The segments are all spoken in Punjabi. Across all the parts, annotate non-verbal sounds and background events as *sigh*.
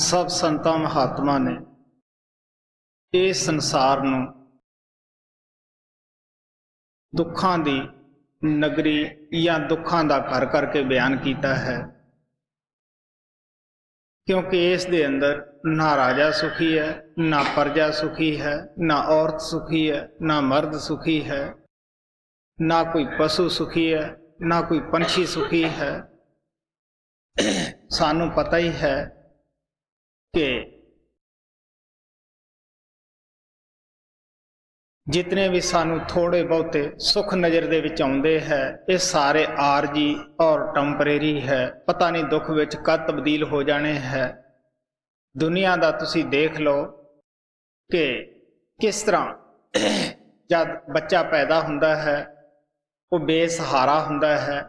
ਸਭ ਸੰਤਾਂ ਮਹਾਤਮਾ ਨੇ ਇਸ ਸੰਸਾਰ ਨੂੰ ਦੁੱਖਾਂ ਦੀ ਨਗਰੀ ਜਾਂ ਦੁੱਖਾਂ ਦਾ ਘਰ ਕਰਕੇ ਬਿਆਨ ਕੀਤਾ ਹੈ। ਕਿਉਂਕਿ ਇਸ ਦੇ ਅੰਦਰ ਨਾ ਰਾਜਾ ਸੁਖੀ ਹੈ, ਨਾ ਪਰਜਾ ਸੁਖੀ ਹੈ, ਨਾ ਔਰਤ ਸੁਖੀ ਹੈ, ਨਾ ਮਰਦ ਸੁਖੀ ਹੈ, ਨਾ ਕੋਈ ਪਸ਼ੂ ਸੁਖੀ ਹੈ, ਨਾ ਕੋਈ ਪੰਛੀ ਸੁਖੀ ਹੈ। ਸਾਨੂੰ ਪਤਾ ਹੀ ਹੈ ਕਿ ਜਿਤਨੇ ਵੀ ਸਾਨੂੰ ਥੋੜੇ ਬਹੁਤੇ ਸੁਖ ਨਜ਼ਰ ਦੇ ਵਿੱਚ ਆਉਂਦੇ ਹੈ, ਇਹ ਸਾਰੇ ਆਰਜੀ ਔਰ ਟੈਂਪਰੇਰੀ ਹੈ। ਪਤਾ ਨਹੀਂ ਦੁੱਖ ਵਿੱਚ ਕਦ ਤਬਦੀਲ ਹੋ ਜਾਣੇ ਹੈ। ਦੁਨੀਆ ਦਾ ਤੁਸੀਂ ਦੇਖ ਲਓ ਕਿ ਕਿਸ ਤਰ੍ਹਾਂ ਜਦ ਬੱਚਾ ਪੈਦਾ ਹੁੰਦਾ ਹੈ, ਉਹ ਬੇਸਹਾਰਾ ਹੁੰਦਾ ਹੈ,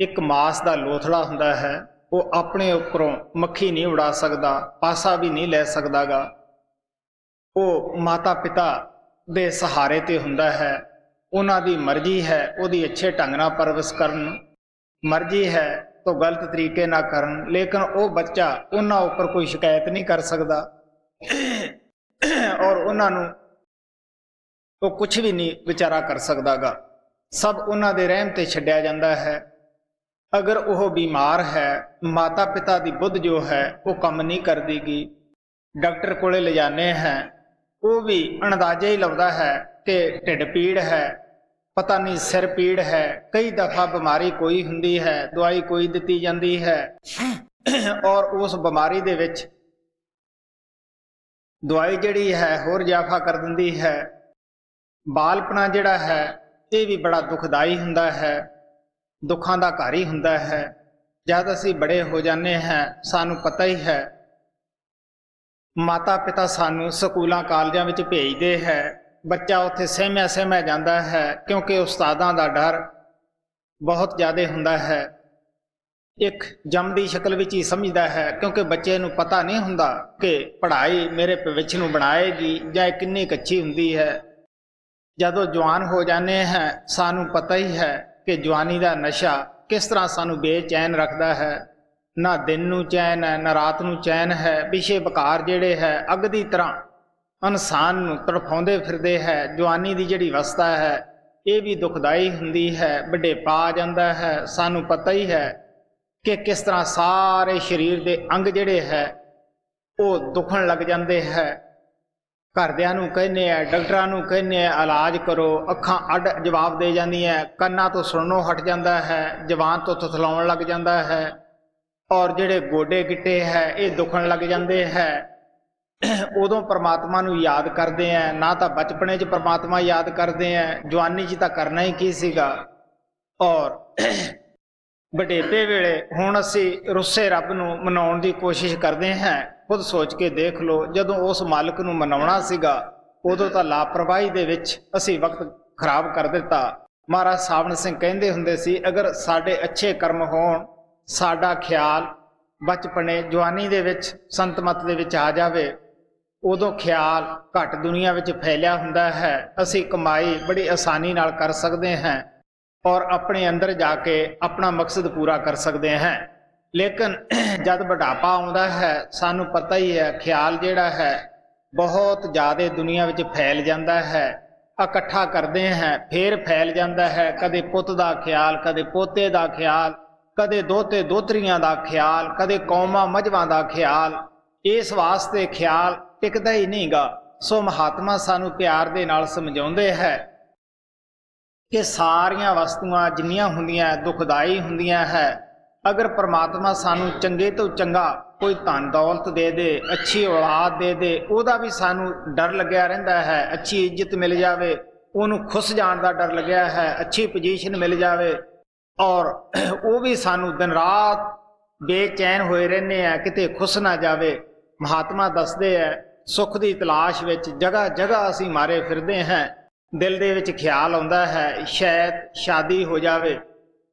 ਇੱਕ ਮਾਸ ਦਾ ਲੋਥੜਾ ਹੁੰਦਾ ਹੈ ਉਹ ਆਪਣੇ ਉੱਪਰੋਂ ਮੱਖੀ ਨਹੀਂ ਉਡਾ ਸਕਦਾ, ਪਾਸਾ ਵੀ ਨਹੀਂ ਲੈ ਸਕਦਾਗਾ। ਉਹ ਮਾਤਾ ਪਿਤਾ ਦੇ ਸਹਾਰੇ ਤੇ ਹੁੰਦਾ ਹੈ। ਉਹਨਾਂ ਦੀ ਮਰਜ਼ੀ ਹੈ ਉਹਦੀ ਅੱਛੇ ਢੰਗ ਨਾਲ ਪਰਵਿਸ ਕਰਨ। ਮਰਜ਼ੀ ਹੈ ਤੋਂ ਗਲਤ ਤਰੀਕੇ ਨਾਲ ਕਰਨ, ਲੇਕਿਨ ਉਹ ਬੱਚਾ ਉਹਨਾਂ ਉੱਪਰ ਕੋਈ ਸ਼ਿਕਾਇਤ ਨਹੀਂ ਕਰ ਸਕਦਾ। ਔਰ ਉਹਨਾਂ ਨੂੰ ਉਹ ਕੁਝ ਵੀ ਨਹੀਂ ਵਿਚਾਰਾ ਕਰ ਸਕਦਾਗਾ। ਸਭ ਉਹਨਾਂ ਦੇ ਰਹਿਮ ਤੇ ਛੱਡਿਆ ਜਾਂਦਾ ਹੈ। ਅਗਰ ਉਹ ਬਿਮਾਰ ਹੈ ਮਾਤਾ ਪਿਤਾ ਦੀ ਬੁੱਧ ਜੋ ਹੈ, ਉਹ ਕੰਮ ਨਹੀਂ ਕਰਦੀਗੀ। ਡਾਕਟਰ ਕੋਲੇ ਲਿਜਾਣੇ ਹੈ। ਉਹ ਵੀ ਅੰਦਾਜ਼ਾ ਹੀ ਲਾਉਂਦਾ ਹੈ ਕਿ ਢਿੱਡ ਪੀੜ ਹੈ, ਪਤਾ ਨਹੀਂ ਸਿਰ ਪੀੜ ਹੈ, ਕਈ ਦਫਾ ਬਿਮਾਰੀ ਕੋਈ ਹੁੰਦੀ ਹੈ, ਦਵਾਈ ਕੋਈ ਦਿੱਤੀ ਜਾਂਦੀ ਹੈ। ਔਰ ਉਸ ਬਿਮਾਰੀ ਦੇ ਵਿੱਚ ਦਵਾਈ ਜਿਹੜੀ ਹੈ, ਹੋਰ ਜਾਫਾ ਕਰ ਦਿੰਦੀ ਹੈ। ਬਾਲਪਣਾ ਜਿਹੜਾ ਹੈ, ਇਹ ਵੀ ਬੜਾ ਦੁਖਦਾਈ ਹੁੰਦਾ ਹੈ। ਦੁੱਖਾਂ ਦਾ ਘਰ ਹੀ ਹੁੰਦਾ ਹੈ। ਜਦ ਅਸੀਂ ਬੜੇ ਹੋ ਜਾਂਦੇ ਹਾਂ, ਸਾਨੂੰ ਪਤਾ ਹੀ ਹੈ। ਮਾਤਾ ਪਿਤਾ ਸਾਨੂੰ ਸਕੂਲਾਂ, ਕਾਲਜਾਂ ਵਿੱਚ ਭੇਜਦੇ ਹੈ। ਬੱਚਾ ਉੱਥੇ ਸਹਿਮਿਆ ਸਹਿਮਿਆ ਜਾਂਦਾ ਹੈ ਕਿਉਂਕਿ ਉਸਤਾਦਾਂ ਦਾ ਡਰ ਬਹੁਤ ਜ਼ਿਆਦਾ ਹੁੰਦਾ ਹੈ। ਇੱਕ ਜੰਮਦੀ ਸ਼ਕਲ ਵਿੱਚ ਹੀ ਸਮਝਦਾ ਹੈ ਕਿਉਂਕਿ ਬੱਚੇ ਨੂੰ ਪਤਾ ਨਹੀਂ ਹੁੰਦਾ ਕਿ ਪੜ੍ਹਾਈ ਮੇਰੇ ਭਵਿੱਖ ਨੂੰ ਬਣਾਏਗੀ ਜਾਂ ਕਿੰਨੀ ਕੱਚੀ ਹੁੰਦੀ ਹੈ। ਜਦੋਂ ਜਵਾਨ ਹੋ ਜਾਂਦੇ ਹਾਂ, ਸਾਨੂੰ ਪਤਾ ਹੀ ਹੈ ਕਿ ਜਵਾਨੀ ਦਾ ਨਸ਼ਾ ਕਿਸ ਤਰ੍ਹਾਂ ਸਾਨੂੰ ਬੇਚੈਨ ਰੱਖਦਾ ਹੈ? ਨਾ ਦਿਨ ਨੂੰ ਚੈਨ ਹੈ, ਨਾ ਰਾਤ ਨੂੰ ਚੈਨ ਹੈ। ਵਿਸ਼ੇ ਬਕਾਰ ਜਿਹੜੇ ਹੈ, ਅੱਗ ਦੀ ਤਰ੍ਹਾਂ ਇਨਸਾਨ ਨੂੰ ਤੜਫਾਉਂਦੇ ਫਿਰਦੇ ਹੈ। ਜਵਾਨੀ ਦੀ ਜਿਹੜੀ ਅਵਸਥਾ ਹੈ, ਇਹ ਵੀ ਦੁਖਦਾਈ ਹੁੰਦੀ ਹੈ। ਵੱਡੇ ਪਾ ਜਾਂਦਾ ਹੈ। ਸਾਨੂੰ ਪਤਾ ਹੀ ਹੈ ਕਿ ਕਿਸ ਤਰ੍ਹਾਂ ਸਾਰੇ ਸਰੀਰ ਦੇ ਅੰਗ ਜਿਹੜੇ ਹੈ, ਉਹ ਦੁਖਣ ਲੱਗ ਜਾਂਦੇ ਹੈ। ਘਰਦਿਆਂ ਨੂੰ ਕਹਿੰਦੇ ਆ, ਡਾਕਟਰਾਂ ਨੂੰ ਕਹਿੰਦੇ ਆ, ਇਲਾਜ ਕਰੋ, ਅੱਖਾਂ ਅੱਡ ਜਵਾਬ ਦੇ ਜਾਂਦੀਆਂ ਕੰਨਾਂ ਤੋਂ ਸੁਣਨੋਂ ਹਟ ਜਾਂਦਾ ਹੈ, ਜ਼ਬਾਨ ਤੋਂ ਥਥਲਾਉਣ ਲੱਗ ਜਾਂਦਾ ਹੈ ਔਰ ਜਿਹੜੇ ਗੋਡੇ ਗਿੱਟੇ ਹੈ, ਇਹ ਦੁਖਣ ਲੱਗ ਜਾਂਦੇ ਹੈ। ਉਦੋਂ ਪ੍ਰਮਾਤਮਾ ਨੂੰ ਯਾਦ ਕਰਦੇ ਆ, ਨਾ ਤਾਂ ਬਚਪਨੇ 'ਚ ਪਰਮਾਤਮਾ ਯਾਦ ਕਰਦੇ ਆ, ਜਵਾਨੀ 'ਚ ਤਾਂ ਕਰਨਾ ਹੀ ਕੀ ਸੀਗਾ? ਔਰ ਬਡੇਪੇ ਵੇਲੇ ਹੁਣ ਅਸੀਂ ਰੁੱਸੇ ਰੱਬ ਨੂੰ ਮਨਾਉਣ ਦੀ ਕੋਸ਼ਿਸ਼ ਕਰਦੇ ਹਾਂ। ਖੁਦ ਸੋਚ ਕੇ ਦੇਖ ਲਓ, ਜਦੋਂ ਉਸ ਮਾਲਕ ਨੂੰ ਮਨਾਉਣਾ ਸੀਗਾ, ਉਦੋਂ ਤਾਂ ਲਾਪਰਵਾਹੀ ਦੇ ਵਿੱਚ ਅਸੀਂ ਵਕਤ ਖਰਾਬ ਕਰ ਦਿੱਤਾ। ਮਹਾਰਾਜ ਸਾਵਣ ਸਿੰਘ ਕਹਿੰਦੇ ਹੁੰਦੇ ਸੀ, ਅਗਰ ਸਾਡੇ ਅੱਛੇ ਕਰਮ ਹੋਣ, ਸਾਡਾ ਖਿਆਲ ਬਚਪਨੇ ਜਵਾਨੀ ਦੇ ਵਿੱਚ ਸੰਤਮਤ ਦੇ ਵਿੱਚ ਆ ਜਾਵੇ, ਉਦੋਂ ਖਿਆਲ ਘੱਟ ਦੁਨੀਆ ਵਿੱਚ ਫੈਲਿਆ ਹੁੰਦਾ ਹੈ। ਅਸੀਂ ਕਮਾਈ ਬੜੀ ਆਸਾਨੀ ਨਾਲ ਕਰ ਸਕਦੇ ਹਾਂ। ਔਰ ਆਪਣੇ ਅੰਦਰ ਜਾ ਕੇ ਆਪਣਾ ਮਕਸਦ ਪੂਰਾ ਕਰ ਸਕਦੇ ਹਾਂ। ਲੇਕਿਨ ਜਦ ਬੁਢਾਪਾ ਆਉਂਦਾ ਹੈ, ਸਾਨੂੰ ਪਤਾ ਹੀ ਹੈ, ਖਿਆਲ ਜਿਹੜਾ ਹੈ, ਬਹੁਤ ਜ਼ਿਆਦਾ ਦੁਨੀਆ ਵਿੱਚ ਫੈਲ ਜਾਂਦਾ ਹੈ। ਇਕੱਠਾ ਕਰਦੇ ਹਾਂ, ਫੇਰ ਫੈਲ ਜਾਂਦਾ ਹੈ। ਕਦੇ ਪੁੱਤ ਦਾ ਖਿਆਲ, ਕਦੇ ਪੋਤੇ ਦਾ ਖਿਆਲ, ਕਦੇ ਦੋਤੇ ਦੋਤਰੀਆਂ ਦਾ ਖਿਆਲ, ਕਦੇ ਕੌਮਾਂ ਮਜਵਾਂ ਦਾ ਖਿਆਲ। ਇਸ ਵਾਸਤੇ ਖਿਆਲ ਟਿਕਦਾ ਹੀ ਨਹੀਂਗਾ ਸੋ ਮਹਾਤਮਾ ਸਾਨੂੰ ਪਿਆਰ ਦੇ ਨਾਲ ਸਮਝਾਉਂਦੇ ਹੈ। ਕਿ ਸਾਰੀਆਂ ਵਸਤੂਆਂ ਜਿੰਨੀਆਂ ਹੁੰਦੀਆਂ ਦੁਖਦਾਈ ਹੁੰਦੀਆਂ ਹੈ। ਅਗਰ ਪ੍ਰਮਾਤਮਾ ਸਾਨੂੰ ਚੰਗੇ ਤੋਂ ਚੰਗਾ ਕੋਈ ਧਨ ਦੌਲਤ ਦੇ ਦੇ, ਅੱਛੀ ਔਲਾਦ ਦੇ ਦੇ, ਉਹਦਾ ਵੀ ਸਾਨੂੰ ਡਰ ਲੱਗਿਆ ਰਹਿੰਦਾ ਹੈ, ਅੱਛੀ ਇੱਜ਼ਤ ਮਿਲ ਜਾਵੇ, ਉਹਨੂੰ ਖੁਸ਼ ਜਾਣ ਦਾ ਡਰ ਲੱਗਿਆ ਹੈ, ਅੱਛੀ ਪੋਜੀਸ਼ਨ ਮਿਲ ਜਾਵੇ, ਔਰ *clears throat* ਉਹ ਵੀ ਸਾਨੂੰ ਦਿਨ ਰਾਤ ਬੇਚੈਨ ਹੋਏ ਰਹਿੰਦੇ ਆ, ਕਿਤੇ ਖੁਸ਼ ਨਾ ਜਾਵੇ। ਮਹਾਤਮਾ ਦੱਸਦੇ ਆ ਸੁੱਖ ਦੀ ਤਲਾਸ਼ ਵਿੱਚ ਜਗ੍ਹਾ ਜਗ੍ਹਾ ਅਸੀਂ ਮਾਰੇ ਫਿਰਦੇ ਹਾਂ। ਦਿਲ ਦੇ ਵਿੱਚ ਖਿਆਲ ਆਉਂਦਾ ਹੈ, ਸ਼ਾਇਦ ਸ਼ਾਦੀ ਹੋ ਜਾਵੇ,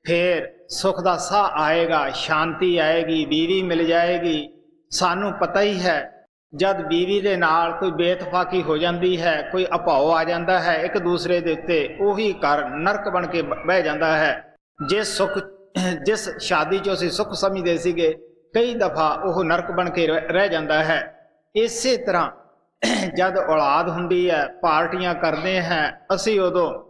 ਫੇਰ ਸੁੱਖ ਦਾ ਸਾਹ ਆਏਗਾ, ਸ਼ਾਂਤੀ ਆਏਗੀ, ਬੀਵੀ ਮਿਲ ਜਾਏਗੀ। ਸਾਨੂੰ ਪਤਾ ਹੀ ਹੈ, ਜਦ ਬੀਵੀ ਦੇ ਨਾਲ ਕੋਈ ਬੇਤਫਾਕੀ ਹੋ ਜਾਂਦੀ ਹੈ, ਕੋਈ ਅਭਾਉ ਆ ਜਾਂਦਾ ਹੈ, ਇੱਕ ਦੂਸਰੇ ਦੇ ਉੱਤੇ ਉਹੀ ਘਰ ਨਰਕ ਬਣ ਕੇ ਬਹਿ ਜਾਂਦਾ ਹੈ। ਜਿਸ ਸੁੱਖ, ਜਿਸ ਸ਼ਾਦੀ 'ਚ ਅਸੀਂ ਸੁੱਖ ਸਮਝਦੇ ਸੀਗੇ, ਕਈ ਦਫਾ ਉਹ ਨਰਕ ਬਣ ਕੇ ਰਹਿ ਰਹਿ ਜਾਂਦਾ ਹੈ। ਇਸੇ ਤਰ੍ਹਾਂ ਜਦ ਔਲਾਦ ਹੁੰਦੀ ਹੈ, ਪਾਰਟੀਆਂ ਕਰਦੇ ਹੈ, ਅਸੀਂ ਉਦੋਂ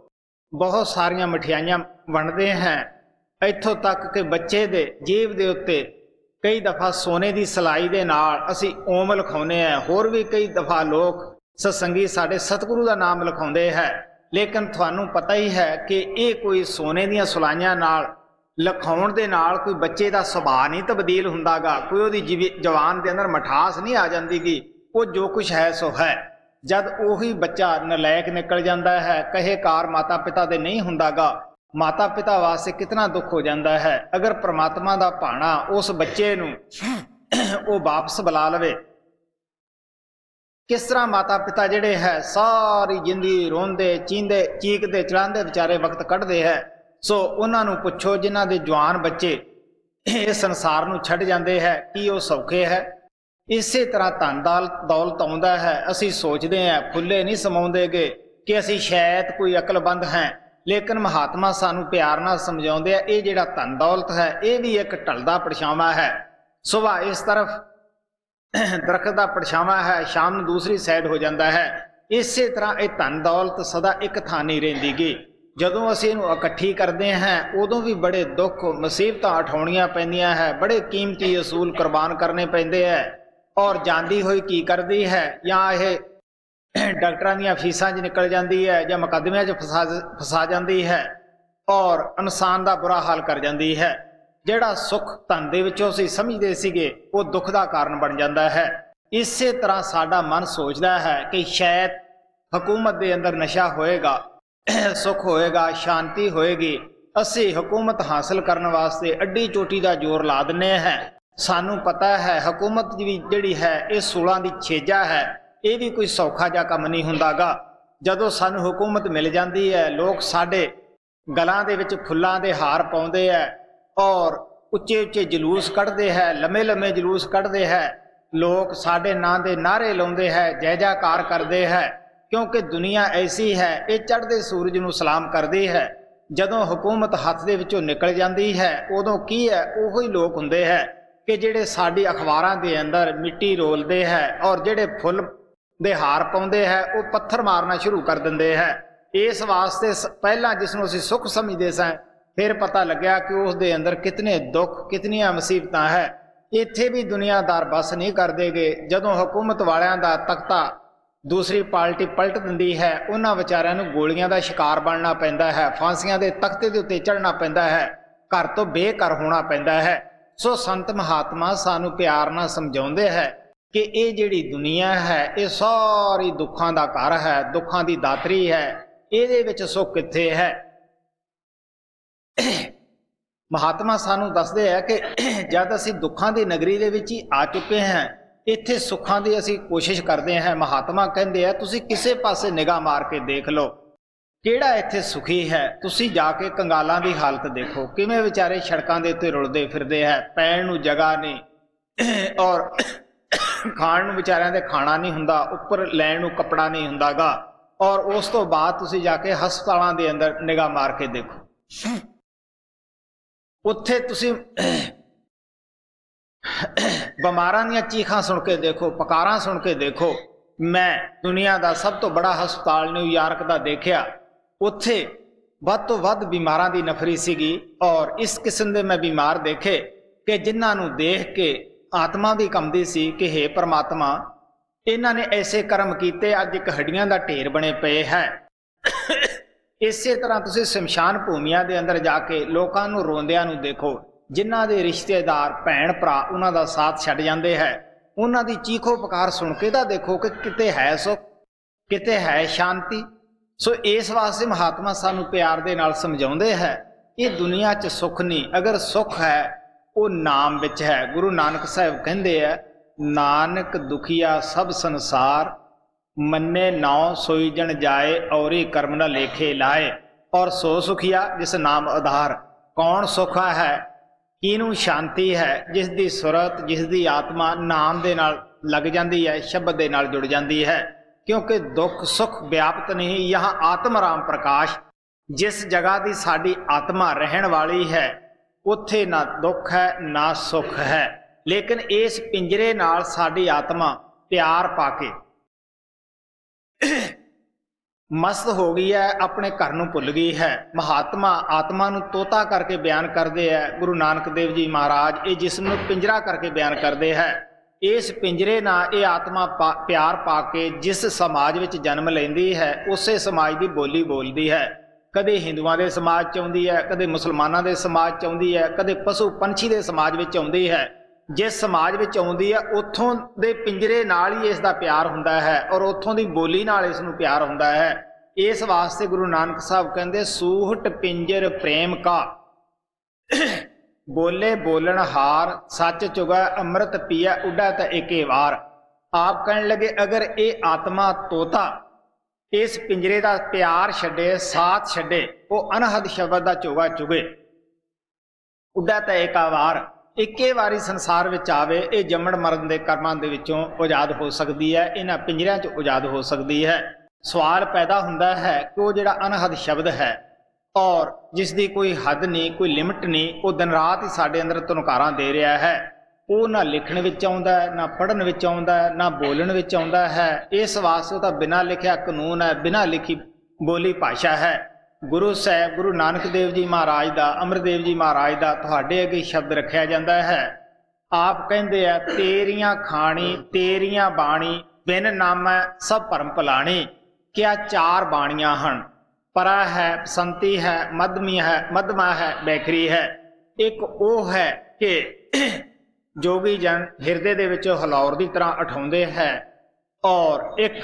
ਬਹੁਤ ਸਾਰੀਆਂ ਮਠਿਆਈਆਂ ਵੰਡਦੇ ਹੈ। ਇੱਥੋਂ ਤੱਕ ਕਿ ਬੱਚੇ ਦੇ ਜੀਵ ਦੇ ਉੱਤੇ ਕਈ ਦਫਾ ਸੋਨੇ ਦੀ ਸਲਾਈ ਦੇ ਨਾਲ ਅਸੀਂ ਓਮ ਲਿਖਾਉਂਦੇ ਆ ਹੋਰ ਵੀ ਕਈ ਦਫਾ ਲੋਕ ਸਤਸੰਗੀ ਸਾਡੇ ਸਤਿਗੁਰੂ ਦਾ ਨਾਮ ਲਿਖਾਉਂਦੇ ਹੈ। ਲੇਕਿਨ ਤੁਹਾਨੂੰ ਪਤਾ ਹੀ ਹੈ ਕਿ ਇਹ ਕੋਈ ਸੋਨੇ ਦੀਆਂ ਸਲਾਈਆਂ ਨਾਲ ਲਿਖਾਉਣ ਦੇ ਨਾਲ ਕੋਈ ਬੱਚੇ ਦਾ ਸੁਭਾਅ ਨਹੀਂ ਤਬਦੀਲ ਹੁੰਦਾਗਾ। ਕੋਈ ਉਹਦੀ ਜੀਵ- ਜਵਾਨ ਦੇ ਅੰਦਰ ਮਠਾਸ ਨਹੀਂ ਆ ਜਾਂਦੀਗੀ। ਉਹ ਜੋ ਕੁਝ ਹੈ ਸੋ ਹੈ। ਜਦ ਉਹੀ ਬੱਚਾ ਨਲਾਇਕ ਨਿਕਲ ਜਾਂਦਾ ਹੈ ਕਹੇ ਕਾਰ ਮਾਤਾ ਪਿਤਾ ਦੇ ਨਹੀਂ ਹੁੰਦਾਗਾ। ਮਾਤਾ ਪਿਤਾ ਵਾਸਤੇ ਕਿਤਨਾ ਦੁੱਖ ਹੋ ਜਾਂਦਾ ਹੈ। ਅਗਰ ਪ੍ਰਮਾਤਮਾ ਦਾ ਭਾਣਾ ਉਸ ਬੱਚੇ ਨੂੰ *clears throat* ਉਹ ਵਾਪਸ ਬੁਲਾ ਲਵੇ। ਕਿਸ ਤਰ੍ਹਾਂ ਮਾਤਾ ਪਿਤਾ ਜਿਹੜੇ ਹੈ, ਸਾਰੀ ਜ਼ਿੰਦਗੀ ਰੋਂਦੇ, ਚੀਂਦੇ, ਚੀਕਦੇ ਚੜਾਉਂਦੇ ਵਿਚਾਰੇ ਵਕਤ ਕੱਢਦੇ ਹੈ। ਸੋ ਉਹਨਾਂ ਨੂੰ ਪੁੱਛੋ, ਜਿਨ੍ਹਾਂ ਦੇ ਜਵਾਨ ਬੱਚੇ ਇਹ ਸੰਸਾਰ ਨੂੰ ਛੱਡ ਜਾਂਦੇ ਹੈ, ਕੀ ਉਹ ਸੌਖੇ ਹੈ? ਇਸੇ ਤਰ੍ਹਾਂ ਧਨ ਦੌਲਤ ਦੌਲਤ ਆਉਂਦਾ ਹੈ। ਅਸੀਂ ਸੋਚਦੇ ਹਾਂ ਫੁੱਲੇ ਨਹੀਂ ਸਮਾਉਂਦੇਗੇ ਕਿ ਅਸੀਂ ਸ਼ਾਇਦ ਕੋਈ ਅਕਲਬੰਦ ਹੈ। ਲੇਕਿਨ ਮਹਾਤਮਾ ਸਾਨੂੰ ਪਿਆਰ ਨਾਲ ਸਮਝਾਉਂਦੇ ਆ, ਇਹ ਜਿਹੜਾ ਧਨ ਦੌਲਤ ਹੈ, ਇਹ ਵੀ ਇੱਕ ਢਲਦਾ ਪਰਛਾਵਾਂ ਹੈ। ਸਵੇਰ ਇਸ ਤਰਫ ਦਰਖਤ ਦਾ ਪਰਛਾਵਾਂ ਹੈ, ਸ਼ਾਮ ਨੂੰ ਦੂਸਰੀ ਸਾਈਡ ਹੋ ਜਾਂਦਾ ਹੈ। ਇਸੇ ਤਰ੍ਹਾਂ ਇਹ ਧਨ ਦੌਲਤ ਸਦਾ ਇੱਕ ਥਾਂ ਨਹੀਂ ਰਹਿੰਦੀਗੀ। ਜਦੋਂ ਅਸੀਂ ਇਹਨੂੰ ਇਕੱਠੀ ਕਰਦੇ ਹਾਂ, ਉਦੋਂ ਵੀ ਬੜੇ ਦੁੱਖ, ਮੁਸੀਬਤਾਂ ਉਠਾਉਣੀਆਂ ਪੈਂਦੀਆਂ ਹੈ, ਬੜੇ ਕੀਮਤੀ ਅਸੂਲ ਕੁਰਬਾਨ ਕਰਨੇ ਪੈਂਦੇ ਹੈ। ਔਰ ਜਾਂਦੀ ਹੋਈ ਕੀ ਕਰਦੀ ਹੈ? ਜਾਂ ਇਹ ਡਾਕਟਰਾਂ ਦੀਆਂ ਫੀਸਾਂ 'ਚ ਨਿਕਲ ਜਾਂਦੀ ਹੈ ਜਾਂ ਮੁਕੱਦਮਿਆਂ 'ਚ ਫਸਾ ਫਸਾ ਜਾਂਦੀ ਹੈ ਔਰ ਇਨਸਾਨ ਦਾ ਬੁਰਾ ਹਾਲ ਕਰ ਜਾਂਦੀ ਹੈ? ਜਿਹੜਾ ਸੁੱਖ ਧਨ ਦੇ ਵਿੱਚੋਂ ਅਸੀਂ ਸਮਝਦੇ ਸੀਗੇ, ਉਹ ਦੁੱਖ ਦਾ ਕਾਰਨ ਬਣ ਜਾਂਦਾ ਹੈ। ਇਸੇ ਤਰ੍ਹਾਂ ਸਾਡਾ ਮਨ ਸੋਚਦਾ ਹੈ ਕਿ ਸ਼ਾਇਦ ਹਕੂਮਤ ਦੇ ਅੰਦਰ ਨਸ਼ਾ ਹੋਏਗਾ, ਸੁੱਖ ਹੋਏਗਾ, ਸ਼ਾਂਤੀ ਹੋਏਗੀ। ਅਸੀਂ ਹਕੂਮਤ ਹਾਸਲ ਕਰਨ ਵਾਸਤੇ ਅੱਡੀ ਚੋਟੀ ਦਾ ਜ਼ੋਰ ਲਾ ਦਿੰਨੇ ਹੈ। ਸਾਨੂੰ ਪਤਾ ਹੈ, ਹਕੂਮਤ ਵੀ ਜਿਹੜੀ ਹੈ, ਇਹ 16 ਦੀ ਛੇਜਾ ਹੈ। ਇਹ ਵੀ ਕੋਈ ਸੌਖਾ ਜਿਹਾ ਕੰਮ ਨਹੀਂ ਹੁੰਦਾਗਾ। ਜਦੋਂ ਸਾਨੂੰ ਹਕੂਮਤ ਮਿਲ ਜਾਂਦੀ ਹੈ, ਲੋਕ ਸਾਡੇ ਗਲਾਂ ਦੇ ਵਿੱਚ ਫੁੱਲਾਂ ਦੇ ਹਾਰ ਪਾਉਂਦੇ ਐ ਔਰ ਉੱਚੇ ਉੱਚੇ ਜਲੂਸ ਕੱਢਦੇ ਹੈ ਲੰਮੇ ਲੰਮੇ ਜਲੂਸ ਕੱਢਦੇ ਹੈ। ਲੋਕ ਸਾਡੇ ਨਾਂ ਦੇ ਨਾਰੇ ਲਾਉਂਦੇ ਹੈ ਜੈ ਜੈਕਾਰ ਕਰਦੇ ਹੈ। ਕਿਉਂਕਿ ਦੁਨੀਆ ਐਸੀ ਹੈ, ਇਹ ਚੜ੍ਹਦੇ ਸੂਰਜ ਨੂੰ ਸਲਾਮ ਕਰਦੀ ਹੈ। ਜਦੋਂ ਹਕੂਮਤ ਹੱਥ ਦੇ ਵਿੱਚੋਂ ਨਿਕਲ ਜਾਂਦੀ ਹੈ, ਉਦੋਂ ਕੀ ਹੈ, ਉਹੋ ਹੀ ਲੋਕ ਹੁੰਦੇ ਹੈ। ਕਿ ਜਿਹੜੇ ਸਾਡੀ ਅਖਬਾਰਾਂ ਦੇ ਅੰਦਰ ਮਿੱਟੀ ਰੋਲਦੇ ਹੈ ਔਰ ਜਿਹੜੇ ਫੁੱਲ ਦੇ ਹਾਰ ਪਾਉਂਦੇ ਹੈ, ਉਹ ਪੱਥਰ ਮਾਰਨਾ ਸ਼ੁਰੂ ਕਰ ਦਿੰਦੇ ਹੈ। ਇਸ ਵਾਸਤੇ ਸ- ਪਹਿਲਾਂ ਜਿਸ ਨੂੰ ਅਸੀਂ ਸੁੱਖ ਸਮਝਦੇ ਸਾਂ, ਫਿਰ ਪਤਾ ਲੱਗਿਆ ਕਿ ਉਸ ਦੇ ਅੰਦਰ ਕਿਤਨੇ ਦੁੱਖ, ਕਿਤਨੀਆਂ ਮੁਸੀਬਤਾਂ ਹੈ। ਇੱਥੇ ਵੀ ਦੁਨੀਆਦਾਰ ਬਸ ਨਹੀਂ ਕਰਦੇਗੇ ਜਦੋਂ ਹਕੂਮਤ ਵਾਲਿਆਂ ਦਾ ਤਖਤਾ ਦੂਸਰੀ ਪਾਰਟੀ ਪਲਟ ਦਿੰਦੀ ਹੈ, ਉਹਨਾਂ ਵਿਚਾਰਿਆਂ ਨੂੰ ਗੋਲੀਆਂ ਦਾ ਸ਼ਿਕਾਰ ਬਣਨਾ ਪੈਂਦਾ ਹੈ, ਫਾਂਸੀਆਂ ਦੇ ਤਖਤੇ ਦੇ ਉੱਤੇ ਚੜ੍ਹਨਾ ਪੈਂਦਾ ਹੈ, ਘਰ ਤੋਂ ਬੇਘਰ ਹੋਣਾ ਪੈਂਦਾ ਹੈ। ਸੋ ਸੰਤ ਮਹਾਤਮਾ ਸਾਨੂੰ ਪਿਆਰ ਨਾਲ ਸਮਝਾਉਂਦੇ ਹੈ ਕਿ ਇਹ ਜਿਹੜੀ ਦੁਨੀਆ ਹੈ, ਇਹ ਸਾਰੀ ਦੁੱਖਾਂ ਦਾ ਘਰ ਹੈ, ਦੁੱਖਾਂ ਦੀ ਦਾਤਰੀ ਹੈ। ਇਹਦੇ ਵਿੱਚ ਸੁੱਖ ਕਿੱਥੇ ਹੈ? ਮਹਾਤਮਾ ਸਾਨੂੰ ਦੱਸਦੇ ਆ ਕਿ ਜਦ ਅਸੀਂ ਦੁੱਖਾਂ ਦੀ ਨਗਰੀ ਦੇ ਵਿੱਚ ਹੀ ਆ ਚੁੱਕੇ ਹਾਂ, ਇੱਥੇ ਸੁੱਖਾਂ ਦੀ ਅਸੀਂ ਕੋਸ਼ਿਸ਼ ਕਰਦੇ ਹਾਂ। ਮਹਾਤਮਾ ਕਹਿੰਦੇ ਆ ਤੁਸੀਂ ਕਿਸੇ ਪਾਸੇ ਨਿਗਾਹ ਮਾਰ ਕੇ ਦੇਖ ਲਓ। ਕਿਹੜਾ ਇੱਥੇ ਸੁਖੀ ਹੈ? ਤੁਸੀਂ ਜਾ ਕੇ ਕੰਗਾਲਾਂ ਦੀ ਹਾਲਤ ਦੇਖੋ। ਕਿਵੇਂ ਵਿਚਾਰੇ ਸੜਕਾਂ ਦੇ ਉੱਤੇ ਰੁਲਦੇ ਫਿਰਦੇ ਹੈ, ਪੈਣ ਨੂੰ ਜਗ੍ਹਾ ਨਹੀਂ। ਔਰ ਖਾਣ ਨੂੰ ਵਿਚਾਰਿਆਂ ਦੇ ਖਾਣਾ ਨਹੀਂ ਹੁੰਦਾ, ਉੱਪਰ ਲੈਣ ਨੂੰ ਕੱਪੜਾ ਨਹੀਂ ਹੁੰਦਾਗਾ। ਔਰ ਉਸ ਤੋਂ ਬਾਅਦ ਤੁਸੀਂ ਜਾ ਕੇ ਹਸਪਤਾਲਾਂ ਦੇ ਅੰਦਰ ਨਿਗਾਹ ਮਾਰ ਕੇ ਦੇਖੋ। ਉੱਥੇ ਤੁਸੀਂ ਬਿਮਾਰਾਂ ਦੀਆਂ ਚੀਖਾਂ ਸੁਣ ਕੇ ਦੇਖੋ, ਪਕਾਰਾਂ ਸੁਣ ਕੇ ਦੇਖੋ। ਮੈਂ ਦੁਨੀਆ ਦਾ ਸਭ ਤੋਂ ਬੜਾ ਹਸਪਤਾਲ ਨਿਊਯਾਰਕ ਦਾ ਦੇਖਿਆ। ਉੱਥੇ ਵੱਧ ਤੋਂ ਵੱਧ ਬਿਮਾਰਾਂ ਦੀ ਨਫਰੀ ਸੀਗੀ ਔਰ ਇਸ ਕਿਸਮ ਦੇ ਮੈਂ ਬਿਮਾਰ ਦੇਖੇ ਕਿ ਜਿਨ੍ਹਾਂ ਨੂੰ ਦੇਖ ਕੇ ਆਤਮਾ ਵੀ ਕੰਬਦੀ ਸੀ ਕਿ हे ਪ੍ਰਮਾਤਮਾ, ਇਹਨਾਂ ਨੇ ਐਸੇ ਕਰਮ ਕੀਤੇ, ਅੱਜ ਇੱਕ ਹੱਡੀਆਂ ਦਾ ਢੇਰ ਬਣੇ ਪਏ ਹੈ। ਇਸੇ ਤਰ੍ਹਾਂ ਤੁਸੀਂ ਸ਼ਮਸ਼ਾਨ ਭੂਮੀਆਂ ਦੇ ਅੰਦਰ ਜਾ ਕੇ ਲੋਕਾਂ ਨੂੰ, ਰੋਂਦਿਆਂ ਨੂੰ ਦੇਖੋ, ਜਿਨ੍ਹਾਂ ਦੇ ਰਿਸ਼ਤੇਦਾਰ, ਭੈਣ, ਭਰਾ ਉਹਨਾਂ ਦਾ ਸਾਥ ਛੱਡ ਜਾਂਦੇ ਹੈ। ਉਹਨਾਂ ਦੀ ਚੀਖੋ ਪੁਕਾਰ ਸੁਣ ਕੇ ਤਾਂ ਦੇਖੋ ਕਿ ਕਿਤੇ ਹੈ ਸੁੱਖ, ਕਿਤੇ ਹੈ ਸ਼ਾਂਤੀ ਸੋ ਇਸ ਵਾਸਤੇ ਮਹਾਤਮਾ ਸਾਨੂੰ ਪਿਆਰ ਦੇ ਨਾਲ ਸਮਝਾਉਂਦੇ ਹੈ ਇਹ ਦੁਨੀਆ 'ਚ ਸੁੱਖ ਨਹੀਂ, ਅਗਰ ਸੁੱਖ ਹੈ, ਉਹ ਨਾਮ ਵਿੱਚ ਹੈ। ਗੁਰੂ ਨਾਨਕ ਸਾਹਿਬ ਕਹਿੰਦੇ ਆ, ਨਾਨਕ ਦੁਖੀਆ ਸਭ ਸੰਸਾਰ, ਮੰਨੇ ਨਾਉ ਸੋਈ ਜਣ ਜਾਏ, ਔਰੀ ਕਰਮ ਨਾ ਲੇਖੇ ਲਾਏ। ਔਰ ਸੋ ਸੁਖੀਆ ਜਿਸ ਨਾਮ ਆਧਾਰ। ਕੌਣ ਸੁਖਾ ਹੈ? ਕਿਹਨੂੰ ਸ਼ਾਂਤੀ ਹੈ? ਜਿਸ ਦੀ ਸੁਰਤ, ਜਿਸ ਦੀ ਆਤਮਾ ਨਾਮ ਦੇ ਨਾਲ ਲੱਗ ਜਾਂਦੀ ਹੈ, ਸ਼ਬਦ ਦੇ ਨਾਲ ਜੁੜ ਜਾਂਦੀ ਹੈ। ਕਿਉਂਕਿ ਦੁੱਖ, ਸੁਖ ਵਿਆਪਤ ਨਹੀਂ, ਯਹਾਂ ਆਤਮ ਰਾਮ ਪ੍ਰਕਾਸ਼। ਜਿਸ ਜਗ੍ਹਾ ਦੀ ਸਾਡੀ ਆਤਮਾ ਰਹਿਣ ਵਾਲੀ ਹੈ, ਉੱਥੇ ਨਾ ਦੁੱਖ ਹੈ, ਨਾ ਸੁਖ ਹੈ। ਲੇਕਿਨ ਇਸ ਪਿੰਜਰੇ ਨਾਲ ਸਾਡੀ ਆਤਮਾ ਪਿਆਰ ਪਾ ਕੇ ਮਸਤ ਹੋ ਗਈ ਹੈ, ਆਪਣੇ ਘਰ ਨੂੰ ਭੁੱਲ ਗਈ ਹੈ। ਮਹਾਤਮਾ ਆਤਮਾ ਨੂੰ ਤੋਤਾ ਕਰਕੇ ਬਿਆਨ ਕਰਦੇ ਹੈ, ਗੁਰੂ ਨਾਨਕ ਦੇਵ ਜੀ ਮਹਾਰਾਜ, ਇਹ ਜਿਸਮ ਨੂੰ ਪਿੰਜਰਾ ਕਰਕੇ ਬਿਆਨ ਕਰਦੇ ਹੈ। ਇਸ ਪਿੰਜਰੇ ਨਾਲ ਇਹ ਆਤਮਾ ਪਿਆਰ ਪਾ ਕੇ ਜਿਸ ਸਮਾਜ ਵਿੱਚ ਜਨਮ ਲੈਂਦੀ ਹੈ, ਉਸੇ ਸਮਾਜ ਦੀ ਬੋਲੀ ਬੋਲਦੀ ਹੈ। ਕਦੇ ਹਿੰਦੂਆਂ ਦੇ ਸਮਾਜ ਚ ਆਉਂਦੀ ਹੈ, ਕਦੇ ਮੁਸਲਮਾਨਾਂ ਦੇ ਸਮਾਜ ਚ ਆਉਂਦੀ ਹੈ, ਕਦੇ ਪਸ਼ੂ ਪੰਛੀ ਦੇ ਸਮਾਜ ਵਿੱਚ ਆਉਂਦੀ ਹੈ। ਜਿਸ ਸਮਾਜ ਵਿੱਚ ਆਉਂਦੀ ਹੈ, ਉੱਥੋਂ ਦੇ ਪਿੰਜਰੇ ਨਾਲ ਹੀ ਇਸ ਦਾ ਪਿਆਰ ਹੁੰਦਾ ਹੈ ਔਰ ਉੱਥੋਂ ਦੀ ਬੋਲੀ ਨਾਲ ਇਸ ਨੂੰ ਪਿਆਰ ਹੁੰਦਾ ਹੈ। ਇਸ ਵਾਸਤੇ ਗੁਰੂ ਨਾਨਕ ਸਾਹਿਬ ਕਹਿੰਦੇ, ਸੂਹਟ ਪਿੰਜਰ ਪ੍ਰੇਮ ਕਾ। ਬੋਲੇ ਬੋਲਣ ਹਾਰ, ਸੱਚ ਚੁਗਾ ਅੰਮ੍ਰਿਤ ਪੀਆ ਉਡਾ ਤਾਂ ਏਕੇ ਵਾਰ। ਆਪ ਕਹਿਣ ਲਗੇ, ਅਗਰ ਇਹ ਆਤਮਾ ਤੋਤਾ, ਇਸ ਪਿੰਜਰੇ ਦਾ ਪਿਆਰ ਛੱਡੇ, ਸਾਥ ਛੱਡੇ, ਉਹ ਅਨਹਦ ਸ਼ਬਦ ਦਾ ਚੋਗਾ ਚੁਗੇ। ਉੱਡਾ ਤਾਂ ਏਕਾ ਵਾਰ। ਇੱਕੇ ਵਾਰੀ ਸੰਸਾਰ ਵਿੱਚ ਆਵੇ, ਇਹ ਜੰਮਣ ਮਰਨ ਦੇ ਕਰਮਾਂ ਦੇ ਵਿੱਚੋਂ ਆਜ਼ਾਦ ਹੋ ਸਕਦੀ ਹੈ, ਇਹਨਾਂ ਪਿੰਜਰਿਆਂ 'ਚ ਆਜ਼ਾਦ ਹੋ ਸਕਦੀ ਹੈ। ਸਵਾਲ ਪੈਦਾ ਹੁੰਦਾ ਹੈ ਕਿ ਉਹ ਜਿਹੜਾ ਅਨਹਦ ਸ਼ਬਦ ਹੈ ਔਰ ਜਿਸ ਦੀ ਕੋਈ ਹੱਦ ਨਹੀਂ, ਕੋਈ ਲਿਮਟ ਨਹੀਂ, ਉਹ ਦਿਨ ਰਾਤ ਹੀ ਸਾਡੇ ਅੰਦਰ ਤਨਕਾਰਾਂ ਦੇ ਰਿਹਾ ਹੈ। ਉਹ ਨਾ ਲਿਖਣ ਵਿੱਚ ਆਉਂਦਾ ਹੈ, ਨਾ ਪੜਨ ਵਿੱਚ ਆਉਂਦਾ ਹੈ, ਨਾ ਬੋਲਣ ਵਿੱਚ ਆਉਂਦਾ ਹੈ। ਇਸ ਵਾਸਤੇ ਤਾਂ ਬਿਨਾਂ ਲਿਖਿਆ ਕਾਨੂੰਨ ਹੈ, ਬਿਨਾਂ ਲਿਖੀ ਬੋਲੀ ਭਾਸ਼ਾ ਹੈ। ਗੁਰੂ ਸਾਹਿਬ, ਗੁਰੂ ਨਾਨਕ ਦੇਵ ਜੀ ਮਹਾਰਾਜ ਦਾ, ਅਮਰਦੇਵ ਜੀ ਮਹਾਰਾਜ ਦਾ ਤੁਹਾਡੇ ਅੱਗੇ ਸ਼ਬਦ ਰੱਖਿਆ ਜਾਂਦਾ ਹੈ। ਆਪ ਕਹਿੰਦੇ ਆ, ਤੇਰੀਆਂ ਖਾਣੀ, ਤੇਰੀਆਂ ਬਾਣੀ, ਬਿਨ ਨਾਮੈ ਸਭ ਭਰਮ ਭਲਾਣੀ ਕਿਆ ਚਾਰ ਬਾਣੀਆਂ ਹਨ? ਪਰਾ ਹੈ, ਸੰਤੀ ਹੈ, ਮਧਮੀ ਹੈ, ਮਧਮਾ ਹੈ, ਬੈਖਰੀ ਹੈ। ਇੱਕ ਉਹ ਹੈ ਕਿ ਜੋਗੀ ਜਨ ਹਿਰਦੇ ਦੇ ਵਿੱਚ ਹਲੌਰ ਦੀ ਤਰ੍ਹਾਂ ਉਠਾਉਂਦੇ ਹੈ ਔਰ ਇੱਕ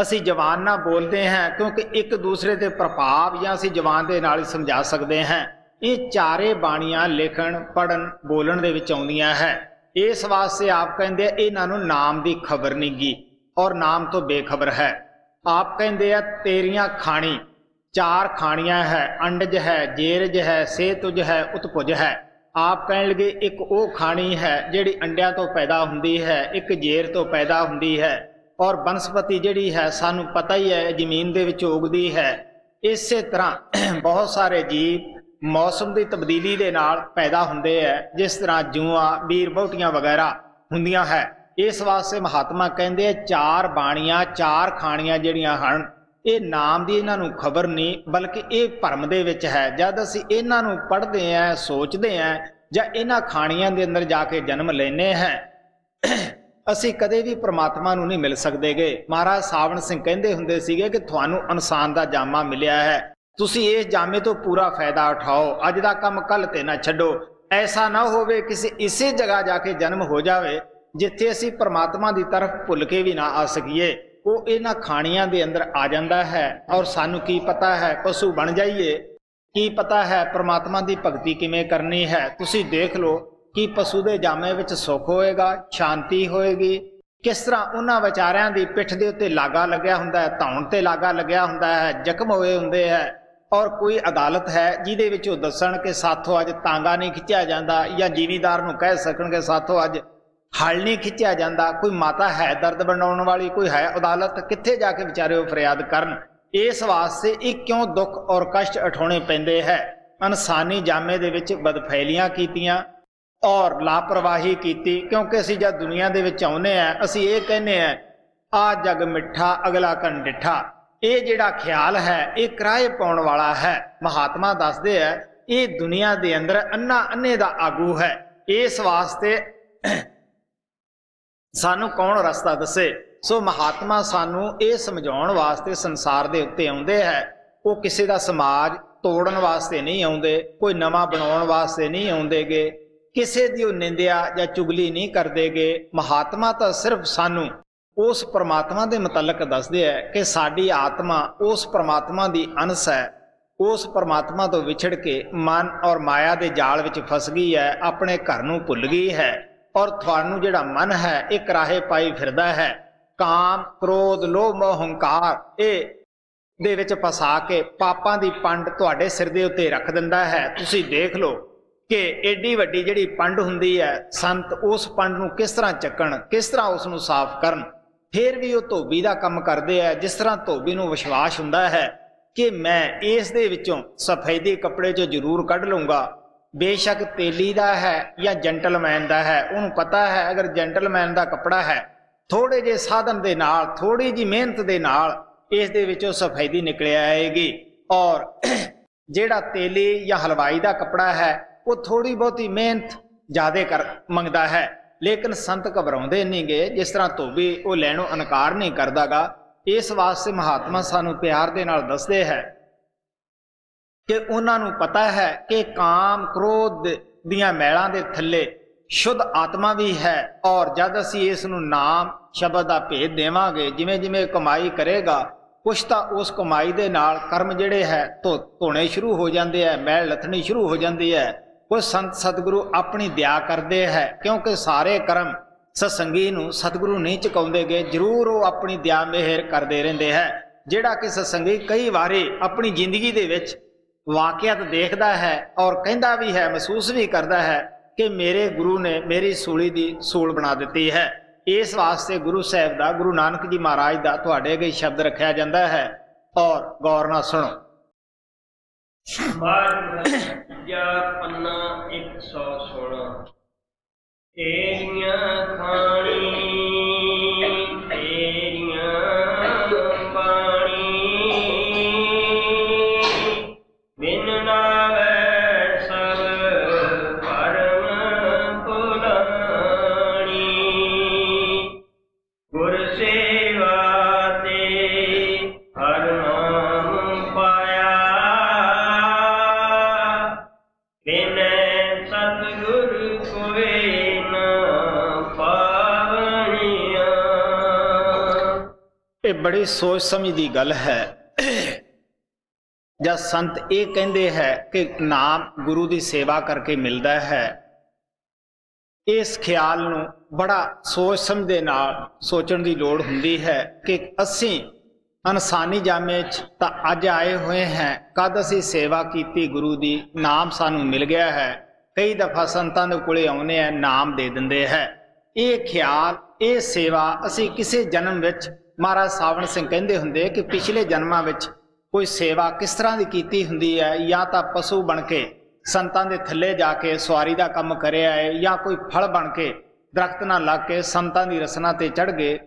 ਅਸੀਂ ਜਵਾਨ ਨਾਲ ਬੋਲਦੇ ਹਾਂ ਕਿਉਂਕਿ ਇੱਕ ਦੂਸਰੇ ਦੇ ਪ੍ਰਭਾਵ ਜਾਂ ਅਸੀਂ ਜਵਾਨ ਦੇ ਨਾਲ ਹੀ ਸਮਝਾ ਸਕਦੇ ਹਾਂ। ਇਹ ਚਾਰੇ ਬਾਣੀਆਂ ਲਿਖਣ ਪੜਨ ਬੋਲਣ ਦੇ ਵਿੱਚ ਆਉਂਦੀਆਂ ਹੈ। ਇਸ ਵਾਸਤੇ ਆਪ ਕਹਿੰਦੇ ਇਹਨਾਂ ਨੂੰ ਨਾਮ ਦੀ ਖਬਰ ਨਹੀਂ ਗੀ ਔਰ ਨਾਮ ਤੋਂ ਬੇਖਬਰ ਹੈ। ਆਪ ਕਹਿੰਦੇ ਆ, ਤੇਰੀਆਂ ਖਾਣੀ, ਚਾਰ ਖਾਣੀਆਂ ਹੈ, ਅੰਡਜ ਹੈ, ਜੇਰਜ ਹੈ, ਸੇਤੁਜ ਹੈ ਉਤਪੁਜ ਹੈ। ਆਪ ਕਹਿਣ ਲਗੇ, ਇੱਕ ਉਹ ਖਾਣੀ ਹੈ ਜਿਹੜੀ ਅੰਡਿਆਂ ਤੋਂ ਪੈਦਾ ਹੁੰਦੀ ਹੈ, ਇੱਕ ਜੇਰ ਤੋਂ ਪੈਦਾ ਹੁੰਦੀ ਹੈ। ਔਰ ਬਨਸਪਤੀ ਜਿਹੜੀ ਹੈ, ਸਾਨੂੰ ਪਤਾ ਹੀ ਹੈ ਜ਼ਮੀਨ ਦੇ ਵਿੱਚ ਉਗਦੀ ਹੈ। ਇਸੇ ਤਰ੍ਹਾਂ *clears throat* ਬਹੁਤ ਸਾਰੇ ਜੀਵ ਮੌਸਮ ਦੀ ਤਬਦੀਲੀ ਦੇ ਨਾਲ ਪੈਦਾ ਹੁੰਦੇ ਹੈ, ਜਿਸ ਤਰ੍ਹਾਂ ਜੂਆਂ ਬੀਰ ਬਹੁਟੀਆਂ ਵਗੈਰਾ ਹੁੰਦੀਆਂ ਹੈ। ਇਸ ਵਾਸਤੇ ਮਹਾਤਮਾ ਕਹਿੰਦੇ ਆ, ਚਾਰ ਬਾਣੀਆਂ, ਚਾਰ ਖਾਣੀਆਂ ਜਿਹੜੀਆਂ ਹਨ, ਇਹ ਨਾਮ ਦੀ ਇਹਨਾਂ ਨੂੰ ਖਬਰ ਨਹੀਂ, ਬਲਕਿ ਇਹ ਭਰਮ ਦੇ ਵਿੱਚ ਹੈ। ਜਦ ਅਸੀਂ ਇਹਨਾਂ ਨੂੰ ਪੜ੍ਹਦੇ ਆਂ, ਸੋਚਦੇ ਆਂ, ਜਾਂ ਇਹਨਾਂ ਖਾਣੀਆਂ ਦੇ ਅੰਦਰ ਜਾ ਕੇ ਜਨਮ ਲੈਨੇ ਹਾਂ, ਅਸੀਂ ਕਦੇ ਵੀ ਪ੍ਰਮਾਤਮਾ ਨੂੰ ਨਹੀਂ ਮਿਲ ਸਕਦੇਗੇ। ਮਹਾਰਾਜ ਸਾਵਣ ਸਿੰਘ ਕਹਿੰਦੇ ਹੁੰਦੇ ਸੀਗੇ ਕਿ ਤੁਹਾਨੂੰ ਇਨਸਾਨ ਦਾ ਜਾਮਾ ਮਿਲਿਆ ਹੈ। ਤੁਸੀਂ ਇਸ ਜਾਮੇ ਤੋਂ ਪੂਰਾ ਫਾਇਦਾ ਉਠਾਓ। ਅੱਜ ਦਾ ਕੰਮ ਕੱਲ ਤੇ ਨਾ ਛੱਡੋ। ਐਸਾ ਨਾ ਹੋਵੇ ਕਿਸੇ ਇਸੇ ਜਗ੍ਹਾ ਜਾ ਕੇ ਜਨਮ ਹੋ ਜਾਵੇ ਜਿੱਥੇ ਅਸੀਂ ਪ੍ਰਮਾਤਮਾ ਦੀ ਤਰਫ ਭੁੱਲ ਕੇ ਵੀ ਨਾ ਆ ਸਕੀਏ, ਉਹ ਇਹਨਾਂ ਖਾਣੀਆਂ ਦੇ ਅੰਦਰ ਆ ਜਾਂਦਾ ਹੈ ਔਰ ਸਾਨੂੰ ਕੀ ਪਤਾ ਹੈ, ਪਸ਼ੂ ਬਣ ਜਾਈਏ। ਕੀ ਪਤਾ ਹੈ ਪ੍ਰਮਾਤਮਾ ਦੀ ਭਗਤੀ ਕਿਵੇਂ ਕਰਨੀ ਹੈ? ਤੁਸੀਂ ਦੇਖ ਲਓ ਕਿ ਪਸ਼ੂ ਦੇ ਜਾਮੇ ਵਿੱਚ ਸੁੱਖ ਹੋਏਗਾ, ਸ਼ਾਂਤੀ ਹੋਏਗੀ। ਕਿਸ ਤਰ੍ਹਾਂ ਉਹਨਾਂ ਵਿਚਾਰਿਆਂ ਦੀ ਪਿੱਠ ਦੇ ਉੱਤੇ ਲਾਗਾ ਲੱਗਿਆ ਹੁੰਦਾ ਹੈ, ਧੌਣ ਤੇ ਲਾਗਾ ਲੱਗਿਆ ਹੁੰਦਾ ਹੈ, ਜ਼ਖਮ ਹੋਏ ਹੁੰਦੇ ਹੈ ਔਰ ਕੋਈ ਅਦਾਲਤ ਹੈ ਜਿਹਦੇ ਵਿੱਚ ਉਹ ਦੱਸਣ ਕਿ ਸਾਥੋਂ ਅੱਜ ਤਾਂਗਾ ਨਹੀਂ ਖਿੱਚਿਆ ਜਾਂਦਾ ਜਾਂ ਜੀਵੀਦਾਰ ਨੂੰ ਕਹਿ ਸਕਣ ਕਿ ਸਾਥੋਂ ਅੱਜ ਹਲ ਨਹੀਂ ਖਿੱਚਿਆ ਜਾਂਦਾ, ਕੋਈ ਮਾਤਾ ਹੈ ਦਰਦ ਬਣਾਉਣ ਵਾਲੀ, ਕੋਈ ਹੈ ਅਦਾਲਤ, ਕਿੱਥੇ ਜਾ ਕੇ ਵਿਚਾਰੇ ਉਹ ਫਰਿਆਦ ਕਰਨ? ਇਸ ਵਾਸਤੇ ਇਹ ਕਿਉਂ ਦੁੱਖ ਔਰ ਕਸ਼ਟ ਉਠਾਉਣੇ ਪੈਂਦੇ ਹੈ? ਇਨਸਾਨੀ ਜਾਮੇ ਦੇ ਵਿੱਚ ਬਦਫੈਲੀਆਂ ਕੀਤੀਆਂ ਔਰ ਲਾਪਰਵਾਹੀ ਕੀਤੀ, ਕਿਉਂਕਿ ਅਸੀਂ ਜਦ ਦੁਨੀਆ ਦੇ ਵਿੱਚ ਆਉਨੇ ਆ ਅਸੀਂ ਇਹ ਕਹਿੰਨੇ ਆ ਆ ਜਗ ਮਿੱਠਾ, ਅਗਲਾ ਕੰਨ ਡਿੱਠਾ। ਇਹ ਜਿਹੜਾ ਖਿਆਲ ਹੈ, ਇਹ ਕਿਰਾਏ ਪਾਉਣ ਵਾਲਾ ਹੈ। ਮਹਾਤਮਾ ਦੱਸਦੇ ਆ ਇਹ ਦੁਨੀਆ ਦੇ ਅੰਦਰ ਅੰਨਾ ਅੰਨੇ ਦਾ ਆਗੂ ਹੈ। ਇਸ ਵਾਸਤੇ ਸਾਨੂੰ ਕੌਣ ਰਸਤਾ ਦੱਸੇ? ਸੋ ਮਹਾਤਮਾ ਸਾਨੂੰ ਇਹ ਸਮਝਾਉਣ ਵਾਸਤੇ ਸੰਸਾਰ ਦੇ ਉੱਤੇ ਆਉਂਦੇ ਹੈ। ਉਹ ਕਿਸੇ ਦਾ ਸਮਾਜ ਤੋੜਨ ਵਾਸਤੇ ਨਹੀਂ ਆਉਂਦੇ, ਕੋਈ ਨਵਾਂ ਬਣਾਉਣ ਵਾਸਤੇ ਨਹੀਂ ਆਉਂਦੇਗੇ, ਕਿਸੇ ਦੀ ਉਹ ਨਿੰਦਿਆ ਜਾਂ ਚੁਗਲੀ ਨਹੀਂ ਕਰਦੇਗੇ। ਮਹਾਤਮਾ ਤਾਂ ਸਿਰਫ ਸਾਨੂੰ ਉਸ ਪਰਮਾਤਮਾ ਦੇ ਮੁਤਲਕ ਦੱਸਦੇ ਹੈ ਕਿ ਸਾਡੀ ਆਤਮਾ ਉਸ ਪਰਮਾਤਮਾ ਦੀ ਅੰਸ਼ ਹੈ। ਉਸ ਪਰਮਾਤਮਾ ਤੋਂ ਵਿਛੜ ਕੇ ਮਨ ਔਰ ਮਾਇਆ ਦੇ ਜਾਲ ਵਿੱਚ ਫਸ ਗਈ ਹੈ, ਆਪਣੇ ਘਰ ਨੂੰ ਭੁੱਲ ਗਈ ਹੈ। ਔਰ ਤੁਹਾਨੂੰ ਜਿਹੜਾ ਮਨ ਹੈ ਇਹ ਕਰਾਹੇ ਪਾਈ ਫਿਰਦਾ ਹੈ। ਕਾਮ, ਕ੍ਰੋਧ, ਲੋਭ ਮੋਹ ਹੰਕਾਰ ਇਹ ਦੇ ਵਿੱਚ ਫਸਾ ਕੇ ਪਾਪਾਂ ਦੀ ਪੰਡ ਤੁਹਾਡੇ ਸਿਰ ਦੇ ਉੱਤੇ ਰੱਖ ਦਿੰਦਾ ਹੈ। ਤੁਸੀਂ ਦੇਖ ਲਓ ਕਿ ਐਡੀ ਵੱਡੀ ਜਿਹੜੀ ਪੰਡ ਹੁੰਦੀ ਹੈ, ਸੰਤ ਉਸ ਪੰਡ ਨੂੰ ਕਿਸ ਤਰ੍ਹਾਂ ਚੱਕਣ, ਕਿਸ ਤਰ੍ਹਾਂ ਉਸ ਨੂੰ ਸਾਫ਼ ਕਰਨ, ਫਿਰ ਵੀ ਉਹ ਧੋਬੀ ਦਾ ਕੰਮ ਕਰਦੇ ਆ, ਜਿਸ ਤਰ੍ਹਾਂ ਧੋਬੀ ਨੂੰ ਵਿਸ਼ਵਾਸ ਹੁੰਦਾ ਹੈ ਕਿ ਮੈਂ ਇਸ ਦੇ ਵਿੱਚੋਂ ਸਫੈਦੀ ਕੱਪੜੇ 'ਚੋਂ ਜ਼ਰੂਰ ਕੱਢ ਲਵਾਂਗਾ ਬੇਸ਼ੱਕ ਤੇਲੀ ਦਾ ਹੈ ਜਾਂ ਜੈਂਟਲਮੈਨ ਦਾ ਹੈ, ਉਹਨੂੰ ਪਤਾ ਹੈ, ਅਗਰ ਜੈਂਟਲਮੈਨ ਦਾ ਕੱਪੜਾ ਹੈ ਥੋੜੇ ਜੇ ਸਾਧਨ ਦੇ ਨਾਲ ਥੋੜੀ ਜੀ ਮਿਹਨਤ ਦੇ ਨਾਲ ਇਸ ਦੇ ਵਿੱਚੋਂ ਸਫੈਦੀ ਨਿਕਲ ਆਏਗੀ। ਔਰ *clears throat* ਜਿਹੜਾ ਤੇਲੀ ਜਾਂ ਹਲਵਾਈ ਦਾ ਕੱਪੜਾ ਹੈ, ਉਹ ਥੋੜੀ ਬਹੁਤੀ ਮਿਹਨਤ ਜ਼ਿਆਦਾ ਕਰ ਮੰਗਦਾ ਹੈ। ਲੇਕਿਨ ਸੰਤ ਘਬਰਾਉਂਦੇ ਨਹੀਂਗੇ ਜਿਸ ਤਰ੍ਹਾਂ ਧੋਬੀ ਉਹ ਲੈਣੋਂ ਇਨਕਾਰ ਨਹੀਂ ਕਰਦਾਗਾ। ਇਸ ਵਾਸਤੇ ਮਹਾਤਮਾ ਸਾਨੂੰ ਪਿਆਰ ਦੇ ਨਾਲ ਦੱਸਦੇ ਹੈ ਕਿ ਉਹਨਾਂ ਨੂੰ ਪਤਾ ਹੈ ਕਿ ਕਾਮ ਕ੍ਰੋਧ ਦੀਆਂ ਮੈਲਾਂ ਦੇ ਥੱਲੇ ਸ਼ੁੱਧ ਆਤਮਾ ਵੀ ਹੈ ਔਰ ਜਦ ਅਸੀਂ ਇਸ ਨੂੰ ਨਾਮ, ਸ਼ਬਦ ਦਾ ਭੇਦ ਦੇਵਾਂਗੇ, ਜਿਵੇਂ ਜਿਵੇਂ ਕਮਾਈ ਕਰੇਗਾ, ਕੁਛ ਤਾਂ ਉਸ ਕਮਾਈ ਦੇ ਨਾਲ ਕਰਮ ਜਿਹੜੇ ਹੈ, ਧੋ, ਧੋਣੇ ਸ਼ੁਰੂ ਹੋ ਜਾਂਦੇ ਹੈ, ਮੈਲ ਲੱਥਣੀ ਸ਼ੁਰੂ ਹੋ ਜਾਂਦੀ ਹੈ। ਕੁਝ ਸੰਤ ਸਤਿਗੁਰੂ ਆਪਣੀ ਦਇਆ ਕਰਦੇ ਹੈ, ਕਿਉਂਕਿ ਸਾਰੇ ਕਰਮ ਸਤਸੰਗੀ ਨੂੰ ਸਤਿਗੁਰੂ ਨਹੀਂ ਚੁਕਾਉਂਦੇ ਗਏ, ਜ਼ਰੂਰ ਉਹ ਆਪਣੀ ਦਇਆ ਮਿਹਰ ਕਰਦੇ ਰਹਿੰਦੇ ਹੈ। ਜਿਹੜਾ ਕਿ ਸਤਸੰਗੀ ਕਈ ਵਾਰੀ ਆਪਣੀ ਜ਼ਿੰਦਗੀ ਦੇ ਵਿੱਚ ਵਾਕਿਆਤ ਦੇਖਦਾ ਹੈ ਔਰ ਕਹਿੰਦਾ ਵੀ ਹੈ, ਮਹਿਸੂਸ ਵੀ ਕਰਦਾ ਹੈ ਕਿ ਮੇਰੇ ਗੁਰੂ ਨੇ ਮੇਰੀ ਸੂਲੀ ਦੀ ਸੂਲ ਬਣਾ ਦਿੱਤੀ ਹੈ। ਇਸ ਵਾਸਤੇ ਗੁਰੂ ਸਾਹਿਬ ਦਾ, ਗੁਰੂ ਨਾਨਕ ਜੀ ਮਹਾਰਾਜ ਦਾ ਤੁਹਾਡੇ ਅੱਗੇ ਸ਼ਬਦ ਰੱਖਿਆ ਜਾਂਦਾ ਹੈ ਔਰ ਗੌਰ ਨਾਲ ਸੁਣੋ। ਮਾਰਜਾ ਪੰਨਾ 116 ਤੇਰੀਆਂ ਖਾਣੀ ਬੜੀ ਸੋਚ ਸਮਝ ਦੀ ਗੱਲ ਹੈ। ਜਦ ਸੰਤ ਇਹ ਕਹਿੰਦੇ ਹੈ ਕਿ ਨਾਮ ਗੁਰੂ ਦੀ ਸੇਵਾ ਕਰਕੇ ਮਿਲਦਾ ਹੈ। ਇਸ ਖਿਆਲ ਨੂੰ ਬੜਾ ਸੋਚ ਸਮਝ ਦੇ ਨਾਲ ਸੋਚਣ ਦੀ ਲੋੜ ਹੁੰਦੀ ਹੈ ਕਿ ਅਸੀਂ ਇਨਸਾਨੀ ਜਾਮੇ 'ਚ ਤਾਂ ਅੱਜ ਆਏ ਹੋਏ ਹਾਂ, ਕਦ ਅਸੀਂ ਸੇਵਾ ਕੀਤੀ ਗੁਰੂ ਦੀ, ਨਾਮ ਸਾਨੂੰ ਮਿਲ ਗਿਆ ਹੈ। ਕਈ ਦਫਾ ਸੰਤਾਂ ਦੇ ਕੋਲੇ ਆਉਨੇ ਆ, ਨਾਮ ਦੇ ਦਿੰਦੇ ਹੈ। ਇਹ ਖਿਆਲ, ਇਹ ਸੇਵਾ ਅਸੀਂ ਕਿਸੇ ਜਨਮ ਵਿੱਚ ਮਹਾਰਾਜ ਸਾਵਣ ਸਿੰਘ ਕਹਿੰਦੇ ਹੁੰਦੇ ਕਿ ਪਿਛਲੇ ਜਨਮਾਂ ਵਿੱਚ ਕੋਈ ਸੇਵਾ ਕਿਸ ਤਰ੍ਹਾਂ ਦੀ ਕੀਤੀ ਹੁੰਦੀ ਹੈ? ਜਾਂ ਤਾਂ ਪਸ਼ੂ ਬਣ ਕੇ ਸੰਤਾਂ ਦੇ ਥੱਲੇ ਜਾ ਕੇ ਸਵਾਰੀ ਦਾ ਕੰਮ ਕਰਿਆ ਹੈ ਜਾਂ ਕੋਈ ਫਲ ਬਣ ਕੇ ਦਰਖਤ ਨਾਲ ਲੱਗ ਕੇ ਸੰਤਾਂ ਦੀ ਰਸਨਾ ਤੇ ਚੜ ਗਏ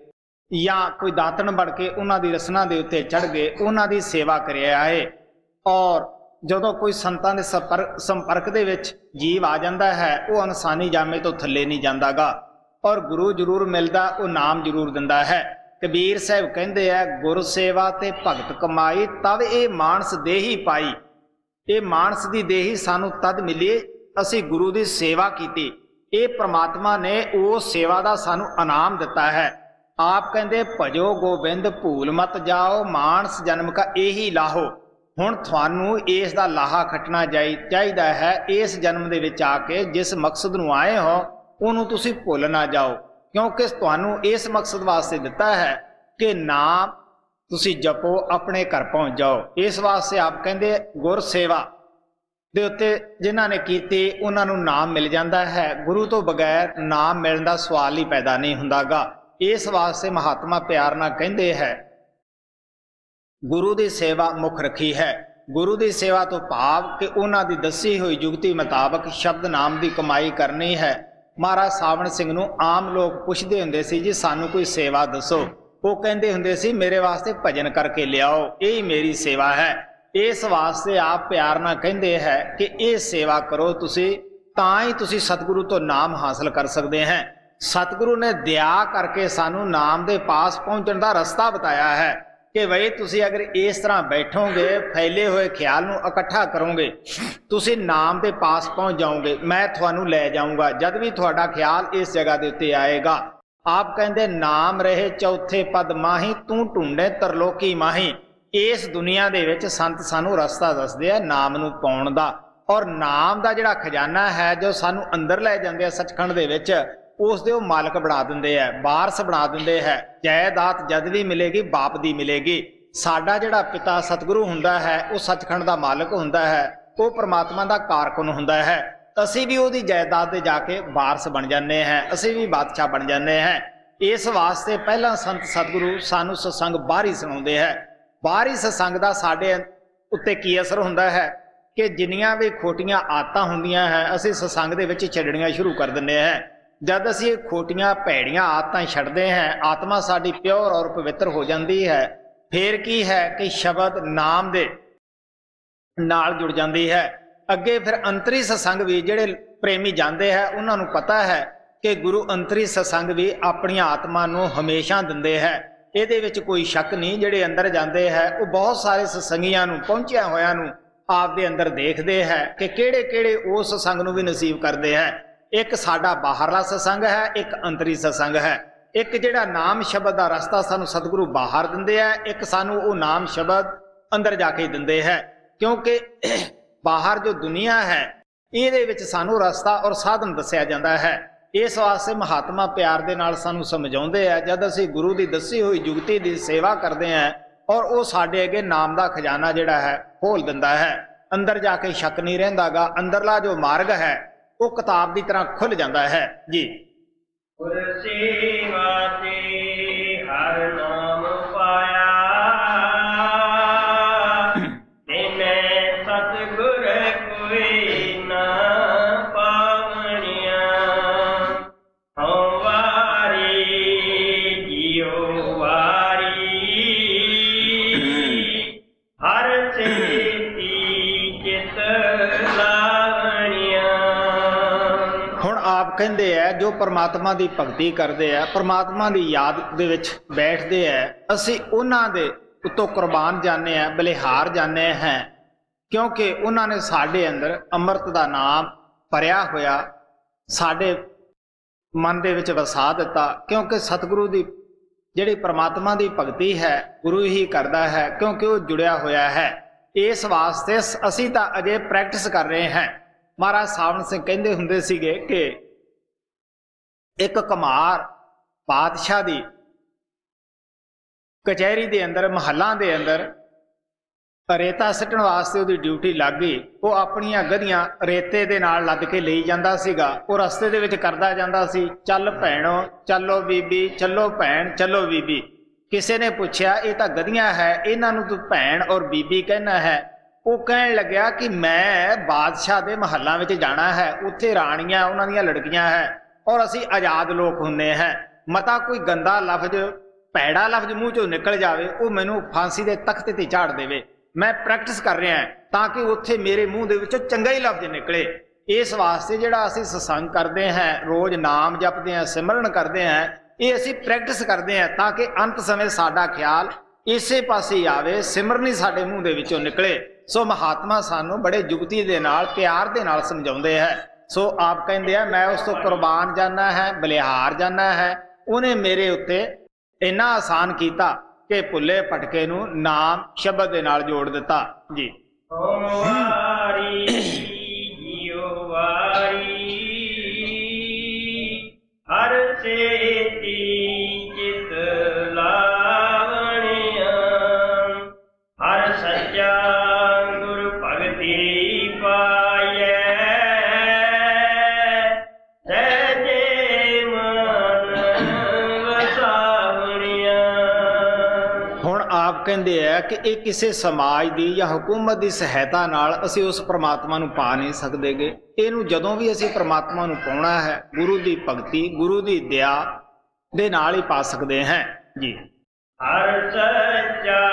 ਜਾਂ ਕੋਈ ਦਾਤਣ ਬਣ ਕੇ ਉਹਨਾਂ ਦੀ ਰਸਨਾ ਦੇ ਉੱਤੇ ਚੜ ਗਏ, ਉਹਨਾਂ ਦੀ ਸੇਵਾ ਕਰਿਆ ਹੈ। ਔਰ ਜਦੋਂ ਕੋਈ ਸੰਤਾਂ ਦੇ ਸੰਪਰਕ ਸੰਪਰਕ ਦੇ ਵਿੱਚ ਜੀਵ ਆ ਜਾਂਦਾ ਹੈ, ਉਹ ਇਨਸਾਨੀ ਜਾਮੇ ਤੋਂ ਥੱਲੇ ਨਹੀਂ ਜਾਂਦਾਗਾ। ਔਰ ਗੁਰੂ ਜ਼ਰੂਰ ਮਿਲਦਾ, ਉਹ ਨਾਮ ਜ਼ਰੂਰ ਦਿੰਦਾ ਹੈ। ਕਬੀਰ ਸਾਹਿਬ ਕਹਿੰਦੇ ਆ, ਗੁਰ ਸੇਵਾ ਤੇ ਭਗਤ ਕਮਾਈ ਤਬ ਇਹ ਮਾਨਸ ਦੇਹੀ ਪਾਈ। ਇਹ ਮਾਨਸ ਦੀ ਦੇਹੀ ਸਾਨੂੰ ਤਦ ਮਿਲੀ, ਅਸੀਂ ਗੁਰੂ ਦੀ ਸੇਵਾ ਕੀਤੀ। ਇਹ ਪ੍ਰਮਾਤਮਾ ਨੇ ਉਸ ਸੇਵਾ ਦਾ ਸਾਨੂੰ ਇਨਾਮ ਦਿੱਤਾ ਹੈ। ਆਪ ਕਹਿੰਦੇ, ਭਜੋ ਗੋਬਿੰਦ, ਭੂਲ ਮਤ ਜਾਓ, ਮਾਨਸ ਜਨਮ ਕਾ ਇਹੀ ਲਾਹੋ। ਹੁਣ ਤੁਹਾਨੂੰ ਇਸ ਦਾ ਲਾਹਾ ਖੱਟਣਾ ਜਾਈ, ਚਾਹੀਦਾ ਹੈ ਇਸ ਜਨਮ ਦੇ ਵਿੱਚ ਆ ਕੇ, ਜਿਸ ਮਕਸਦ ਨੂੰ ਆਏ ਹੋ, ਉਹਨੂੰ ਤੁਸੀਂ ਭੁੱਲ ਨਾ ਜਾਓ। ਕਿਉਂਕਿ ਤੁਹਾਨੂੰ ਇਸ ਮਕਸਦ ਵਾਸਤੇ ਦਿੱਤਾ ਹੈ ਕਿ ਨਾਮ ਤੁਸੀਂ ਜਪੋ, ਆਪਣੇ ਘਰ ਪਹੁੰਚ ਜਾਓ। ਇਸ ਵਾਸਤੇ ਆਪ ਕਹਿੰਦੇ ਗੁਰ ਸੇਵਾ ਦੇ ਉੱਤੇ ਜਿਨ੍ਹਾਂ ਨੇ ਕੀਤੀ, ਉਹਨਾਂ ਨੂੰ ਨਾਮ ਮਿਲ ਜਾਂਦਾ ਹੈ। ਗੁਰੂ ਤੋਂ ਬਗੈਰ ਨਾਮ ਮਿਲਣ ਦਾ ਸਵਾਲ ਹੀ ਪੈਦਾ ਨਹੀਂ ਹੁੰਦਾਗਾ। ਇਸ ਵਾਸਤੇ ਮਹਾਤਮਾ ਪਿਆਰ ਨਾਲ ਕਹਿੰਦੇ ਹੈ, ਗੁਰੂ ਦੀ ਸੇਵਾ ਮੁੱਖ ਰੱਖੀ ਹੈ। ਗੁਰੂ ਦੀ ਸੇਵਾ ਤੋਂ ਭਾਵ ਕਿ ਉਹਨਾਂ ਦੀ ਦੱਸੀ ਹੋਈ ਯੁਗਤੀ ਮੁਤਾਬਕ ਸ਼ਬਦ ਨਾਮ ਦੀ ਕਮਾਈ ਕਰਨੀ ਹੈ। ਮਹਾਰਾਜ ਸਾਵਣ ਸਿੰਘ ਨੂੰ ਆਮ ਲੋਕ ਪੁੱਛਦੇ ਹੁੰਦੇ ਸੀ, ਜੀ, ਸਾਨੂੰ ਕੋਈ ਸੇਵਾ ਦੱਸੋ। ਉਹ ਕਹਿੰਦੇ ਹੁੰਦੇ ਸੀ, ਮੇਰੇ ਵਾਸਤੇ ਭਜਨ ਕਰਕੇ ਲਿਆਓ, ਇਹ ਹੀ ਮੇਰੀ ਸੇਵਾ ਹੈ। ਇਸ ਵਾਸਤੇ ਆਪ ਪਿਆਰ ਨਾਲ ਕਹਿੰਦੇ ਹੈ ਕਿ ਇਹ ਸੇਵਾ ਕਰੋ ਤੁਸੀਂ, ਤਾਂ ਹੀ ਤੁਸੀਂ ਸਤਿਗੁਰੂ ਤੋਂ ਨਾਮ ਹਾਸਲ ਕਰ ਸਕਦੇ ਹੈ। ਸਤਿਗੁਰੂ ਨੇ ਦਇਆ ਕਰਕੇ ਸਾਨੂੰ ਨਾਮ ਦੇ ਪਾਸ ਪਹੁੰਚਣ ਦਾ ਰਸਤਾ ਬਤਾਇਆ ਹੈ। ਕਿ ਬਈ ਤੁਸੀਂ ਅਗਰ ਇਸ ਤਰ੍ਹਾਂ ਬੈਠੋਗੇ, ਫੈਲੇ ਹੋਏ ਖਿਆਲ ਨੂੰ ਇਕੱਠਾ ਕਰੋਗੇ, ਤੁਸੀਂ ਨਾਮ ਦੇ ਪਾਸ ਪਹੁੰਚ ਜਾਓਗੇ, ਮੈਂ ਤੁਹਾਨੂੰ ਲੈ ਜਾਊਂਗਾ, ਜਦ ਵੀ ਤੁਹਾਡਾ ਖਿਆਲ ਇਸ ਜਗ੍ਹਾ ਦੇ ਉੱਤੇ ਆਏਗਾ। ਆਪ ਕਹਿੰਦੇ, ਨਾਮ ਰਹੇ ਚੌਥੇ ਪਦ ਮਾਹੀ, ਤੂੰ ਢੂੰਡੇ ਤਰਲੋਕੀ ਮਾਹੀ। ਇਸ ਦੁਨੀਆ ਦੇ ਵਿੱਚ ਸੰਤ ਸਾਨੂੰ ਰਸਤਾ ਦੱਸਦੇ ਆ ਨਾਮ ਨੂੰ ਪਾਉਣ ਦਾ। ਔਰ ਨਾਮ ਦਾ ਜਿਹੜਾ ਖਜ਼ਾਨਾ ਹੈ, ਜੋ ਸਾਨੂੰ ਅੰਦਰ ਲੈ ਜਾਂਦੇ ਆ ਸੱਚਖੰਡ ਦੇ ਵਿੱਚ ਉਸ ਦੇ ਉਹ ਮਾਲਕ ਬਣਾ ਦਿੰਦੇ ਆ, ਵਾਰਸ ਬਣਾ ਦਿੰਦੇ ਹੈ। ਜਾਇਦਾਦ ਜਦ ਵੀ ਮਿਲੇਗੀ, ਬਾਪ ਦੀ ਮਿਲੇਗੀ। ਸਾਡਾ ਜਿਹੜਾ ਪਿਤਾ ਸਤਿਗੁਰੂ ਹੁੰਦਾ ਹੈ, ਉਹ ਸੱਚਖੰਡ ਦਾ ਮਾਲਕ ਹੁੰਦਾ ਹੈ, ਉਹ ਪ੍ਰਮਾਤਮਾ ਦਾ ਕਾਰਕੁਨ ਹੁੰਦਾ ਹੈ। ਅਸੀਂ ਵੀ ਉਹਦੀ ਜਾਇਦਾਦ ਤੇ ਜਾ ਕੇ ਵਾਰਸ ਬਣ ਜਾਂਦੇ ਹਾਂ, ਅਸੀਂ ਵੀ ਬਾਦਸ਼ਾਹ ਬਣ ਜਾਂਦੇ ਹਾਂ। ਇਸ ਵਾਸਤੇ ਪਹਿਲਾਂ ਸੰਤ ਸਤਿਗੁਰੂ ਸਾਨੂੰ ਸਤਸੰਗ ਬਾਹਰੀ ਸੁਣਾਉਂਦੇ ਹੈ। ਬਾਹਰੀ ਸਤਸੰਗ ਦਾ ਸਾਡੇ ਉੱਤੇ ਕੀ ਅਸਰ ਹੁੰਦਾ ਹੈ ਕਿ ਜਿੰਨੀਆਂ ਵੀ ਖੋਟੀਆਂ ਆਦਤਾਂ ਹੁੰਦੀਆਂ ਹੈ, ਅਸੀਂ ਸਤਸੰਗ ਦੇ ਵਿੱਚ ਛੱਡਣੀਆਂ ਸ਼ੁਰੂ ਕਰ ਦਿੰਦੇ ਹਾਂ। ਜਦ ਅਸੀਂ ਇਹ ਖੋਟੀਆਂ ਭੈੜੀਆਂ ਆਦਤਾਂ ਛੱਡਦੇ ਹਾਂ, ਆਤਮਾ ਸਾਡੀ ਪਿਓਰ ਔਰ ਪਵਿੱਤਰ ਹੋ ਜਾਂਦੀ ਹੈ, ਫੇਰ ਕੀ ਹੈ ਕਿ ਸ਼ਬਦ ਨਾਮ ਦੇ ਨਾਲ ਜੁੜ ਜਾਂਦੀ ਹੈ। ਅੱਗੇ ਫਿਰ ਅੰਤਰੀ ਸਤਸੰਗ ਵੀ ਜਿਹੜੇ ਪ੍ਰੇਮੀ ਜਾਂਦੇ ਹੈ, ਉਹਨਾਂ ਨੂੰ ਪਤਾ ਹੈ ਕਿ ਗੁਰੂ ਅੰਤਰੀ ਸਤਸੰਗ ਵੀ ਆਪਣੀਆਂ ਆਤਮਾ ਨੂੰ ਹਮੇਸ਼ਾ ਦਿੰਦੇ ਹੈ। ਇਹਦੇ ਵਿੱਚ ਕੋਈ ਸ਼ੱਕ ਨਹੀਂ, ਜਿਹੜੇ ਅੰਦਰ ਜਾਂਦੇ ਹੈ, ਉਹ ਬਹੁਤ ਸਾਰੇ ਸਤਸੰਗੀਆਂ ਨੂੰ, ਪਹੁੰਚਿਆ ਹੋਇਆਂ ਨੂੰ ਆਪਦੇ ਅੰਦਰ ਦੇਖਦੇ ਹੈ ਕਿ ਕਿਹੜੇ ਕਿਹੜੇ ਉਸ ਸਤਸੰਗ ਨੂੰ ਵੀ ਨਸੀਬ ਕਰਦੇ ਹੈ। ਇੱਕ ਸਾਡਾ ਬਾਹਰਲਾ ਸਤਸੰਗ ਹੈ, ਇੱਕ ਅੰਤਰੀ ਸਤਸੰਗ ਹੈ। ਇੱਕ ਜਿਹੜਾ ਨਾਮ ਸ਼ਬਦ ਦਾ ਰਸਤਾ ਸਾਨੂੰ ਸਤਿਗੁਰੂ ਬਾਹਰ ਦਿੰਦੇ ਆ, ਇੱਕ ਸਾਨੂੰ ਉਹ ਨਾਮ ਸ਼ਬਦ ਅੰਦਰ ਜਾ ਕੇ ਦਿੰਦੇ ਹੈ। ਕਿਉਂਕਿ ਬਾਹਰ ਜੋ ਦੁਨੀਆ ਹੈ, ਇਹਦੇ ਵਿੱਚ ਸਾਨੂੰ ਰਸਤਾ ਔਰ ਸਾਧਨ ਦੱਸਿਆ ਜਾਂਦਾ ਹੈ। ਇਸ ਵਾਸਤੇ ਮਹਾਤਮਾ ਪਿਆਰ ਦੇ ਨਾਲ ਸਾਨੂੰ ਸਮਝਾਉਂਦੇ ਆ, ਜਦ ਅਸੀਂ ਗੁਰੂ ਦੀ ਦੱਸੀ ਹੋਈ ਜੁਗਤੀ ਦੀ ਸੇਵਾ ਕਰਦੇ ਆ ਔਰ ਉਹ ਸਾਡੇ ਅੱਗੇ ਨਾਮ ਦਾ ਖਜ਼ਾਨਾ ਜਿਹੜਾ ਹੈ ਖੋਲ ਦਿੰਦਾ ਹੈ। ਅੰਦਰ ਜਾ ਕੇ ਸ਼ੱਕ ਨਹੀਂ ਰਹਿੰਦਾਗਾ, ਅੰਦਰਲਾ ਜੋ ਮਾਰਗ ਹੈ ਉਹ ਕਿਤਾਬ ਦੀ ਤਰ੍ਹਾਂ ਖੁੱਲ ਜਾਂਦਾ ਹੈ। ਜੀ। ਗੁਰ ਆਪ ਜੋ ਪਰਮਾਤਮਾ ਦੀ ਭਗਤੀ ਕਰਦੇ ਆ, ਪਰਮਾਤਮਾ ਦੀ ਯਾਦ ਦੇ ਵਿੱਚ ਬੈਠਦੇ ਆ, ਅਸੀਂ ਉਹਨਾਂ ਦੇ ਉਤੋਂ ਕੁਰਬਾਨ ਜਾਂਦੇ ਆ, ਬਲਿਹਾਰ ਜਾਂਦੇ ਹੈ, ਕਿਉਂਕਿ ਉਹਨਾਂ ਨੇ ਸਾਡੇ ਅੰਦਰ ਅੰਮ੍ਰਿਤ ਦਾ ਨਾਮ ਭਰਿਆ ਹੋਇਆ, ਸਾਡੇ ਮਨ ਦੇ ਵਿੱਚ ਵਸਾ ਦਿੱਤਾ, ਕਿਉਂਕਿ ਸਤਿਗੁਰੂ ਦੀ, ਜਿਹੜੀ ਪ੍ਰਮਾਤਮਾ ਦੀ ਭਗਤੀ ਹੈ, ਗੁਰੂ ਹੀ ਕਰਦਾ ਹੈ, ਕਿਉਂਕਿ ਉਹ ਜੁੜਿਆ ਹੋਇਆ ਹੈ। ਇਸ ਵਾਸਤੇ ਸ- ਅਸੀਂ ਤਾਂ ਅਜੇ ਪ੍ਰੈਕਟਿਸ ਕਰ ਰਹੇ ਹਾਂ। ਮਹਾਰਾਜ ਸਾਵਣ ਸਿੰਘ ਕਹਿੰਦੇ ਹੁੰਦੇ ਸੀਗੇ ਕਿ ਇੱਕ ਕੁਮਾਰ ਬਾਦਸ਼ਾਹ ਦੀ ਕਚਹਿਰੀ ਦੇ ਅੰਦਰ, ਮਹੱਲਾਂ ਦੇ ਅੰਦਰ ਰੇਤਾ ਸੱਟਣ ਵਾਸਤੇ ਉਹਦੀ ਡਿਊਟੀ ਲੱਗ ਗਈ। ਉਹ ਆਪਣੀਆਂ ਗਧੀਆਂ ਰੇਤੇ ਦੇ ਨਾਲ ਲੱਦ ਕੇ ਲਈ ਜਾਂਦਾ ਸੀਗਾ। ਉਹ ਰਸਤੇ ਦੇ ਵਿੱਚ ਕਰਦਾ ਜਾਂਦਾ ਸੀ, ਚੱਲ ਭੈਣੋ, ਚੱਲੋ ਬੀਬੀ, ਚੱਲੋ ਭੈਣ, ਚੱਲੋ ਬੀਬੀ। ਕਿਸੇ ਨੇ ਪੁੱਛਿਆ, ਇਹ ਤਾਂ ਗਧੀਆਂ ਹੈ, ਇਹਨਾਂ ਨੂੰ ਤੂੰ ਭੈਣ ਔਰ ਬੀਬੀ ਕਹਿਣਾ ਹੈ। ਉਹ ਕਹਿਣ ਲੱਗਿਆ ਕਿ ਮੈਂ ਬਾਦਸ਼ਾਹ ਦੇ ਮਹੱਲਾਂ ਵਿੱਚ ਜਾਣਾ ਹੈ, ਉੱਥੇ ਰਾਣੀਆਂ, ਉਹਨਾਂ ਦੀਆਂ ਲੜਕੀਆਂ ਹੈ। ਔਰ ਅਸੀਂ ਆਜ਼ਾਦ ਲੋਕ ਹੁੰਨੇ ਹਾਂ। ਮਤਾ ਕੋਈ ਗੰਦਾ ਲਫ਼ਜ਼, ਭੈੜਾ ਲਫ਼ਜ਼ ਮੂੰਹ ਚੋਂ ਨਿਕਲ ਜਾਵੇ, ਉਹ ਮੈਨੂੰ ਫਾਂਸੀ ਦੇ ਤਖਤ ਤੇ ਝਾੜ ਦੇਵੇ। ਮੈਂ ਪ੍ਰੈਕਟਿਸ ਕਰ ਰਿਹਾ ਤਾਂ ਕਿ ਉੱਥੇ ਮੇਰੇ ਮੂੰਹ ਦੇ ਵਿੱਚੋਂ ਚੰਗਾ ਹੀ ਲਫ਼ਜ਼ ਨਿਕਲੇ। ਇਸ ਵਾਸਤੇ ਜਿਹੜਾ ਅਸੀਂ ਸਤਸੰਗ ਕਰਦੇ ਹਾਂ, ਰੋਜ਼ ਨਾਮ ਜਪਦੇ ਹਾਂ, ਸਿਮਰਨ ਕਰਦੇ ਹਾਂ, ਇਹ ਅਸੀਂ ਪ੍ਰੈਕਟਿਸ ਕਰਦੇ ਹਾਂ ਤਾਂ ਕਿ ਅੰਤ ਸਮੇਂ ਸਾਡਾ ਖਿਆਲ ਇਸੇ ਪਾਸੇ ਆਵੇ, ਸਿਮਰਨ ਹੀ ਸਾਡੇ ਮੂੰਹ ਦੇ ਵਿੱਚੋਂ ਨਿਕਲੇ। ਸੋ ਮਹਾਤਮਾ ਸਾਨੂੰ ਬੜੇ ਜੁਗਤੀ ਦੇ ਨਾਲ, ਪਿਆਰ ਦੇ ਨਾਲ ਸਮਝਾਉਂਦੇ ਹੈ। ਸੋ ਆਪ ਕਹਿੰਦੇ ਆ ਮੈਂ ਉਸ ਤੋਂ ਕੁਰਬਾਨ ਜਾਣਾ ਹੈ ਬਲਿਹਾਰ ਜਾਣਾ ਹੈ। ਉਹਨੇ ਮੇਰੇ ਉੱਤੇ ਇੰਨਾ ਆਸਾਨ ਕੀਤਾ ਕਿ ਭੁੱਲੇ ਭਟਕੇ ਨੂੰ ਨਾਮ ਸ਼ਬਦ ਦੇ ਨਾਲ ਜੋੜ ਦਿੱਤਾ। ਜੀ। ਵਾਰੀ ਜਿਉ ਵਾਰੀ ਹਰ ਸੇਤੀ ਕਹਿੰਦੇ ਆ ਕਿ ਇਹ ਕਿਸੇ ਸਮਾਜ ਦੀ ਜਾਂ ਹਕੂਮਤ ਦੀ ਸਹਾਇਤਾ ਨਾਲ ਅਸੀਂ ਉਸ ਪ੍ਰਮਾਤਮਾ ਨੂੰ ਪਾ ਨਹੀਂ ਸਕਦੇਗੇ। ਇਹਨੂੰ ਜਦੋਂ ਵੀ ਅਸੀਂ ਪ੍ਰਮਾਤਮਾ ਨੂੰ ਪਾਉਣਾ ਹੈ, ਗੁਰੂ ਦੀ ਭਗਤੀ, ਗੁਰੂ ਦੀ ਦਇਆ ਦੇ ਨਾਲ ਹੀ ਪਾ ਸਕਦੇ ਹਾਂ। ਜੀ। ਹਰ ਸੱਚਾ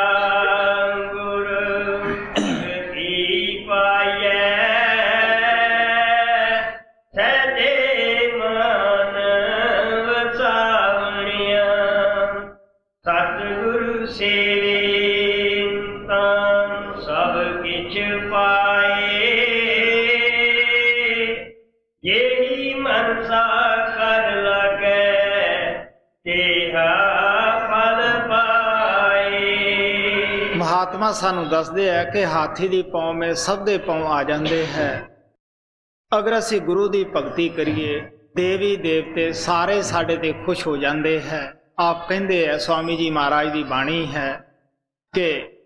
ਮਹਾਤਮਾ ਸਾਨੂੰ ਦੱਸਦੇ ਆ ਕਿ ਹਾਥੀ ਦੀ ਪੌਂ ਮੇ ਸਭ ਦੇ ਪੌਂ ਆ ਜਾਂਦੇ ਹੈ। ਅਗਰ ਅਸੀਂ ਗੁਰੂ ਦੀ ਭਗਤੀ ਕਰੀਏ, ਦੇਵੀ ਦੇਵਤੇ ਸਾਰੇ ਸਾਡੇ ਤੇ ਖੁਸ਼ ਹੋ ਜਾਂਦੇ ਹੈ। ਆਪ ਕਹਿੰਦੇ ਆ, ਸਵਾਮੀ ਜੀ ਮਹਾਰਾਜ ਦੀ ਬਾਣੀ ਹੈ ਕਿ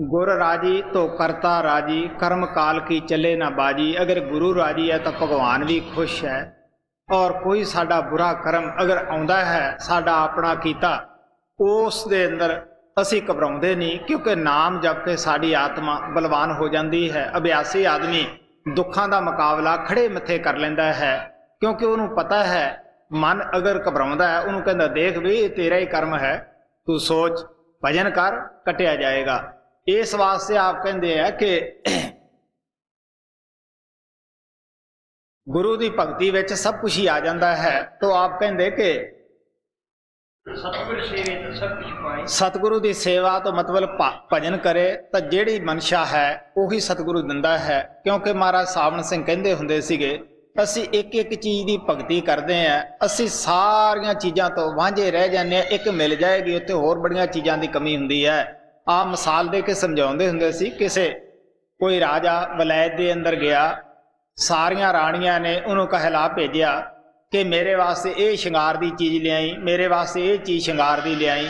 ਗੁਰ ਰਾਜੀ ਤੋ ਕਰਤਾ ਰਾਜੀ, ਕਰਮ ਕਾਲ ਕੀ ਚੱਲੇ ਨਾ ਬਾਜੀ। ਅਗਰ ਗੁਰੂ ਰਾਜੀ ਹੈ ਤਾਂ ਭਗਵਾਨ ਵੀ ਖੁਸ਼ ਹੈ। ਔਰ ਕੋਈ ਸਾਡਾ ਬੁਰਾ ਕਰਮ ਅਗਰ ਆਉਂਦਾ ਹੈ, ਸਾਡਾ ਆਪਣਾ ਕੀਤਾ, ਉਸ ਦੇ ਅੰਦਰ ਅਸੀਂ ਘਬਰਾਉਂਦੇ ਨਹੀਂ, ਕਿਉਂਕਿ ਨਾਮ ਜਪ ਕੇ ਸਾਡੀ ਆਤਮਾ ਬਲਵਾਨ ਹੋ ਜਾਂਦੀ ਹੈ। ਅਭਿਆਸੀ ਆਦਮੀ ਦੁੱਖਾਂ ਦਾ ਮੁਕਾਬਲਾ ਖੜੇ ਮੱਥੇ ਕਰ ਲੈਂਦਾ ਹੈ, ਕਿਉਂਕਿ ਉਹਨੂੰ ਪਤਾ ਹੈ, ਮਨ ਅਗਰ ਘਬਰਾਉਂਦਾ ਹੈ, ਉਹਨੂੰ ਕਹਿੰਦਾ, ਦੇਖ ਵੀ, ਇਹ ਤੇਰਾ ਹੀ ਕਰਮ ਹੈ। ਤੂੰ ਸੋਚ, ਭਜਨ ਕਰ, ਕਟਿਆ ਜਾਏਗਾ। ਇਸ ਵਾਸਤੇ ਆਪ ਕਹਿੰਦੇ ਆ ਕਿ ਗੁਰੂ ਦੀ ਭਗਤੀ ਵਿੱਚ ਸਭ ਕੁਝ ਹੀ ਆ ਜਾਂਦਾ ਹੈ। ਤਾਂ ਆਪ ਕਹਿੰਦੇ ਕਿ ਸਤਿਗੁਰ ਸੇਵੇ ਤਾਂ ਸਭ ਕੁਝ ਪਾਏ। ਸਤਿਗੁਰੂ ਦੀ ਸੇਵਾ ਤੋਂ ਮਤਲਬ ਭ- ਭਜਨ ਕਰੇ ਤਾਂ ਜਿਹੜੀ ਮਨਸ਼ਾ ਹੈ, ਉਹੀ ਸਤਿਗੁਰੂ ਦਿੰਦਾ ਹੈ। ਕਿਉਂਕਿ ਮਹਾਰਾਜ ਸਾਵਣ ਸਿੰਘ ਕਹਿੰਦੇ ਹੁੰਦੇ ਸੀਗੇ, ਅਸੀਂ ਇੱਕ ਇੱਕ ਚੀਜ਼ ਦੀ ਭਗਤੀ ਕਰਦੇ ਆਂ ਅਸੀਂ ਸਾਰੀਆਂ ਚੀਜ਼ਾਂ ਤੋਂ ਵਾਂਝੇ ਰਹਿ ਜਾਂਦੇ ਹਾਂ, ਇੱਕ ਮਿਲ ਜਾਏਗੀ, ਉੱਥੇ ਹੋਰ ਬੜੀਆਂ ਚੀਜ਼ਾਂ ਦੀ ਕਮੀ ਹੁੰਦੀ ਹੈ। ਆ ਮਿਸਾਲ ਦੇ ਕੇ ਸਮਝਾਉਂਦੇ ਹੁੰਦੇ ਸੀ, ਕਿਸੇ ਕੋਈ ਰਾਜਾ ਵਲਾਇਤ ਦੇ ਅੰਦਰ ਗਿਆ, ਸਾਰੀਆਂ ਰਾਣੀਆਂ ਨੇ ਉਹਨੂੰ ਕਹਿਲਾ ਭੇਜਿਆ ਕਿ ਮੇਰੇ ਵਾਸਤੇ ਇਹ ਸ਼ਿੰਗਾਰ ਦੀ ਚੀਜ਼ ਲਿਆਈ, ਮੇਰੇ ਵਾਸਤੇ ਇਹ ਚੀਜ਼ ਸ਼ਿੰਗਾਰ ਦੀ ਲਿਆਈ।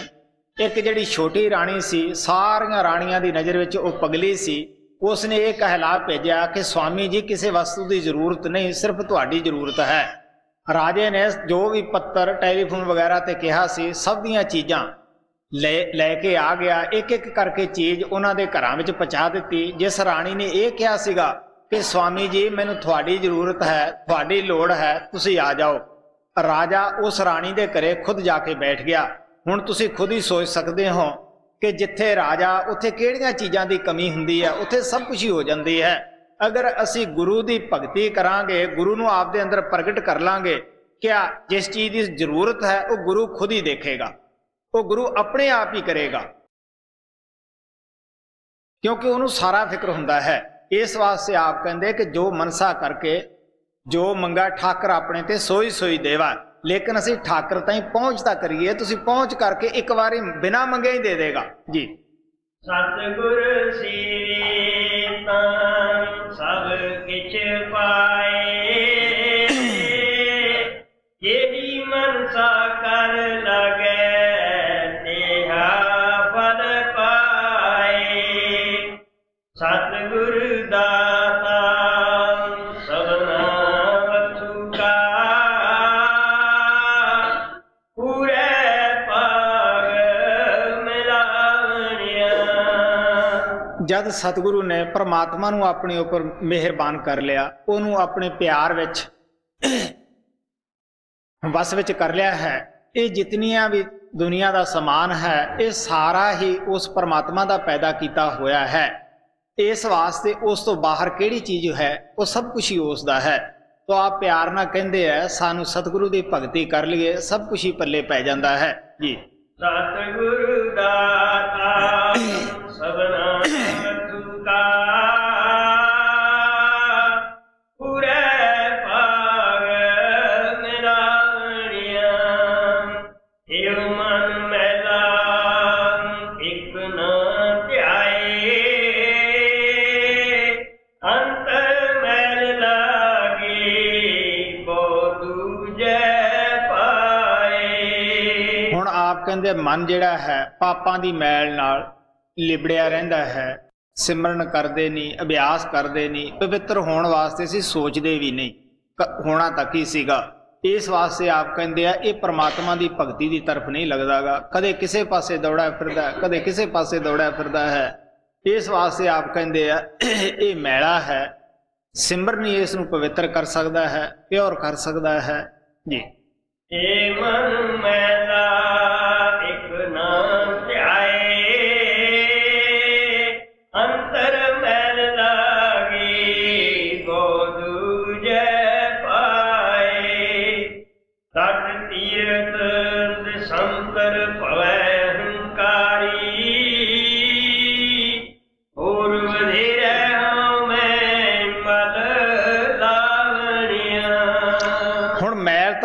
ਇੱਕ ਜਿਹੜੀ ਛੋਟੀ ਰਾਣੀ ਸੀ, ਸਾਰੀਆਂ ਰਾਣੀਆਂ ਦੀ ਨਜ਼ਰ ਵਿੱਚ ਉਹ ਪਗਲੀ ਸੀ। ਉਸ ਨੇ ਇਹ ਕਹਿਲਾ ਭੇਜਿਆ ਕਿ ਸਵਾਮੀ ਜੀ, ਕਿਸੇ ਵਸਤੂ ਦੀ ਜ਼ਰੂਰਤ ਨਹੀਂ, ਸਿਰਫ ਤੁਹਾਡੀ ਜ਼ਰੂਰਤ ਹੈ। ਰਾਜੇ ਨੇ ਜੋ ਵੀ ਪੱਤਰ, ਟੈਲੀਫੋਨ ਵਗੈਰਾ ਤੇ ਕਿਹਾ ਸੀ, ਸਭ ਦੀਆਂ ਚੀਜ਼ਾਂ ਲੈ ਲੈ ਕੇ ਆ ਗਿਆ। ਇੱਕ ਇੱਕ ਕਰਕੇ ਚੀਜ਼ ਉਹਨਾਂ ਦੇ ਘਰਾਂ ਵਿੱਚ ਪਹੁੰਚਾ ਦਿੱਤੀ। ਜਿਸ ਰਾਣੀ ਨੇ ਇਹ ਕਿਹਾ ਸੀਗਾ ਕਿ ਸਵਾਮੀ ਜੀ, ਮੈਨੂੰ ਤੁਹਾਡੀ ਜ਼ਰੂਰਤ ਹੈ, ਤੁਹਾਡੀ ਲੋੜ ਹੈ, ਤੁਸੀਂ ਆ ਜਾਓ। ਰਾਜਾ ਉਸ ਰਾਣੀ ਦੇ ਘਰੇ ਖੁਦ ਜਾ ਕੇ ਬੈਠ ਗਿਆ। ਹੁਣ ਤੁਸੀਂ ਖੁਦ ਹੀ ਸੋਚ ਸਕਦੇ ਹੋ ਕਿ ਜਿੱਥੇ ਰਾਜਾ, ਉੱਥੇ ਕਿਹੜੀਆਂ ਚੀਜ਼ਾਂ ਦੀ ਕਮੀ ਹੁੰਦੀ ਹੈ, ਉੱਥੇ ਸਭ ਕੁਝ ਹੀ ਹੋ ਜਾਂਦੀ ਹੈ। ਅਗਰ ਅਸੀਂ ਗੁਰੂ ਦੀ ਭਗਤੀ ਕਰਾਂਗੇ, ਗੁਰੂ ਨੂੰ ਆਪਦੇ ਅੰਦਰ ਪ੍ਰਗਟ ਕਰ ਲਾਂਗੇ, ਕਿਆ ਜਿਸ ਚੀਜ਼ ਦੀ ਜ਼ਰੂਰਤ ਹੈ, ਉਹ ਗੁਰੂ ਖੁਦ ਹੀ ਦੇਖੇਗਾ। ਉਹ ਗੁਰੂ ਆਪਣੇ ਆਪ ਹੀ ਕਰੇਗਾ। ਕਿਉਂਕਿ ਉਹਨੂੰ ਸਾਰਾ ਫਿਕਰ ਹੁੰਦਾ ਹੈ। ਇਸ ਵਾਸਤੇ ਆਪ ਕਹਿੰਦੇ ਕਿ ਜੋ ਮਨਸਾ ਕਰਕੇ, ਜੋ ਮੰਗਾ ਠਾਕਰ ਆਪਣੇ ਤੇ ਸੋਈ ਸੋਈ ਦੇਵਾ, ਲੇਕਿਨ ਅਸੀਂ ਠਾਕਰ ਤਾਈਂ ਪਹੁੰਚ ਤਾਂ ਕਰੀਏ, ਤੁਸੀਂ ਪਹੁੰਚ ਕਰਕੇ ਇੱਕ ਵਾਰੀ ਬਿਨਾ ਮੰਗੇ ਹੀ ਦੇ ਦੇਗਾ। ਜੀ। ਸਤਿਗੁਰ ਸੇਵੇ ਤਾਂ ਸਭ ਕਿਛ ਪਾਏ। ਜਦ ਸਤਿਗੁਰੂ ਨੇ ਪ੍ਰਮਾਤਮਾ ਨੂੰ ਆਪਣੇ ਉੱਪਰ ਮਿਹਰਬਾਨ ਕਰ ਲਿਆ, ਉਹਨੂੰ ਆਪਣੇ ਪਿਆਰ ਵਿੱਚ, ਵਸ ਵਿੱਚ ਕਰ ਲਿਆ ਹੈ। ਇਹ ਜਿਤਨੀਆਂ ਵੀ ਦੁਨੀਆ ਦਾ ਸਮਾਨ ਹੈ, ਇਹ ਸਾਰਾ ਹੀ ਉਸ ਪ੍ਰਮਾਤਮਾ ਦਾ ਪੈਦਾ ਕੀਤਾ ਹੋਇਆ ਹੈ। ਇਸ ਵਾਸਤੇ ਉਸ ਤੋਂ ਬਾਹਰ ਕਿਹੜੀ ਚੀਜ਼ ਹੈ, ਉਹ ਸਭ ਕੁਝ ਹੀ ਉਸ ਦਾ ਹੈ। ਤੋ ਆਪ ਪਿਆਰ ਨਾਲ ਕਹਿੰਦੇ ਐ ਸਾਨੂੰ ਸਤਿਗੁਰੂ ਦੀ ਭਗਤੀ ਕਰ ਲਈਏ, ਸਭ ਕੁਝ ਹੀ ਪੱਲੇ ਪੈ ਜਾਂਦਾ ਹੈ। ਜੀ। ਸਤਿਗੁਰ ਦਾਤਾ ਸਭਨਾ ਕਹਿੰਦੇ ਮਨ ਜਿਹੜਾ ਹੈ ਪਾਪਾਂ ਦੀ ਮੈਲ ਨਾਲ ਲਿਬੜਿਆ ਰਹਿੰਦਾ ਹੈ। ਸਿਮਰਨ ਕਰਦੇ ਨਹੀਂ, ਅਭਿਆਸ ਕਰਦੇ ਨਹੀਂ, ਪਵਿੱਤਰ ਹੋਣ ਵਾਸਤੇ ਅਸੀਂ ਸੋਚਦੇ ਵੀ ਨਹੀਂ। ਹੋਣਾ ਤੱਕ ਹੀ ਸੀਗਾ? ਇਸ ਵਾਸਤੇ ਆਪ ਕਹਿੰਦੇ ਆ, ਇਹ ਪ੍ਰਮਾਤਮਾ ਦੀ ਭਗਤੀ ਦੀ ਤਰਫ ਨਹੀਂ ਲੱਗਦਾਗਾ। ਕਦੇ ਕਿਸੇ ਪਾਸੇ ਦੌੜਿਆ ਫਿਰਦਾ ਕਦੇ ਕਿਸੇ ਪਾਸੇ ਦੌੜਿਆ ਫਿਰਦਾ ਹੈ। ਇਸ ਵਾਸਤੇ ਆਪ ਕਹਿੰਦੇ ਆ, ਇਹ ਮੈਲਾ ਹੈ। ਸਿਮਰਨ ਹੀ ਇਸ ਨੂੰ ਪਵਿੱਤਰ ਕਰ ਸਕਦਾ ਹੈ, ਪਿਓਰ ਕਰ ਸਕਦਾ ਹੈ। ਜੀ। ਏ ਮਨ ਮੈਲਾ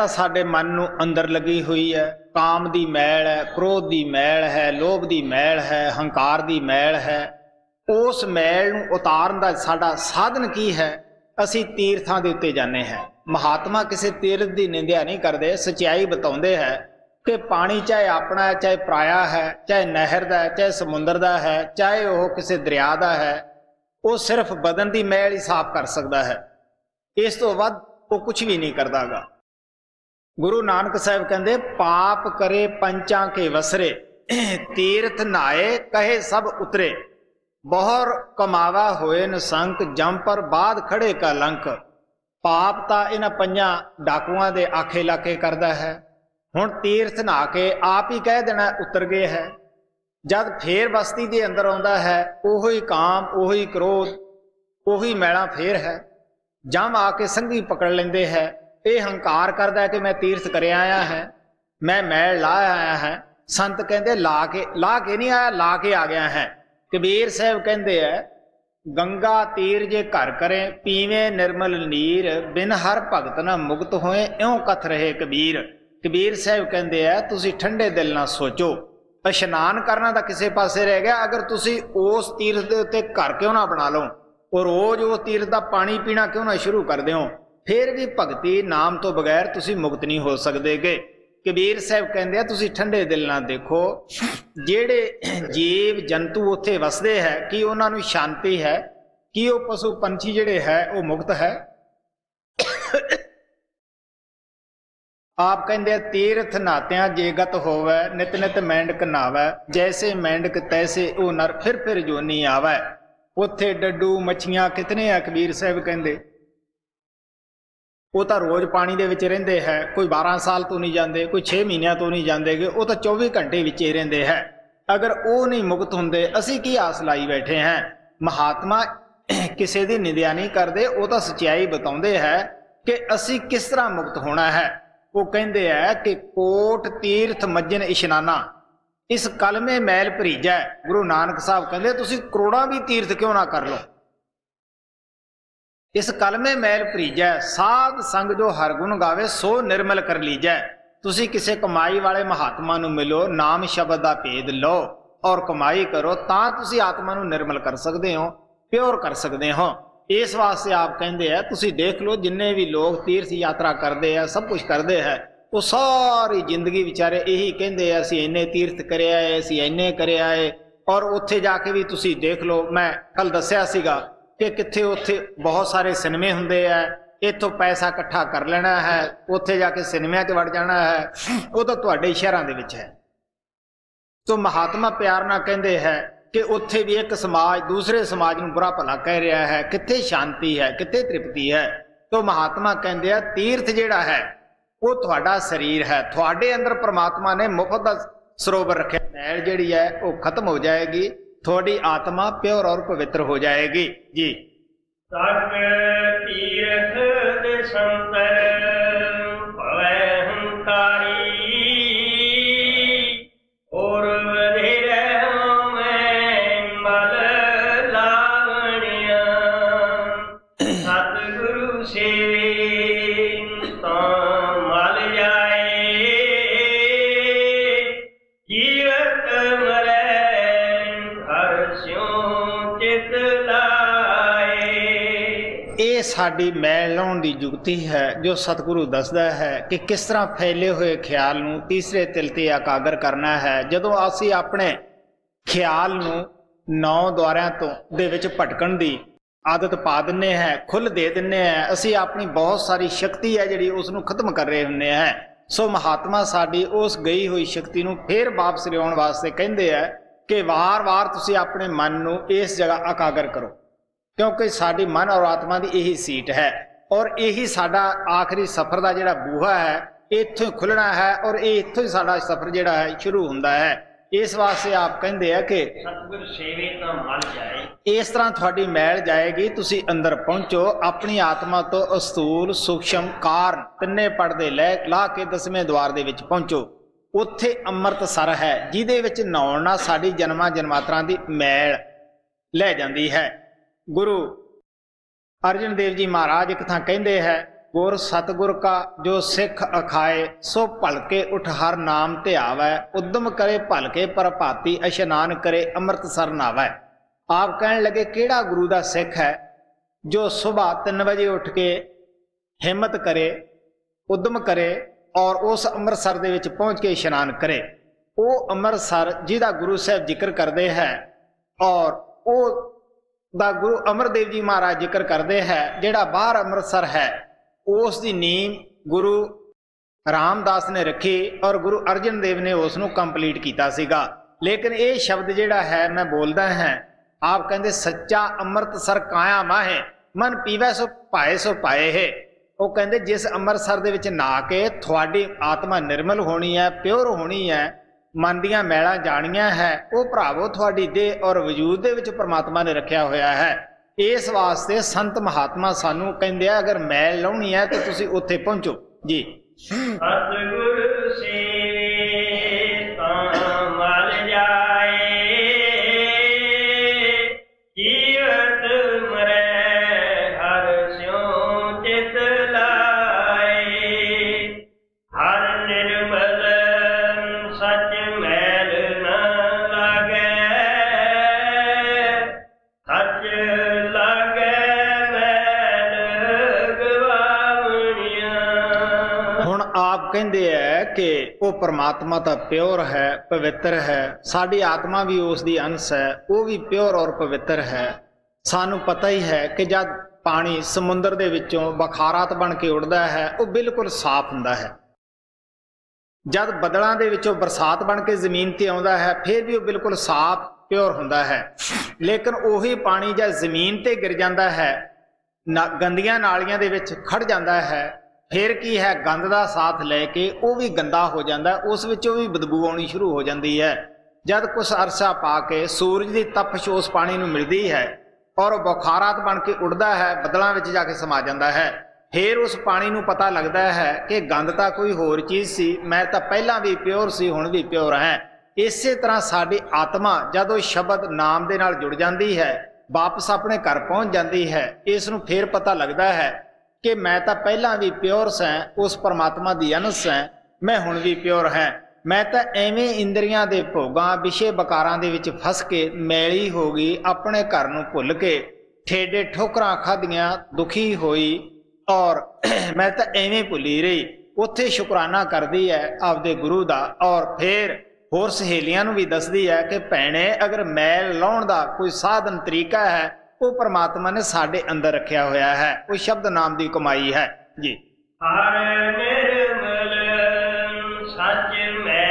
ਤਾਂ ਸਾਡੇ ਮਨ ਨੂੰ ਅੰਦਰ ਲੱਗੀ ਹੋਈ ਹੈ। ਕਾਮ ਦੀ ਮੈਲ ਹੈ, ਕ੍ਰੋਧ ਦੀ ਮੈਲ ਹੈ, ਲੋਭ ਦੀ ਮੈਲ ਹੈ, ਹੰਕਾਰ ਦੀ ਮੈਲ ਹੈ। ਉਸ ਮੈਲ ਨੂੰ ਉਤਾਰਨ ਦਾ ਸਾਡਾ ਸਾਧਨ ਕੀ ਹੈ? ਅਸੀਂ ਤੀਰਥਾਂ ਦੇ ਉੱਤੇ ਜਾਂਦੇ ਹਾਂ। ਮਹਾਤਮਾ ਕਿਸੇ ਤੀਰਥ ਦੀ ਨਿੰਦਿਆ ਨਹੀਂ ਕਰਦੇ, ਸਚਾਈ ਬਤਾਉਂਦੇ ਹੈ ਕਿ ਪਾਣੀ ਚਾਹੇ ਆਪਣਾ ਹੈ, ਚਾਹੇ ਪਰਾਇਆ ਹੈ, ਚਾਹੇ ਨਹਿਰ ਦਾ ਹੈ, ਚਾਹੇ ਸਮੁੰਦਰ ਦਾ ਹੈ, ਚਾਹੇ ਉਹ ਕਿਸੇ ਦਰਿਆ ਦਾ ਹੈ, ਉਹ ਸਿਰਫ ਬਦਨ ਦੀ ਮੈਲ ਹੀ ਸਾਫ਼ ਕਰ ਸਕਦਾ ਹੈ। ਇਸ ਤੋਂ ਵੱਧ ਉਹ ਕੁਝ ਵੀ ਨਹੀਂ ਕਰਦਾਗਾ। ਗੁਰੂ ਨਾਨਕ ਸਾਹਿਬ ਕਹਿੰਦੇ, ਪਾਪ ਕਰੇ ਪੰਚਾਂ ਕੇ ਵਸਰੇ, ਤੀਰਥ ਨਾਏ ਕਹੇ ਸਭ ਉਤਰੇ। ਬਹੁਰ ਕਮਾਵਾ ਹੋਏ ਨਸੰਕ ਜੰਮ ਪਰ ਬਾਦ ਖੜੇ ਕਾ ਲੰਕ। ਪਾਪ ਤਾਂ ਇਹਨਾਂ ਪੰਜਾਂ ਡਾਕੂਆਂ ਦੇ ਆਖੇ ਲਾਕੇ ਕਰਦਾ ਹੈ। ਹੁਣ ਤੀਰਥ ਨਹਾ ਕੇ ਆਪ ਹੀ ਕਹਿ ਦੇਣਾ ਉਤਰ ਗਏ ਹੈ। ਜਦ ਫੇਰ ਬਸਤੀ ਦੇ ਅੰਦਰ ਆਉਂਦਾ ਹੈ, ਉਹੀ ਕਾਮ, ਉਹੀ ਕ੍ਰੋਧ, ਉਹੀ ਮੈਲਾ ਫੇਰ ਹੈ। ਜਮ ਆ ਕੇ ਸੰਗੀ ਪਕੜ ਲੈਂਦੇ ਹੈ। ਇਹ ਹੰਕਾਰ ਕਰਦਾ ਕਿ ਮੈਂ ਤੀਰਥ ਕਰਿਆ ਆਇਆ ਹੈ। ਮੈਂ ਮੈਲ ਲਾ ਆਇਆ ਹੈ। ਸੰਤ ਕਹਿੰਦੇ, ਲਾ ਕੇ ਲਾ ਕੇ ਨਹੀਂ ਆਇਆ, ਲਾ ਕੇ ਆ ਗਿਆ ਹੈ। ਕਬੀਰ ਸਾਹਿਬ ਕਹਿੰਦੇ ਹੈ, ਗੰਗਾ ਤੀਰ ਜੇ ਘਰ ਕਰੇ, ਪੀਵੇਂ ਨਿਰਮਲ ਨੀਰ, ਬਿਨ ਹਰ ਭਗਤ ਨਾ ਮੁਕਤ ਹੋਏ, ਇਉਂ ਕਥ ਰਹੇ ਕਬੀਰ। ਕਬੀਰ ਸਾਹਿਬ ਕਹਿੰਦੇ ਆ ਤੁਸੀਂ ਠੰਡੇ ਦਿਲ ਨਾਲ ਸੋਚੋ। ਇਸ਼ਨਾਨ ਕਰਨਾ ਤਾਂ ਕਿਸੇ ਪਾਸੇ ਰਹਿ ਗਿਆ, ਅਗਰ ਤੁਸੀਂ ਉਸ ਤੀਰਥ ਦੇ ਉੱਤੇ ਘਰ ਕਿਉਂ ਨਾ ਬਣਾ ਲਓ? ਉਹ ਰੋਜ਼ ਉਸ ਤੀਰਥ ਦਾ ਪਾਣੀ ਪੀਣਾ ਕਿਉਂ ਨਾ ਸ਼ੁਰੂ ਕਰ ਦਿਓ? ਫਿਰ ਵੀ ਭਗਤੀ ਨਾਮ ਤੋਂ ਬਗੈਰ ਤੁਸੀਂ ਮੁਕਤ ਨਹੀਂ ਹੋ ਸਕਦੇਗੇ। ਕਬੀਰ ਸਾਹਿਬ ਕਹਿੰਦੇ ਆ, ਤੁਸੀਂ ਠੰਡੇ ਦਿਲ ਨਾਲ ਦੇਖੋ, ਜਿਹੜੇ ਜੀਵ ਜੰਤੂ ਉੱਥੇ ਵਸਦੇ ਹੈ, ਕਿ ਉਹਨਾਂ ਨੂੰ ਸ਼ਾਂਤੀ ਹੈ? ਕੀ ਉਹ ਪਸ਼ੂ ਪੰਛੀ ਜਿਹੜੇ ਹੈ, ਉਹ ਮੁਕਤ ਹੈ? ਆਪ ਕਹਿੰਦੇ ਤੀਰਥ ਨਾਤਿਆਂ ਜੇਗਤ ਹੋਵੇ, ਨਿਤ ਨਿਤ ਮੈਂਡਕ ਨਾਵੇ, ਜੈਸੇ ਮੈਂਡਕ ਤੈਸੇ ਉਹ ਨਰ ਫਿਰ ਫਿਰ ਜੋਨੀ ਆਵੇ। ਉੱਥੇ ਡੱਡੂ ਮੱਛੀਆਂ ਕਿਤਨੇ ਆ, ਕਬੀਰ ਸਾਹਿਬ ਕਹਿੰਦੇ। ਉਹ ਤਾਂ ਰੋਜ਼ ਪਾਣੀ ਦੇ ਵਿੱਚ ਰਹਿੰਦੇ ਹੈ, ਕੋਈ 12 ਸਾਲ ਤੋਂ ਨਹੀਂ ਜਾਂਦੇ, ਕੋਈ 6 ਮਹੀਨਿਆਂ ਤੋਂ ਨਹੀਂ ਜਾਂਦੇਗੇ ਉਹ ਤਾਂ 24 ਘੰਟੇ ਵਿੱਚ ਹੀ ਰਹਿੰਦੇ ਹੈ। ਅਗਰ ਉਹ ਨਹੀਂ ਮੁਕਤ ਹੁੰਦੇ, ਅਸੀਂ ਕੀ ਆਸ ਲਾਈ ਬੈਠੇ ਹਾਂ? ਮਹਾਤਮਾ *coughs* ਕਿਸੇ ਦੀ ਨਿੰਦਿਆ ਨਹੀਂ ਕਰਦੇ, ਉਹ ਤਾਂ ਸਚਾਈ ਬਤਾਉਂਦੇ ਹੈ ਕਿ ਅਸੀਂ ਕਿਸ ਤਰ੍ਹਾਂ ਮੁਕਤ ਹੋਣਾ ਹੈ। ਉਹ ਕਹਿੰਦੇ ਹੈ ਕਿ ਕੋਟ, ਤੀਰਥ ਮੱਜਨ ਇਸ਼ਨਾਨਾ, ਇਸ ਕਲਮੇ ਮੈਲ ਭਰੀਜੈ ਗੁਰੂ ਨਾਨਕ ਸਾਹਿਬ ਕਹਿੰਦੇ, ਤੁਸੀਂ ਕਰੋੜਾਂ ਵੀ ਤੀਰਥ ਕਿਉਂ ਨਾ ਕਰ ਲਓ? ਇਸ ਕਲਮੇ ਮੈਲ ਭਰੀਜੈ, ਸਾਧ ਸੰਗ ਜੋ ਹਰਗੁਣ ਗਾਵੇ, ਸੋ ਨਿਰਮਲ ਕਰ ਲੀਜੈ। ਤੁਸੀਂ ਕਿਸੇ ਕਮਾਈ ਵਾਲੇ ਮਹਾਤਮਾ ਨੂੰ ਮਿਲੋ, ਨਾਮ ਸ਼ਬਦ ਦਾ ਭੇਦ ਲਓ। ਔਰ ਕਮਾਈ ਕਰੋ, ਤਾਂ ਤੁਸੀਂ ਆਤਮਾ ਨੂੰ ਨਿਰਮਲ ਕਰ ਸਕਦੇ ਹੋ, ਪਿਓਰ ਕਰ ਸਕਦੇ ਹੋ। ਇਸ ਵਾਸਤੇ ਆਪ ਕਹਿੰਦੇ ਆ, ਤੁਸੀਂ ਦੇਖ ਲਓ, ਜਿੰਨੇ ਵੀ ਲੋਕ ਤੀਰਥ ਯਾਤਰਾ ਕਰਦੇ ਆ, ਸਭ ਕੁਝ ਕਰਦੇ ਹੈ, ਉਹ ਸਾਰੀ ਜ਼ਿੰਦਗੀ ਵਿਚਾਰੇ ਇਹੀ ਕਹਿੰਦੇ ਆ, ਅਸੀਂ ਇੰਨੇ ਤੀਰਥ ਕਰਿਆ ਏ, ਅਸੀਂ ਇੰਨੇ ਕਰਿਆ ਏ। ਔਰ ਉੱਥੇ ਜਾ ਕੇ ਵੀ ਤੁਸੀਂ ਦੇਖ ਲਓ, ਮੈਂ ਕੱਲ ਦੱਸਿਆ ਸੀਗਾ ਕਿ ਕਿੱਥੇ ਉੱਥੇ ਬਹੁਤ ਸਾਰੇ ਸਿਨੇਮੇ ਹੁੰਦੇ ਆ, ਇੱਥੋਂ ਪੈਸਾ ਇਕੱਠਾ ਕਰ ਲੈਣਾ ਹੈ, ਉੱਥੇ ਜਾ ਕੇ ਸਿਨੇਮਿਆਂ 'ਚ ਵੜ ਜਾਣਾ ਹੈ, ਉਹ ਤਾਂ ਤੁਹਾਡੇ ਸ਼ਹਿਰਾਂ ਦੇ ਵਿੱਚ ਹੈ। ਸੋ ਮਹਾਤਮਾ ਪਿਆਰ ਨਾਲ ਕਹਿੰਦੇ ਹੈ ਕਿ ਉੱਥੇ ਵੀ ਇੱਕ ਸਮਾਜ, ਦੂਸਰੇ ਸਮਾਜ ਨੂੰ ਬੁਰਾ ਭਲਾ ਕਹਿ ਰਿਹਾ ਹੈ, ਕਿੱਥੇ ਸ਼ਾਂਤੀ ਹੈ, ਕਿੱਥੇ ਤ੍ਰਿਪਤੀ ਹੈ। ਤੋ ਮਹਾਤਮਾ ਕਹਿੰਦੇ ਆ, ਤੀਰਥ ਜਿਹੜਾ ਹੈ, ਉਹ ਤੁਹਾਡਾ ਸਰੀਰ ਹੈ। ਤੁਹਾਡੇ ਅੰਦਰ ਪ੍ਰਮਾਤਮਾ ਨੇ ਮੁਫਤ ਦਾ ਸਰੋਵਰ ਰੱਖਿਆ ਨਹਿਰ ਜਿਹੜੀ ਹੈ, ਉਹ ਖਤਮ ਹੋ ਜਾਏਗੀ। ਤੁਹਾਡੀ ਆਤਮਾ ਪਿਓਰ ਔਰ ਪਵਿੱਤਰ ਹੋ ਜਾਏਗੀ। ਜੀ। ਸਭ ਤੀਰਥ ਦੇ ਸੰਤਰ ਚਿਤ ਲਾਏ। ਇਹ ਸਾਡੀ ਮੈਲ ਲਾਉਣ ਦੀ ਯੁਕਤੀ ਹੈ, ਜੋ ਸਤਿਗੁਰੂ ਦੱਸਦਾ ਹੈ ਕਿ ਕਿਸ ਤਰ੍ਹਾਂ ਫੈਲੇ ਹੋਏ ਖਿਆਲ ਨੂੰ ਤੀਸਰੇ ਤਿਲ ਤੇ ਇਕਾਗਰ ਕਰਨਾ ਹੈ। ਜਦੋਂ ਅਸੀਂ ਆਪਣੇ ਖਿਆਲ ਨੂੰ ਨੌ ਦੁਆਰਿਆਂ ਤੋਂ ਦੇ ਵਿੱਚ ਭਟਕਣ ਦੀ ਆਦਤ ਪਾ ਦਿੰਨੇ ਹੈ ਖੁੱਲ ਦੇ ਦਿੰਨੇ ਹੈ, ਅਸੀਂ ਆਪਣੀ ਬਹੁਤ ਸਾਰੀ ਸ਼ਕਤੀ ਹੈ ਜਿਹੜੀ ਉਸ ਨੂੰ ਖਤਮ ਕਰ ਰਹੇ ਹੁੰਨੇ ਹੈ। ਸੋ ਮਹਾਤਮਾ ਸਾਡੀ ਉਸ ਗਈ ਹੋਈ ਸ਼ਕਤੀ ਨੂੰ ਫੇਰ ਵਾਪਸ ਲਿਆਉਣ ਵਾਸਤੇ ਕਹਿੰਦੇ ਹੈ ਕਿ ਵਾਰ-ਵਾਰ ਤੁਸੀਂ ਆਪਣੇ ਮਨ ਨੂੰ ਇਸ ਜਗ੍ਹਾ ਇਕਾਗਰ ਕਰੋ। ਕਿਉਂਕਿ ਸਾਡੀ ਮਨ ਔਰ ਆਤਮਾ ਦੀ ਇਹੀ ਸੀਟ ਹੈ ਔਰ ਇਹੀ ਸਾਡਾ ਆਖਰੀ ਸਫ਼ਰ ਦਾ ਜਿਹੜਾ ਬੂਹਾ ਹੈ ਇੱਥੋਂ ਹੀ ਖੁੱਲਣਾ ਹੈ ਔਰ ਇਹ ਇੱਥੋਂ ਹੀ ਸਾਡਾ ਸਫ਼ਰ ਜਿਹੜਾ ਹੈ ਸ਼ੁਰੂ ਹੁੰਦਾ ਹੈ। ਇਸ ਵਾਸਤੇ ਆਪ ਕਹਿੰਦੇ ਆ ਕਿ ਸਤਿਗੁਰ ਸੇਵੇ ਤਾਂ ਮਲ ਜਾਏ। ਇਸ ਤਰ੍ਹਾਂ ਤੁਹਾਡੀ ਮੈਲ ਜਾਏਗੀ ਤੁਸੀਂ ਅੰਦਰ ਪਹੁੰਚੋ ਆਪਣੀ ਆਤਮਾ ਤੋਂ ਅਸਤੂਲ ਸੂਖਸ਼ਮ ਕਾਰਨ ਤਿੰਨੇ ਪੜਦੇ ਲੈ ਲਾ ਕੇ ਦਸਵੇਂ ਦਵਾਰ ਦੇ ਵਿੱਚ ਪਹੁੰਚੋ। ਉੱਥੇ ਅੰਮ੍ਰਿਤਸਰ ਹੈ, ਜਿਹਦੇ ਵਿੱਚ ਨਹਾਉਣ ਨਾਲ ਸਾਡੀ ਜਨਮਾਂ ਜਨਮਾਤਰਾਂ ਦੀ ਮੈਲ ਲੈ ਜਾਂਦੀ ਹੈ। ਗੁਰੂ ਅਰਜਨ ਦੇਵ ਜੀ ਮਹਾਰਾਜ ਇੱਕ ਥਾਂ ਕਹਿੰਦੇ ਹੈ, ਗੁਰ ਸਤਗੁਰ ਕਾ ਜੋ ਸਿੱਖ ਅਖਾਏ, ਸੋ ਭਲਕੇ ਉਠ ਹਰ ਨਾਮ ਧਿਆਵੈ ਉਦਮ ਕਰੇ ਭਲਕੇ ਪਰਭਾਤੀ, ਇਸ਼ਨਾਨ ਕਰੇ ਅੰਮ੍ਰਿਤਸਰ ਨਾਵੈ। ਆਪ ਕਹਿਣ ਲੱਗੇ, ਕਿਹੜਾ ਗੁਰੂ ਦਾ ਸਿੱਖ ਹੈ, ਜੋ ਸਵੇਰ 3 ਵਜੇ ਉੱਠ ਕੇ ਹਿੰਮਤ ਕਰੇ, ਉਦਮ ਕਰੇ ਔਰ ਉਸ ਅੰਮ੍ਰਿਤਸਰ ਦੇ ਵਿੱਚ ਪਹੁੰਚ ਕੇ ਇਸ਼ਨਾਨ ਕਰੇ। ਉਹ ਅੰਮ੍ਰਿਤਸਰ ਜਿਹਦਾ ਗੁਰੂ ਸਾਹਿਬ ਜ਼ਿਕਰ ਕਰਦੇ ਹੈ ਔਰ ਉਹ ਦਾ ਗੁਰੂ ਅਮਰਦੇਵ ਜੀ ਮਹਾਰਾਜ ਜ਼ਿਕਰ ਕਰਦੇ ਹੈ, ਜਿਹੜਾ ਬਾਹਰ ਅੰਮ੍ਰਿਤਸਰ ਹੈ, ਉਸ ਦੀ ਨੀਂਹ ਗੁਰੂ ਰਾਮਦਾਸ ਨੇ ਰੱਖੀ ਔਰ ਗੁਰੂ ਅਰਜਨ ਦੇਵ ਨੇ ਉਸ ਨੂੰ ਕੰਪਲੀਟ ਕੀਤਾ ਸੀਗਾ। ਲੇਕਿਨ ਇਹ ਸ਼ਬਦ ਜਿਹੜਾ ਹੈ, ਮੈਂ ਬੋਲਦਾ ਹਾਂ, ਆਪ ਕਹਿੰਦੇ, ਸੱਚਾ ਅੰਮ੍ਰਿਤਸਰ ਕਾਇਆ ਮਾਹੇ ਮਨ ਪੀਵੈ ਸੋ ਪਾਏ ਸੋ ਪਾਏ ਹੈ। ਉਹ ਕਹਿੰਦੇ, ਜਿਸ ਅੰਮ੍ਰਿਤਸਰ ਦੇ ਵਿੱਚ ਨਾ ਕੇ ਤੁਹਾਡੀ ਆਤਮਾ ਨਿਰਮਲ ਹੋਣੀ ਹੈ, ਪਿਓਰ ਹੋਣੀ ਹੈ, ਮਨ ਦੀਆਂ ਮੈਲਾਂ ਜਾਣੀਆਂ ਹੈ, ਉਹ ਭਰਾਵੋ ਤੁਹਾਡੀ ਦੇਹ ਔਰ ਵਜੂਦ ਦੇ ਵਿੱਚ ਪ੍ਰਮਾਤਮਾ ਨੇ ਰੱਖਿਆ ਹੋਇਆ ਹੈ। ਇਸ ਵਾਸਤੇ ਸੰਤ ਮਹਾਤਮਾ ਸਾਨੂੰ ਕਹਿੰਦੇ ਆ, ਅਗਰ ਮੈਲ ਲਾਉਣੀ ਹੈ ਤਾਂ ਤੁਸੀਂ ਉੱਥੇ ਪਹੁੰਚੋ। ਜੀ। ਸਤਿਗੁਰ ਸੇਵੇ ਕਿ ਉਹ ਪਰਮਾਤਮਾ ਤਾਂ ਪਿਓਰ ਹੈ, ਪਵਿੱਤਰ ਹੈ। ਸਾਡੀ ਆਤਮਾ ਵੀ ਉਸ ਦੀ ਅੰਸ਼ ਹੈ, ਉਹ ਵੀ ਪਿਓਰ ਔਰ ਪਵਿੱਤਰ ਹੈ। ਸਾਨੂੰ ਪਤਾ ਹੀ ਹੈ ਕਿ ਜਦ ਪਾਣੀ ਸਮੁੰਦਰ ਦੇ ਵਿੱਚੋਂ ਬਖਾਰਾਤ ਬਣ ਕੇ ਉੱਡਦਾ ਹੈ, ਉਹ ਬਿਲਕੁਲ ਸਾਫ਼ ਹੁੰਦਾ ਹੈ। ਜਦ ਬਦਲਾਂ ਦੇ ਵਿੱਚੋਂ ਬਰਸਾਤ ਬਣ ਕੇ ਜ਼ਮੀਨ ਤੇ ਆਉਂਦਾ ਹੈ, ਫਿਰ ਵੀ ਉਹ ਬਿਲਕੁਲ ਸਾਫ਼, ਪਿਓਰ ਹੁੰਦਾ ਹੈ। ਲੇਕਿਨ ਉਹੀ ਪਾਣੀ ਜਦ ਜ਼ਮੀਨ ਤੇ ਗਿਰ ਜਾਂਦਾ ਹੈ, ਨਾ, ਗੰਦੀਆਂ ਨਾਲੀਆਂ ਦੇ ਵਿੱਚ ਖੜ ਜਾਂਦਾ ਹੈ ਫਿਰ ਕੀ ਹੈ? ਗੰਦ ਦਾ ਸਾਥ ਲੈ ਕੇ ਉਹ ਵੀ ਗੰਦਾ ਹੋ ਜਾਂਦਾ ਉਸ ਵਿੱਚੋਂ ਵੀ ਬਦਬੂ ਆਉਣੀ ਸ਼ੁਰੂ ਹੋ ਜਾਂਦੀ ਹੈ। ਜਦ ਕੁਛ ਅਰਸਾ ਪਾ ਕੇ ਸੂਰਜ ਦੀ ਤਪਸ਼ ਉਸ ਪਾਣੀ ਨੂੰ ਮਿਲਦੀ ਹੈ ਔਰ ਬੁਖਾਰਾਤ ਬਣ ਕੇ ਉੱਡਦਾ ਹੈ, ਬੱਦਲਾਂ ਵਿੱਚ ਜਾ ਕੇ ਸਮਾ ਜਾਂਦਾ ਹੈ, ਫਿਰ ਉਸ ਪਾਣੀ ਨੂੰ ਪਤਾ ਲੱਗਦਾ ਹੈ ਕਿ ਗੰਦ ਤਾਂ ਕੋਈ ਹੋਰ ਚੀਜ਼ ਸੀ, ਮੈਂ ਤਾਂ ਪਹਿਲਾਂ ਵੀ ਪਿਓਰ ਸੀ, ਹੁਣ ਵੀ ਪਿਓਰ ਹੈ। ਇਸੇ ਤਰ੍ਹਾਂ ਸਾਡੀ ਆਤਮਾ ਜਦੋਂ ਸ਼ਬਦ ਨਾਮ ਦੇ ਨਾਲ ਜੁੜ ਜਾਂਦੀ ਹੈ, ਵਾਪਸ ਆਪਣੇ ਘਰ ਪਹੁੰਚ ਜਾਂਦੀ ਹੈ, ਇਸ ਨੂੰ ਫਿਰ ਪਤਾ ਲੱਗਦਾ ਹੈ ਕਿ ਮੈਂ ਤਾਂ ਪਹਿਲਾਂ ਵੀ ਪਿਓਰ ਸਾਂ, ਉਸ ਪਰਮਾਤਮਾ ਦੀ ਅਨਸ ਹਾਂ ਮੈਂ ਹੁਣ ਵੀ ਪਿਓਰ ਹਾਂ। ਮੈਂ ਤਾਂ ਐਵੇਂ ਇੰਦਰੀਆਂ ਦੇ ਭੋਗਾਂ, ਵਿਸ਼ੇ ਬਕਾਰਾਂ ਦੇ ਵਿੱਚ ਫਸ ਕੇ ਮੈਲੀ ਹੋ ਗਈ, ਆਪਣੇ ਘਰ ਨੂੰ ਭੁੱਲ ਕੇ, ਠੇਡੇ ਠੋਕਰਾਂ ਖਾਧੀਆਂ, ਦੁਖੀ ਹੋਈ, ਔਰ *clears throat* ਮੈਂ ਤਾਂ ਐਵੇਂ ਭੁੱਲੀ ਰਹੀ। ਉੱਥੇ ਸ਼ੁਕਰਾਨਾ ਕਰਦੀ ਹੈ ਆਪਦੇ ਗੁਰੂ ਦਾ, ਔਰ ਫਿਰ ਹੋਰ ਸਹੇਲੀਆਂ ਨੂੰ ਵੀ ਦੱਸਦੀ ਹੈ ਕਿ ਭੈਣੇ, ਅਗਰ ਮੈਲ ਲਾਉਣ ਦਾ ਕੋਈ ਸਾਧਨ, ਤਰੀਕਾ ਹੈ ਉਹ ਪ੍ਰਮਾਤਮਾ ਨੇ ਸਾਡੇ ਅੰਦਰ ਰੱਖਿਆ ਹੋਇਆ ਹੈ। ਉਹ ਸ਼ਬਦ ਨਾਮ ਦੀ ਕਮਾਈ ਹੈ। ਜੀ। ਹਰ ਨਿਰਮਲ ਸੱਚ ਮੈਲ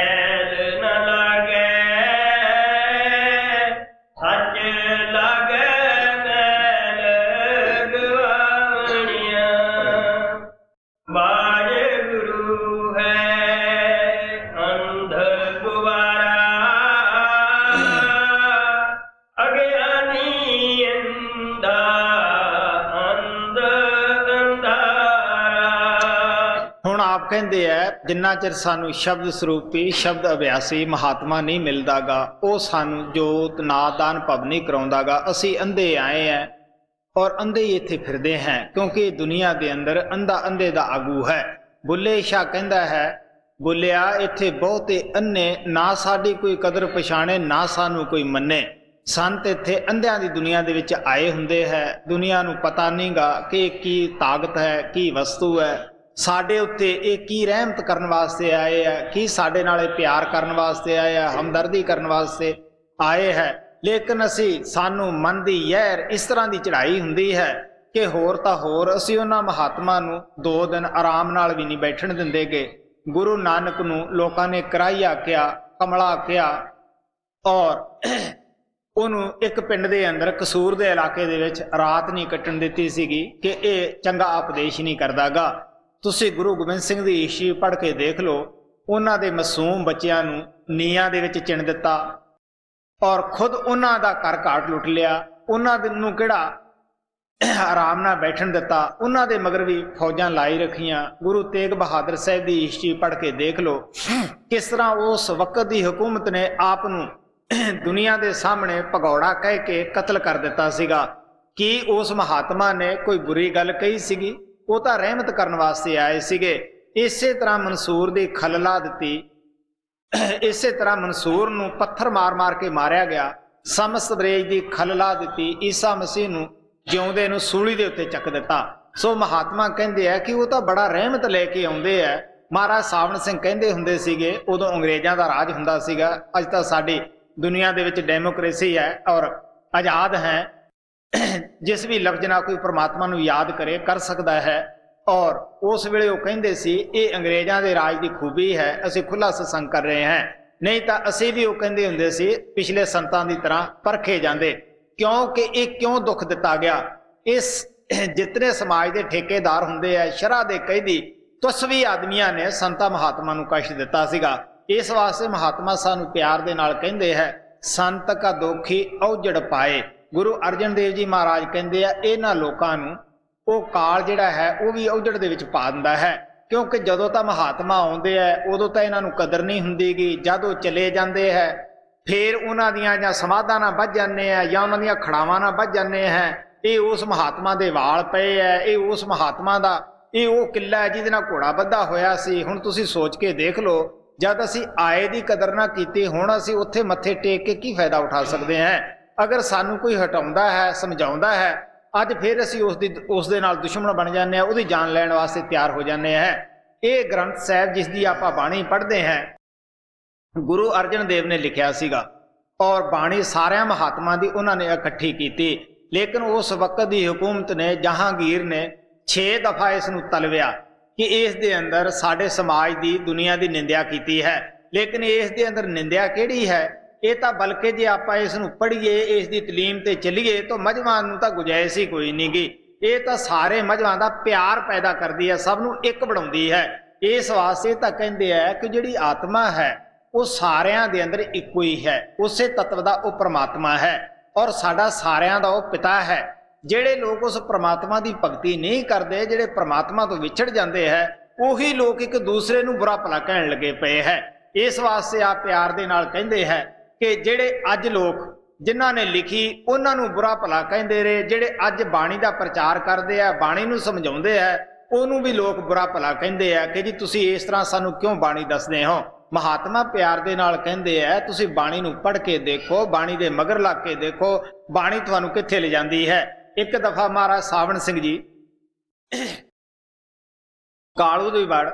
ਜਿੰਨਾ ਚਿਰ ਸਾਨੂੰ ਸ਼ਬਦ ਸਰੂਪੀ, ਸ਼ਬਦ ਅਭਿਆਸੀ ਮਹਾਤਮਾ ਨਹੀਂ ਮਿਲਦਾਗਾ, ਉਹ ਸਾਨੂੰ ਜੋਤ, ਨਾਦਾਨ, ਭਵ ਕਰਾਉਂਦਾਗਾ, ਅਸੀਂ ਅੰਧੇ ਆਏ ਆ ਔਰ ਅੰਧੇ ਇੱਥੇ ਫਿਰਦੇ ਹਾਂ, ਕਿਉਂਕਿ ਦੁਨੀਆ ਦੇ ਅੰਦਰ ਅੰਧਾ ਅੰਧੇ ਦਾ ਆਗੂ ਹੈ। ਬੁੱਲੇ ਸ਼ਾਹ ਕਹਿੰਦਾ ਹੈ, ਬੁੱਲਿਆ, ਇੱਥੇ ਬਹੁਤੇ ਅੰਨੇ, ਨਾ ਸਾਡੀ ਕੋਈ ਕਦਰ ਪਛਾਣੇ, ਨਾ ਸਾਨੂੰ ਕੋਈ ਮੰਨੇ। ਸੰਤ ਇੱਥੇ ਅੰਧਿਆਂ ਦੀ ਦੁਨੀਆ ਦੇ ਵਿੱਚ ਆਏ ਹੁੰਦੇ ਹੈ। ਦੁਨੀਆ ਨੂੰ ਪਤਾ ਨਹੀਂਗਾ ਕਿ ਕੀ ਤਾਕਤ ਹੈ, ਕੀ ਵਸਤੂ ਹੈ। ਸਾਡੇ ਉੱਤੇ ਇਹ ਕੀ ਰਹਿਮਤ ਕਰਨ ਵਾਸਤੇ ਆਏ ਆ, ਕੀ ਸਾਡੇ ਨਾਲ ਇਹ ਪਿਆਰ ਕਰਨ ਵਾਸਤੇ ਆਏ ਆ, ਹਮਦਰਦੀ ਕਰਨ ਵਾਸਤੇ ਆਏ ਹੈ। ਲੇਕਿਨ ਅਸੀਂ, ਸਾਨੂੰ ਮਨ ਦੀ ਯਹਿਰ ਇਸ ਤਰ੍ਹਾਂ ਦੀ ਚੜ੍ਹਾਈ ਹੁੰਦੀ ਹੈ ਕਿ ਹੋਰ ਤਾਂ ਹੋਰ ਅਸੀਂ ਉਹਨਾਂ ਮਹਾਤਮਾ ਨੂੰ ਦੋ ਦਿਨ ਆਰਾਮ ਨਾਲ ਵੀ ਨਹੀਂ ਬੈਠਣ ਦਿੰਦੇਗੇ। ਗੁਰੂ ਨਾਨਕ ਨੂੰ ਲੋਕਾਂ ਨੇ ਕਰਾਈ ਆਖਿਆ, ਕਮਲਾ ਆਖਿਆ ਔਰ ਉਹਨੂੰ ਇੱਕ ਪਿੰਡ ਦੇ ਅੰਦਰ ਕਸੂਰ ਦੇ ਇਲਾਕੇ ਦੇ ਵਿੱਚ ਰਾਤ ਨਹੀਂ ਕੱਟਣ ਦਿੱਤੀ ਸੀਗੀ ਕਿ ਇਹ ਚੰਗਾ ਉਪਦੇਸ਼ ਨਹੀਂ ਕਰਦਾਗਾ। ਤੁਸੀਂ ਗੁਰੂ ਗੋਬਿੰਦ ਸਿੰਘ ਦੀ ਈਸ਼ੀ ਪੜ੍ਹ ਕੇ ਦੇਖ ਲਓ, ਉਹਨਾਂ ਦੇ ਮਾਸੂਮ ਬੱਚਿਆਂ ਨੂੰ ਨੀਆਂ ਦੇ ਵਿੱਚ ਚਿਣ ਦਿੱਤਾ ਔਰ ਖੁਦ ਉਹਨਾਂ ਦਾ ਘਰ ਘਾਟ ਲੁੱਟ ਲਿਆ, ਉਹਨਾਂ ਨੂੰ ਕਿਹੜਾ ਆਰਾਮ ਨਾਲ ਬੈਠਣ ਦਿੱਤਾ, ਉਹਨਾਂ ਦੇ ਮਗਰ ਵੀ ਫੌਜਾਂ ਲਾਈ ਰੱਖੀਆਂ, ਗੁਰੂ ਤੇਗ ਬਹਾਦਰ ਸਾਹਿਬ ਦੀ ਹਿਸਟਰੀ ਪੜ੍ਹ ਕੇ ਦੇਖ ਲਓ, ਕਿਸ ਤਰ੍ਹਾਂ ਉਸ ਵਕਤ ਦੀ ਹਕੂਮਤ ਨੇ ਆਪ ਨੂੰ ਦੁਨੀਆ ਦੇ ਸਾਹਮਣੇ ਭਗੌੜਾ ਕਹਿ ਕੇ ਕਤਲ ਕਰ ਦਿੱਤਾ ਸੀਗਾ। ਕੀ ਉਸ ਮਹਾਤਮਾ ਨੇ ਕੋਈ ਬੁਰੀ ਗੱਲ ਕਹੀ ਸੀਗੀ? ਉਹ ਤਾਂ ਰਹਿਮਤ ਕਰਨ ਵਾਸਤੇ ਆਏ ਸੀਗੇ। ਇਸੇ ਤਰ੍ਹਾਂ ਮਨਸੂਰ ਦੀ ਖਲਲਾ ਦਿੱਤੀ। ਇਸੇ ਤਰ੍ਹਾਂ ਮਨਸੂਰ ਨੂੰ ਪੱਥਰ ਮਾਰ-ਮਾਰ ਕੇ ਮਾਰਿਆ ਗਿਆ। ਸਮਸਤ ਦੀ ਖਲਲਾ ਦਿੱਤੀ। ਈਸਾ ਮਸੀਹ ਨੂੰ ਜਿਉਂਦੇ ਨੂੰ ਸੂਲੀ ਦੇ ਉੱਤੇ ਚੱਕ ਦਿੱਤਾ। ਸੋ ਮਹਾਤਮਾ ਕਹਿੰਦੇ ਆ ਕਿ ਉਹ ਤਾਂ ਬੜਾ ਰਹਿਮਤ ਲੈ ਕੇ ਆਉਂਦੇ ਆ। ਮਹਾਰਾਜ ਸਾਵਣ ਸਿੰਘ ਕਹਿੰਦੇ ਹੁੰਦੇ ਸੀਗੇ, ਉਦੋਂ ਅੰਗਰੇਜ਼ਾਂ ਦਾ ਰਾਜ ਹੁੰਦਾ ਸੀਗਾ। ਅੱਜ ਤਾਂ ਸਾਡੀ ਦੁਨੀਆ ਦੇ ਵਿੱਚ ਡੈਮੋਕ੍ਰੇਸੀ ਹੈ ਔਰ ਆਜ਼ਾਦ ਹੈ। ਜਿਸ ਵੀ ਲਫ਼ਜ਼ ਨਾਲ ਕੋਈ ਪ੍ਰਮਾਤਮਾ ਨੂੰ ਯਾਦ ਕਰੇ, ਕਰ ਸਕਦਾ ਹੈ। ਔਰ ਉਸ ਵੇਲੇ ਉਹ ਕਹਿੰਦੇ ਸੀ, ਇਹ ਅੰਗਰੇਜ਼ਾਂ ਦੇ ਰਾਜ ਦੀ ਖੂਬੀ ਹੈ, ਅਸੀਂ ਖੁੱਲਾ ਸਤਸੰਗ ਕਰ ਰਹੇ ਹਾਂ। ਨਹੀਂ ਤਾਂ ਅਸੀਂ ਵੀ ਉਹ ਕਹਿੰਦੇ ਹੁੰਦੇ ਸੀ, ਪਿਛਲੇ ਸੰਤਾਂ ਦੀ ਤਰ੍ਹਾਂ ਪਰਖੇ ਜਾਂਦੇ। ਕਿਉਂਕਿ ਇਹ ਕਿਉਂ ਦੁੱਖ ਦਿੱਤਾ ਗਿਆ? ਇਸ ਜਿਤਨੇ ਸਮਾਜ ਦੇ ਠੇਕੇਦਾਰ ਹੁੰਦੇ ਆ, ਸ਼ਰਾ ਦੇ ਕੈਦੀ ਤੁਸਵੀ ਆਦਮੀਆਂ ਨੇ ਸੰਤਾ ਮਹਾਤਮਾ ਨੂੰ ਕਸ਼ਟ ਦਿੱਤਾ ਸੀਗਾ। ਇਸ ਵਾਸਤੇ ਮਹਾਤਮਾ ਸਾਨੂੰ ਪਿਆਰ ਦੇ ਨਾਲ ਕਹਿੰਦੇ ਹੈ, ਸੰਤ ਕਾ ਦੋਖੀ ਔਜੜ ਪਾਏ। ਗੁਰੂ ਅਰਜਨ ਦੇਵ ਜੀ ਮਹਾਰਾਜ ਕਹਿੰਦੇ ਆ, ਇਹਨਾਂ ਲੋਕਾਂ ਨੂੰ ਉਹ ਕਾਲ ਜਿਹੜਾ ਹੈ, ਉਹ ਵੀ ਔਜੜ ਦੇ ਵਿੱਚ ਪਾ ਦਿੰਦਾ ਹੈ। ਕਿਉਂਕਿ ਜਦੋਂ ਤਾਂ ਮਹਾਤਮਾ ਆਉਂਦੇ ਆ, ਉਦੋਂ ਤਾਂ ਇਹਨਾਂ ਨੂੰ ਕਦਰ ਨਹੀਂ ਹੁੰਦੀਗੀ। ਜਦ ਉਹ ਚਲੇ ਜਾਂਦੇ ਹੈ, ਫਿਰ ਉਹਨਾਂ ਦੀਆਂ ਜਾਂ ਸਮਾਧਾਂ ਨਾਲ ਵੱਜ ਜਾਂਦੇ ਆ, ਜਾਂ ਉਹਨਾਂ ਦੀਆਂ ਖੜਾਵਾਂ ਨਾਲ ਵੱਜ ਜਾਂਦੇ ਹੈ। ਇਹ ਉਸ ਮਹਾਤਮਾ ਦੇ ਵਾਲ ਪਏ ਐ ਇਹ ਉਸ ਮਹਾਤਮਾ ਦਾ, ਇਹ ਉਹ ਕਿੱਲਾ ਹੈ ਜਿਹਦੇ ਨਾਲ ਘੋੜਾ ਬੱਧਾ ਹੋਇਆ ਸੀ। ਹੁਣ ਤੁਸੀਂ ਸੋਚ ਕੇ ਦੇਖ ਲਓ, ਜਦ ਅਸੀਂ ਆਏ ਦੀ ਕਦਰ ਨਾ ਕੀਤੀ, ਹੁਣ ਅਸੀਂ ਉੱਥੇ ਮੱਥੇ ਟੇਕ ਕੇ ਕੀ ਫਾਇਦਾ ਉਠਾ ਸਕਦੇ ਹਾਂ? ਅਗਰ ਸਾਨੂੰ ਕੋਈ ਹਟਾਉਂਦਾ ਹੈ, ਸਮਝਾਉਂਦਾ ਹੈ, ਅੱਜ ਫਿਰ ਅਸੀਂ ਉਸ ਦੀ, ਉਸ ਦੇ ਨਾਲ ਦੁਸ਼ਮਣ ਬਣ ਜਾਂਦੇ ਆ ਉਹਦੀ ਜਾਨ ਲੈਣ ਵਾਸਤੇ ਤਿਆਰ ਹੋ ਜਾਂਦੇ ਆ ਇਹ ਗ੍ਰੰਥ ਸਾਹਿਬ ਜਿਸ ਦੀ ਆਪਾਂ ਬਾਣੀ ਪੜ੍ਹਦੇ ਹਾਂ, ਗੁਰੂ ਅਰਜਨ ਦੇਵ ਨੇ ਲਿਖਿਆ ਸੀਗਾ ਔਰ ਬਾਣੀ ਸਾਰਿਆਂ ਮਹਾਤਮਾ ਦੀ ਉਹਨਾਂ ਨੇ ਇਕੱਠੀ ਕੀਤੀ। ਲੇਕਿਨ ਉਸ ਵਕਤ ਦੀ ਹਕੂਮਤ ਨੇ, ਜਹਾਂਗੀਰ ਨੇ 6 ਦਫਾ ਇਸ ਨੂੰ ਤਲਵਿਆ ਕਿ ਇਸ ਦੇ ਅੰਦਰ ਸਾਡੇ ਸਮਾਜ ਦੀ ਦੁਨੀਆ ਦੀ ਨਿੰਦਿਆ ਕੀਤੀ ਹੈ। ਲੇਕਿਨ ਇਸ ਦੇ ਅੰਦਰ ਨਿੰਦਿਆ ਕਿਹੜੀ ਹੈ? ਇਹ ਤਾਂ ਬਲਕਿ ਜੇ ਆਪਾਂ ਇਸ ਨੂੰ ਪੜ੍ਹੀਏ ਇਸ ਦੀ ਤਾਲੀਮ ਤੇ ਚੱਲੀਏ, ਤਾਂ ਮਜਮਾਂ ਨੂੰ ਤਾਂ ਗੁਜਾਇਸ਼ ਹੀ ਕੋਈ ਨਹੀਂਗੀ ਇਹ ਤਾਂ ਸਾਰੇ ਮਜਮਾਂ ਦਾ ਪਿਆਰ ਪੈਦਾ ਕਰਦੀ ਹੈ, ਸਭ ਨੂੰ ਇੱਕ ਬਣਾਉਂਦੀ ਹੈ। ਇਸ ਵਾਸਤੇ ਤਾਂ ਕਹਿੰਦੇ ਆ ਕਿ ਜਿਹੜੀ ਆਤਮਾ ਹੈ, ਉਹ ਸਾਰਿਆਂ ਦੇ ਅੰਦਰ ਇੱਕੋ ਹੀ ਹੈ। ਉਸੇ ਤत्व ਦਾ ਉਹ ਪ੍ਰਮਾਤਮਾ ਹੈ। ਔਰ ਸਾਡਾ ਸਾਰਿਆਂ ਦਾ ਉਹ ਪਿਤਾ ਹੈ। ਜਿਹੜੇ ਲੋਕ ਉਸ ਪ੍ਰਮਾਤਮਾ ਦੀ ਭਗਤੀ ਨਹੀਂ ਕਰਦੇ, ਜਿਹੜੇ ਪ੍ਰਮਾਤਮਾ ਤੋਂ ਵਿਛੜ ਜਾਂਦੇ ਹੈ, ਉਹੀ ਲੋਕ ਇੱਕ ਦੂਸਰੇ ਨੂੰ ਬੁਰਾ ਭਲਾ ਕਹਿਣ ਲੱਗੇ ਪਏ ਹੈ। ਇਸ ਵਾਸਤੇ ਆ ਪਿਆਰ ਦੇ ਨਾਲ ਕਹਿੰਦੇ ਹੈ ਕਿ ਜਿਹੜੇ ਅੱਜ ਲੋਕ ਜਿਨ੍ਹਾਂ ਨੇ ਲਿਖੀ, ਉਹਨਾਂ ਨੂੰ ਬੁਰਾ ਭਲਾ ਕਹਿੰਦੇ ਰਹੇ, ਜਿਹੜੇ ਅੱਜ ਬਾਣੀ ਦਾ ਪ੍ਰਚਾਰ ਕਰਦੇ ਆ, ਬਾਣੀ ਨੂੰ ਸਮਝਾਉਂਦੇ ਆ, ਉਹਨੂੰ ਵੀ ਲੋਕ ਬੁਰਾ ਭਲਾ ਕਹਿੰਦੇ ਆ ਕਿ ਜੀ ਤੁਸੀਂ ਇਸ ਤਰ੍ਹਾਂ ਸਾਨੂੰ ਕਿਉਂ ਬਾਣੀ ਦੱਸਦੇ ਹੋ? ਮਹਾਤਮਾ ਪਿਆਰ ਦੇ ਨਾਲ ਕਹਿੰਦੇ ਆ, ਤੁਸੀਂ ਬਾਣੀ ਨੂੰ ਪੜ੍ਹ ਕੇ ਦੇਖੋ, ਬਾਣੀ ਦੇ ਮਗਰ ਲੱਗ ਕੇ ਦੇਖੋ, ਬਾਣੀ ਤੁਹਾਨੂੰ ਕਿੱਥੇ ਲੈ ਜਾਂਦੀ ਹੈ? ਇੱਕ ਦਫਾ ਮਹਾਰਾਜ ਸਾਵਣ ਸਿੰਘ ਜੀ ਕਾਲੂ ਦੀ ਵੜ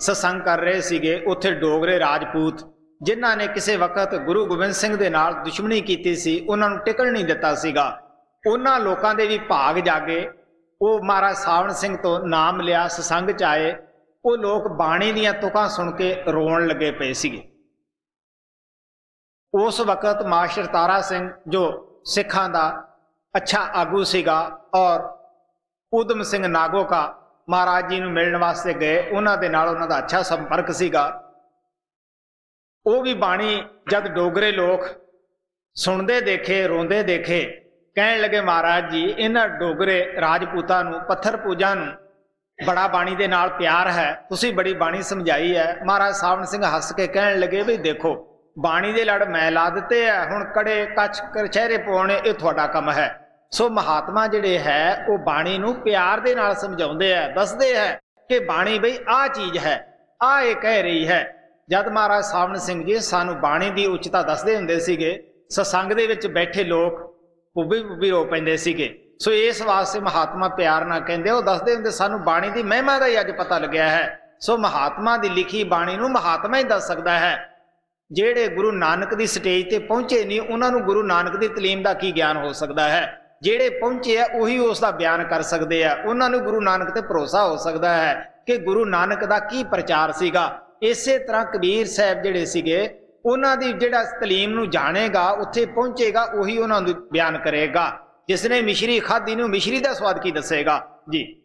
ਸਤਸੰਗ ਕਰ ਰਹੇ ਸੀਗੇ, ਉੱਥੇ ਡੋਗਰੇ ਰਾਜਪੂਤ ਜਿਨ੍ਹਾਂ ਨੇ ਕਿਸੇ ਵਕਤ ਗੁਰੂ ਗੋਬਿੰਦ ਸਿੰਘ ਦੇ ਨਾਲ ਦੁਸ਼ਮਣੀ ਕੀਤੀ ਸੀ, ਉਹਨਾਂ ਨੂੰ ਟਿਕਣ ਨਹੀਂ ਦਿੱਤਾ ਸੀਗਾ। ਉਹਨਾਂ ਲੋਕਾਂ ਦੇ ਵੀ ਭਾਗ ਜਾਗੇ। ਉਹ ਮਹਾਰਾਜ ਸਾਵਣ ਸਿੰਘ ਤੋਂ ਨਾਮ ਲਿਆ, ਸਸੰਗ ਚ ਆਏ। ਉਹ ਲੋਕ ਬਾਣੀ ਦੀਆਂ ਤੁਕਾਂ ਸੁਣ ਕੇ ਰੋਣ ਲੱਗੇ ਪਏ ਸੀਗੇ। ਉਸ ਵਕਤ ਮਾਸਟਰ ਤਾਰਾ ਸਿੰਘ, ਜੋ ਸਿੱਖਾਂ ਦਾ ਅੱਛਾ ਆਗੂ ਸੀਗਾ ਔਰ ਉਦਮ ਸਿੰਘ ਨਾਗੋਕਾ ਮਹਾਰਾਜ ਜੀ ਨੂੰ ਮਿਲਣ ਵਾਸਤੇ ਗਏ, ਉਹਨਾਂ ਦੇ ਨਾਲ ਉਹਨਾਂ ਦਾ ਅੱਛਾ ਸੰਪਰਕ ਸੀਗਾ। ਉਹ ਵੀ ਬਾਣੀ ਜਦ ਡੋਗਰੇ ਲੋਕ ਸੁਣਦੇ ਦੇਖੇ, ਰੋਂਦੇ ਦੇਖੇ, ਕਹਿਣ ਲੱਗੇ, ਮਹਾਰਾਜ ਜੀ, ਇਹਨਾਂ ਡੋਗਰੇ ਰਾਜਪੂਤਾਂ ਨੂੰ, ਪੱਥਰ ਪੂਜਾ ਨੂੰ ਬੜਾ ਬਾਣੀ ਦੇ ਨਾਲ ਪਿਆਰ ਹੈ, ਤੁਸੀਂ ਬੜੀ ਬਾਣੀ ਸਮਝਾਈ ਹੈ। ਮਹਾਰਾਜ ਸਾਵਣ ਸਿੰਘ ਹੱਸ ਕੇ ਕਹਿਣ ਲੱਗੇ, ਵੀ ਦੇਖੋ, ਬਾਣੀ ਦੇ ਲੜ ਮੈਂ ਲਾ ਦਿੱਤੇ ਆ, ਹੁਣ ਕੜੇ ਕੱਚ ਕਚਹਿਰੇ ਪਾਉਣੇ ਇਹ ਤੁਹਾਡਾ ਕੰਮ ਹੈ। ਸੋ ਮਹਾਤਮਾ ਜਿਹੜੇ ਹੈ, ਉਹ ਬਾਣੀ ਨੂੰ ਪਿਆਰ ਦੇ ਨਾਲ ਸਮਝਾਉਂਦੇ ਆ, ਦੱਸਦੇ ਹੈ ਕਿ ਬਾਣੀ ਬਈ ਆਹ ਚੀਜ਼ ਹੈ ਆ ਇਹ ਕਹਿ ਰਹੀ ਹੈ ਜਦ ਮਹਾਰਾਜ ਸਾਵਣ ਸਿੰਘ ਜੀ ਸਾਨੂੰ ਬਾਣੀ ਦੀ ਉੱਚਤਾ ਦੱਸਦੇ ਹੁੰਦੇ ਸੀਗੇ, ਸਤਸੰਗ ਦੇ ਵਿੱਚ ਬੈਠੇ ਲੋਕ ਉੱਭੀ ਉੱਭੀ ਰੋ ਪੈਂਦੇ ਸੀਗੇ। ਸੋ ਇਸ ਵਾਸਤੇ ਮਹਾਤਮਾ ਪਿਆਰ ਨਾਲ ਕਹਿੰਦੇ, ਉਹ ਦੱਸਦੇ ਹੁੰਦੇ, ਸਾਨੂੰ ਬਾਣੀ ਦੀ ਮਹਿਮਾ ਦਾ ਹੀ ਅੱਜ ਪਤਾ ਲੱਗਿਆ ਹੈ। ਸੋ ਮਹਾਤਮਾ ਦੀ ਲਿਖੀ ਬਾਣੀ ਨੂੰ ਮਹਾਤਮਾ ਹੀ ਦੱਸ ਸਕਦਾ ਹੈ। ਜਿਹੜੇ ਗੁਰੂ ਨਾਨਕ ਦੀ ਸਟੇਜ ਤੇ ਪਹੁੰਚੇ ਨਹੀਂ, ਉਹਨਾਂ ਨੂੰ ਗੁਰੂ ਨਾਨਕ ਦੀ ਤਲੀਮ ਦਾ ਕੀ ਗਿਆਨ ਹੋ ਸਕਦਾ ਹੈ? ਜਿਹੜੇ ਪਹੁੰਚੇ ਆ, ਉਹੀ ਉਸ ਦਾ ਬਿਆਨ ਕਰ ਸਕਦੇ ਆ। ਉਹਨਾਂ ਨੂੰ ਗੁਰੂ ਨਾਨਕ ਤੇ ਭਰੋਸਾ ਹੋ ਸਕਦਾ ਹੈ ਕਿ ਗੁਰੂ ਨਾਨਕ ਦਾ ਕੀ ਪ੍ਰਚਾਰ ਸੀਗਾ। ਇਸੇ ਤਰ੍ਹਾਂ ਕਬੀਰ ਸਾਹਿਬ ਜਿਹੜੇ ਸੀਗੇ, ਉਹਨਾਂ ਦੀ ਜਿਹੜਾ ਤਲੀਮ ਨੂੰ ਜਾਣੇਗਾ, ਉੱਥੇ ਪਹੁੰਚੇਗਾ, ਉਹੀ ਉਹਨਾਂ ਨੂੰ ਬਿਆਨ ਕਰੇਗਾ। ਜਿਸ ਨੇ ਮਿਸ਼ਰੀ ਖਾਦੀ ਨੂੰ ਮਿਸ਼ਰੀ ਦਾ ਸਵਾਦ ਕੀ ਦੱਸੇਗਾ? ਜੀ।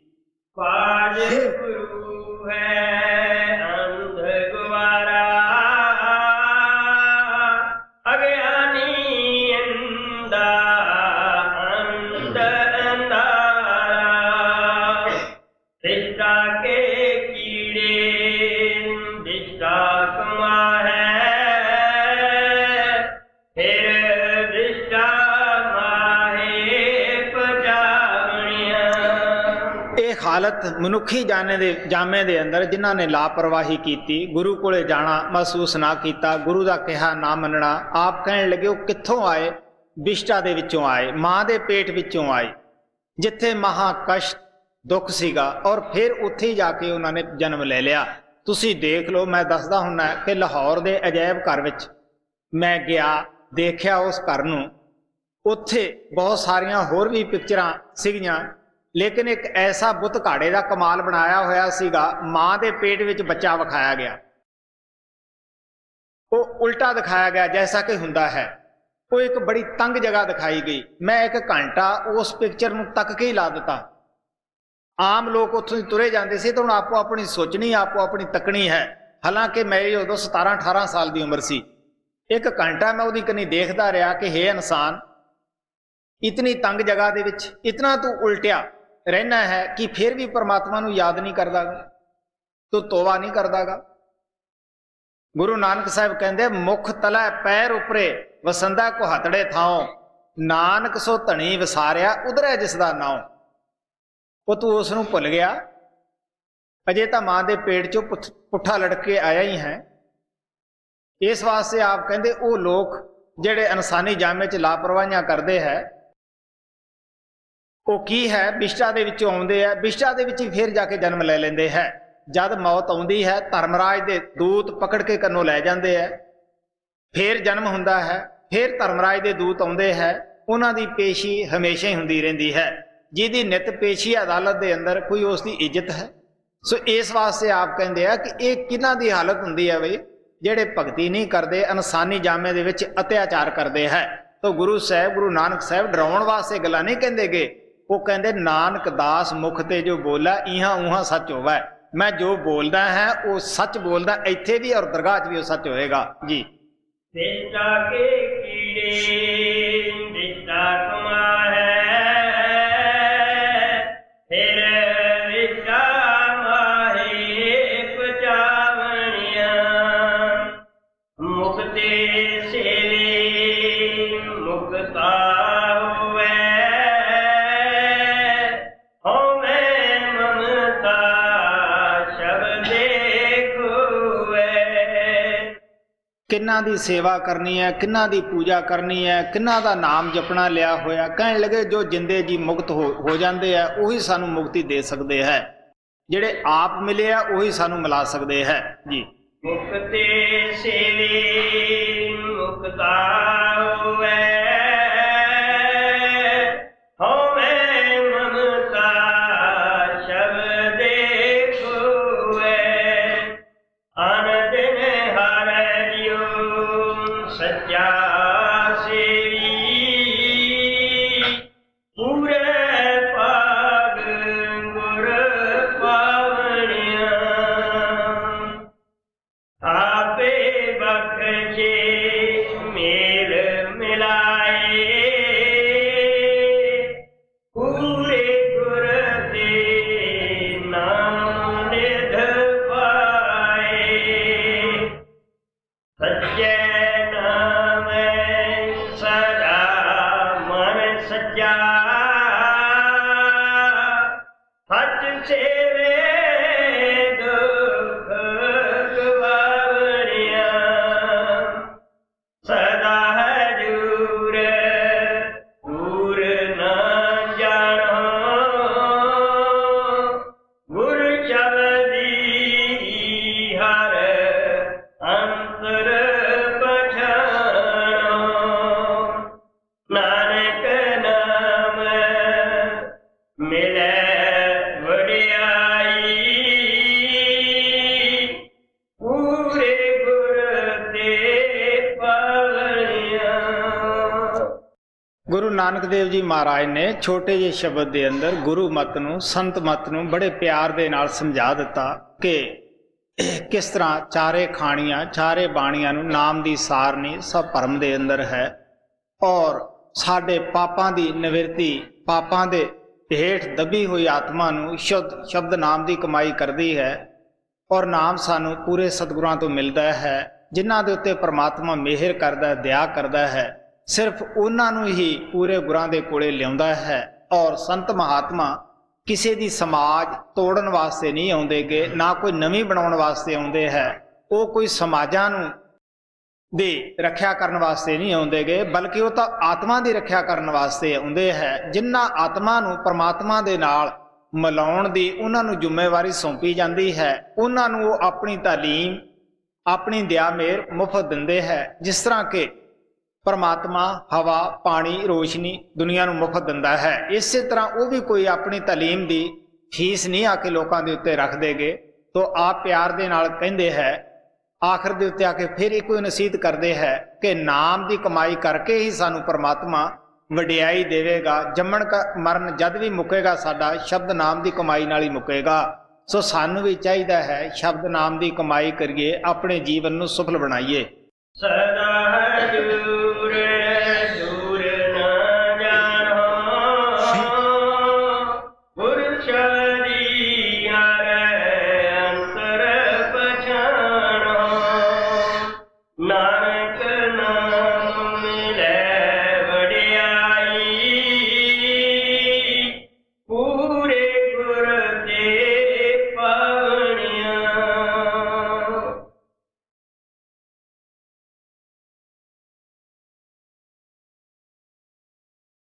ਵਾਹਿਗੁਰੂ ਹੈ। ਇਹ ਮਨੁੱਖੀ ਜਾਣੇ ਦੇ, ਜਾਮੇ ਦੇ ਅੰਦਰ ਜਿਨ੍ਹਾਂ ਨੇ ਲਾਪਰਵਾਹੀ ਕੀਤੀ, ਗੁਰੂ ਕੋਲੇ ਜਾਣਾ ਮਹਿਸੂਸ ਨਾ ਕੀਤਾ, ਗੁਰੂ ਦਾ ਕਿਹਾ ਨਾ ਮੰਨਣਾ, ਆਪ ਕਹਿਣ ਲੱਗੇ ਉਹ ਕਿੱਥੋਂ ਆਏ? ਵਿਸ਼ਟਾ ਦੇ ਵਿੱਚੋਂ ਆਏ, ਮਾਂ ਦੇ ਪੇਟ ਵਿੱਚੋਂ ਆਏ, ਜਿੱਥੇ ਮਹਾ ਕਸ਼ਟ, ਦੁੱਖ ਸੀਗਾ ਔਰ ਫਿਰ ਉੱਥੇ ਜਾ ਕੇ ਉਹਨਾਂ ਨੇ ਜਨਮ ਲੈ ਲਿਆ। ਤੁਸੀਂ ਦੇਖ ਲਓ, ਮੈਂ ਦੱਸਦਾ ਹੁੰਨਾ ਕਿ ਲਾਹੌਰ ਦੇ ਅਜਾਇਬ ਘਰ ਵਿੱਚ ਮੈਂ ਗਿਆ, ਦੇਖਿਆ ਉਸ ਘਰ ਨੂੰ। ਉੱਥੇ ਬਹੁਤ ਸਾਰੀਆਂ ਹੋਰ ਵੀ ਪਿਕਚਰਾਂ ਸੀਗੀਆਂ ਲੇਕਿਨ ਇੱਕ ਐਸਾ ਬੁੱਤ ਘਾੜੇ ਦਾ ਕਮਾਲ ਬਣਾਇਆ ਹੋਇਆ ਸੀਗਾ, ਮਾਂ ਦੇ ਪੇਟ ਵਿੱਚ ਬੱਚਾ ਵਿਖਾਇਆ ਗਿਆ। ਉਹ ਉਲਟਾ ਦਿਖਾਇਆ ਗਿਆ, ਜੈਸਾ ਕਿ ਹੁੰਦਾ ਹੈ। ਉਹ ਇੱਕ ਬੜੀ ਤੰਗ ਜਗ੍ਹਾ ਦਿਖਾਈ ਗਈ। ਮੈਂ ਇੱਕ ਘੰਟਾ ਉਸ ਪਿਕਚਰ ਨੂੰ ਤੱਕ ਕੇ ਹੀ ਲਾ ਦਿੱਤਾ। ਆਮ ਲੋਕ ਉੱਥੋਂ ਦੀ ਤੁਰੇ ਜਾਂਦੇ ਸੀ ਤਾਂ ਹੁਣ ਆਪੋ ਆਪਣੀ ਸੋਚਣੀ ਆਪੋ ਆਪਣੀ ਤੱਕਣੀ ਹੈ। ਹਾਲਾਂਕਿ ਮੇਰੀ ਉਦੋਂ 17 18 ਸਾਲ ਦੀ ਉਮਰ ਸੀ। ਇੱਕ ਘੰਟਾ ਮੈਂ ਉਹਦੀ ਕਨੀ ਦੇਖਦਾ ਰਿਹਾ ਕਿ ਹੈ ਇਨਸਾਨ, ਇਤਨੀ ਤੰਗ ਜਗ੍ਹਾ ਦੇ ਵਿੱਚ ਇਤਨਾ ਤੂੰ ਉਲਟਿਆ। ਰਹਿਣਾ ਹੈ ਕਿ ਫਿਰ ਵੀ ਪਰਮਾਤਮਾ ਨੂੰ ਯਾਦ ਨਹੀਂ ਕਰਦਾਗਾ, ਤੂੰ ਤੋਬਾ ਨਹੀਂ ਕਰਦਾਗਾ। ਗੁਰੂ ਨਾਨਕ ਸਾਹਿਬ ਕਹਿੰਦੇ, ਮੁਖ ਤਲਾ ਪੈਰ ਉਪਰੇ ਵਸੰਦਾ ਕੋ ਹਤੜੇ ਥਾਉ, ਨਾਨਕ ਸੋ ਧਣੀ ਵਿਸਾਰਿਆ ਉਧਰੈ ਜਿਸ ਦਾ ਨਾਉ। ਉਹ ਤੂੰ ਉਸ ਨੂੰ ਭੁੱਲ ਗਿਆ। ਅਜੇ ਤਾਂ ਮਾਂ ਦੇ ਪੇਟ ਚੋਂ ਪੁੱਠ- ਪੁੱਠਾ ਲੜਕੇ ਆਇਆ ਹੀ ਹੈ। ਇਸ ਵਾਸਤੇ ਆਪ ਕਹਿੰਦੇ, ਉਹ ਲੋਕ ਜਿਹੜੇ ਇਨਸਾਨੀ ਜਾਮੇ 'ਚ ਲਾਪਰਵਾਹੀਆਂ ਕਰਦੇ ਹੈ ਉਹ ਕੀ ਹੈ? ਬਿਸ਼ਟਾ ਦੇ ਵਿੱਚੋਂ ਆਉਂਦੇ ਆ। ਬਿਸ਼ਟਾ ਦੇ ਵਿੱਚ ਹੀ ਫਿਰ ਜਾ ਕੇ ਜਨਮ ਲੈ ਲੈਂਦੇ ਹੈ। ਜਦ ਮੌਤ ਆਉਂਦੀ ਹੈ, ਧਰਮਰਾਜ ਦੇ ਦੂਤ ਪਕੜ ਕੇ ਕੰਨੋਂ ਲੈ ਜਾਂਦੇ ਹੈ। ਫਿਰ ਜਨਮ ਹੁੰਦਾ ਹੈ। ਫਿਰ ਧਰਮਰਾਜ ਦੇ ਦੂਤ ਆਉਂਦੇ ਹੈ। ਉਹਨਾਂ ਦੀ ਪੇਸ਼ੀ ਹਮੇਸ਼ਾ ਹੀ ਹੁੰਦੀ ਰਹਿੰਦੀ ਹੈ। ਜਿਹਦੀ ਨਿਤ ਪੇਸ਼ੀ ਅਦਾਲਤ ਦੇ ਅੰਦਰ ਕੋਈ ਉਸ ਦੀ ਇੱਜ਼ਤ ਹੈ। ਸੋ ਇਸ ਵਾਸਤੇ ਆਪ ਕਹਿੰਦੇ ਆ ਕਿ ਇਹ ਕਿਹਨਾਂ ਦੀ ਹਾਲਤ ਹੁੰਦੀ ਹੈ ਬਈ? ਜਿਹੜੇ ਭਗਤੀ ਨਹੀਂ ਕਰਦੇ, ਇਨਸਾਨੀ ਜਾਮੇ ਦੇ ਵਿੱਚ ਅਤਿਆਚਾਰ ਕਰਦੇ ਹੈ। ਤਾਂ ਗੁਰੂ ਸਾਹਿਬ, ਗੁਰੂ ਨਾਨਕ ਸਾਹਿਬ ਡਰਾਉਣ ਵਾਸਤੇ ਗੱਲਾਂ ਨਹੀਂ ਕਹਿੰਦੇਗੇ ਉਹ ਕਹਿੰਦੇ, ਨਾਨਕ ਦਾਸ ਮੁਖ ਤੇ ਜੋ ਬੋਲਾ, ਇਹਾਂ ਉਹਾਂ ਸੱਚ ਹੋਵੇ। ਮੈਂ ਜੋ ਬੋਲਦਾ ਹੈ, ਉਹ ਸੱਚ ਬੋਲਦਾ, ਇੱਥੇ ਵੀ ਔਰ ਦਰਗਾਹ 'ਚ ਵੀ ਉਹ ਸੱਚ ਹੋਏਗਾ। ਜੀ। ਦਿਸ਼ਟਾ ਕੇ ਕੀੜੇ ਦਿਸ਼ਟਾ ਕਮਾ ਹੈ। ਕਿੰਨਾ ਦੀ ਸੇਵਾ ਕਰਨੀ ਹੈ, ਕਿੰਨਾ ਦੀ ਪੂਜਾ ਕਰਨੀ ਹੈ, ਕਿੰਨਾ ਦਾ ਨਾਮ ਜਪਣਾ ਲਿਆ ਹੋਇਆ, ਕਹਿਣ ਲੱਗੇ ਜੋ ਜਿੰਦੇ ਜੀ ਮੁਕਤ ਹੋ ਹੋ ਜਾਂਦੇ ਆ, ਉਹੀ ਸਾਨੂੰ ਮੁਕਤੀ ਦੇ ਸਕਦੇ ਹੈ। ਜਿਹੜੇ ਆਪ ਮਿਲੇ ਆ, ਉਹੀ ਸਾਨੂੰ ਮਿਲਾ ਸਕਦੇ ਹੈ। ਜੀ। ਮੁਕਤੇ ਸੇਵੇ, ਮੁਕਤਾ ਮਹਾਰਾਜ ਨੇ ਛੋਟੇ ਜਿਹੇ ਸ਼ਬਦ ਦੇ ਅੰਦਰ ਗੁਰੂ ਮਤ ਨੂੰ, ਸੰਤ ਮਤ ਨੂੰ ਬੜੇ ਪਿਆਰ ਦੇ ਨਾਲ ਸਮਝਾ ਦਿੱਤਾ ਕਿ ਕਿਸ ਤਰ੍ਹਾਂ ਚਾਰੇ ਖਾਣੀਆਂ, ਚਾਰੇ ਬਾਣੀਆਂ ਨੂੰ ਨਾਮ ਦੀ ਸਾਰਨੀ ਸਭ ਭਰਮ ਦੇ ਅੰਦਰ ਹੈ ਔਰ ਸਾਡੇ ਪਾਪਾਂ ਦੀ ਨਿਵਰਤੀ, ਪਾਪਾਂ ਦੇ ਹੇਠ ਦਬੀ ਹੋਈ ਆਤਮਾ ਨੂੰ ਸ਼ੁੱਧ ਸ਼ਬਦ ਨਾਮ ਦੀ ਕਮਾਈ ਕਰਦੀ ਹੈ ਔਰ ਨਾਮ ਸਾਨੂੰ ਪੂਰੇ ਸਤਿਗੁਰਾਂ ਤੋਂ ਮਿਲਦਾ ਹੈ, ਜਿਨ੍ਹਾਂ ਦੇ ਉੱਤੇ ਪ੍ਰਮਾਤਮਾ ਮਿਹਰ ਕਰਦਾ ਦਇਆ ਕਰਦਾ ਹੈ। ਸਿਰਫ ਉਹਨਾਂ ਨੂੰ ਹੀ ਪੂਰੇ ਗੁਰਾਂ ਦੇ ਕੋਲੇ ਲਿਆਉਂਦਾ ਹੈ ਔਰ ਸੰਤ ਮਹਾਤਮਾ ਕਿਸੇ ਦੀ ਸਮਾਜ ਤੋੜਨ ਵਾਸਤੇ ਨਹੀਂ ਆਉਂਦੇਗੇ ਨਾ ਕੋਈ ਨਵੀਂ ਬਣਾਉਣ ਵਾਸਤੇ ਆਉਂਦੇ ਹੈ ਉਹ ਕੋਈ ਸਮਾਜਾਂ ਨੂੰ ਦੀ ਰੱਖਿਆ ਕਰਨ ਵਾਸਤੇ ਨਹੀਂ ਆਉਂਦੇਗੇ ਬਲਕਿ ਉਹ ਤਾਂ ਆਤਮਾ ਦੀ ਰੱਖਿਆ ਕਰਨ ਵਾਸਤੇ ਆਉਂਦੇ ਹੈ ਜਿਨ੍ਹਾਂ ਆਤਮਾ ਨੂੰ ਪ੍ਰਮਾਤਮਾ ਦੇ ਨਾਲ ਮਿਲਾਉਣ ਦੀ ਉਹਨਾਂ ਨੂੰ ਜ਼ਿੰਮੇਵਾਰੀ ਸੌਂਪੀ ਜਾਂਦੀ ਹੈ ਉਹਨਾਂ ਨੂੰ ਉਹ ਆਪਣੀ تعلیم ਆਪਣੀ ਦਇਆ ਮੇਰ ਮੁਫਤ ਦਿੰਦੇ ਹੈ ਜਿਸ ਤਰ੍ਹਾਂ ਕਿ ਪਰਮਾਤਮਾ, ਹਵਾ, ਪਾਣੀ, ਰੋਸ਼ਨੀ ਦੁਨੀਆ ਨੂੰ ਮੁਫਤ ਦਿੰਦਾ ਹੈ। ਇਸੇ ਤਰ੍ਹਾਂ ਉਹ ਵੀ ਕੋਈ ਆਪਣੀ ਤਾਲੀਮ ਦੀ ਫੀਸ ਨਹੀਂ ਆ ਕੇ ਲੋਕਾਂ ਦੇ ਉੱਤੇ ਰੱਖ ਦੇਗੇ, ਤੋਂ ਆਪ ਪਿਆਰ ਦੇ ਨਾਲ ਕਹਿੰਦੇ ਹੈ, ਆਖਰ ਦੇ ਉੱਤੇ ਆ ਕੇ ਫਿਰ ਇੱਕੋ ਹੀ ਨਸੀਹਤ ਕਰਦੇ ਹੈ ਕਿ ਨਾਮ ਦੀ ਕਮਾਈ ਕਰਕੇ ਹੀ ਸਾਨੂੰ ਪਰਮਾਤਮਾ ਵਡਿਆਈ ਦੇਵੇਗਾ, ਜੰਮਣ ਕ ਮਰਨ ਜਦ ਵੀ ਮੁੱਕੇਗਾ ਸਾਡਾ, ਸ਼ਬਦ ਨਾਮ ਦੀ ਕਮਾਈ ਨਾਲ ਹੀ ਮੁੱਕੇਗਾ। ਸੋ ਸਾਨੂੰ ਵੀ ਚਾਹੀਦਾ ਹੈ ਸ਼ਬਦ ਨਾਮ ਦੀ ਕਮਾਈ ਕਰੀਏ, ਆਪਣੇ ਜੀਵਨ ਨੂੰ ਸਫਲ ਬਣਾਈਏ। ਸਦਾ ਦੂਰ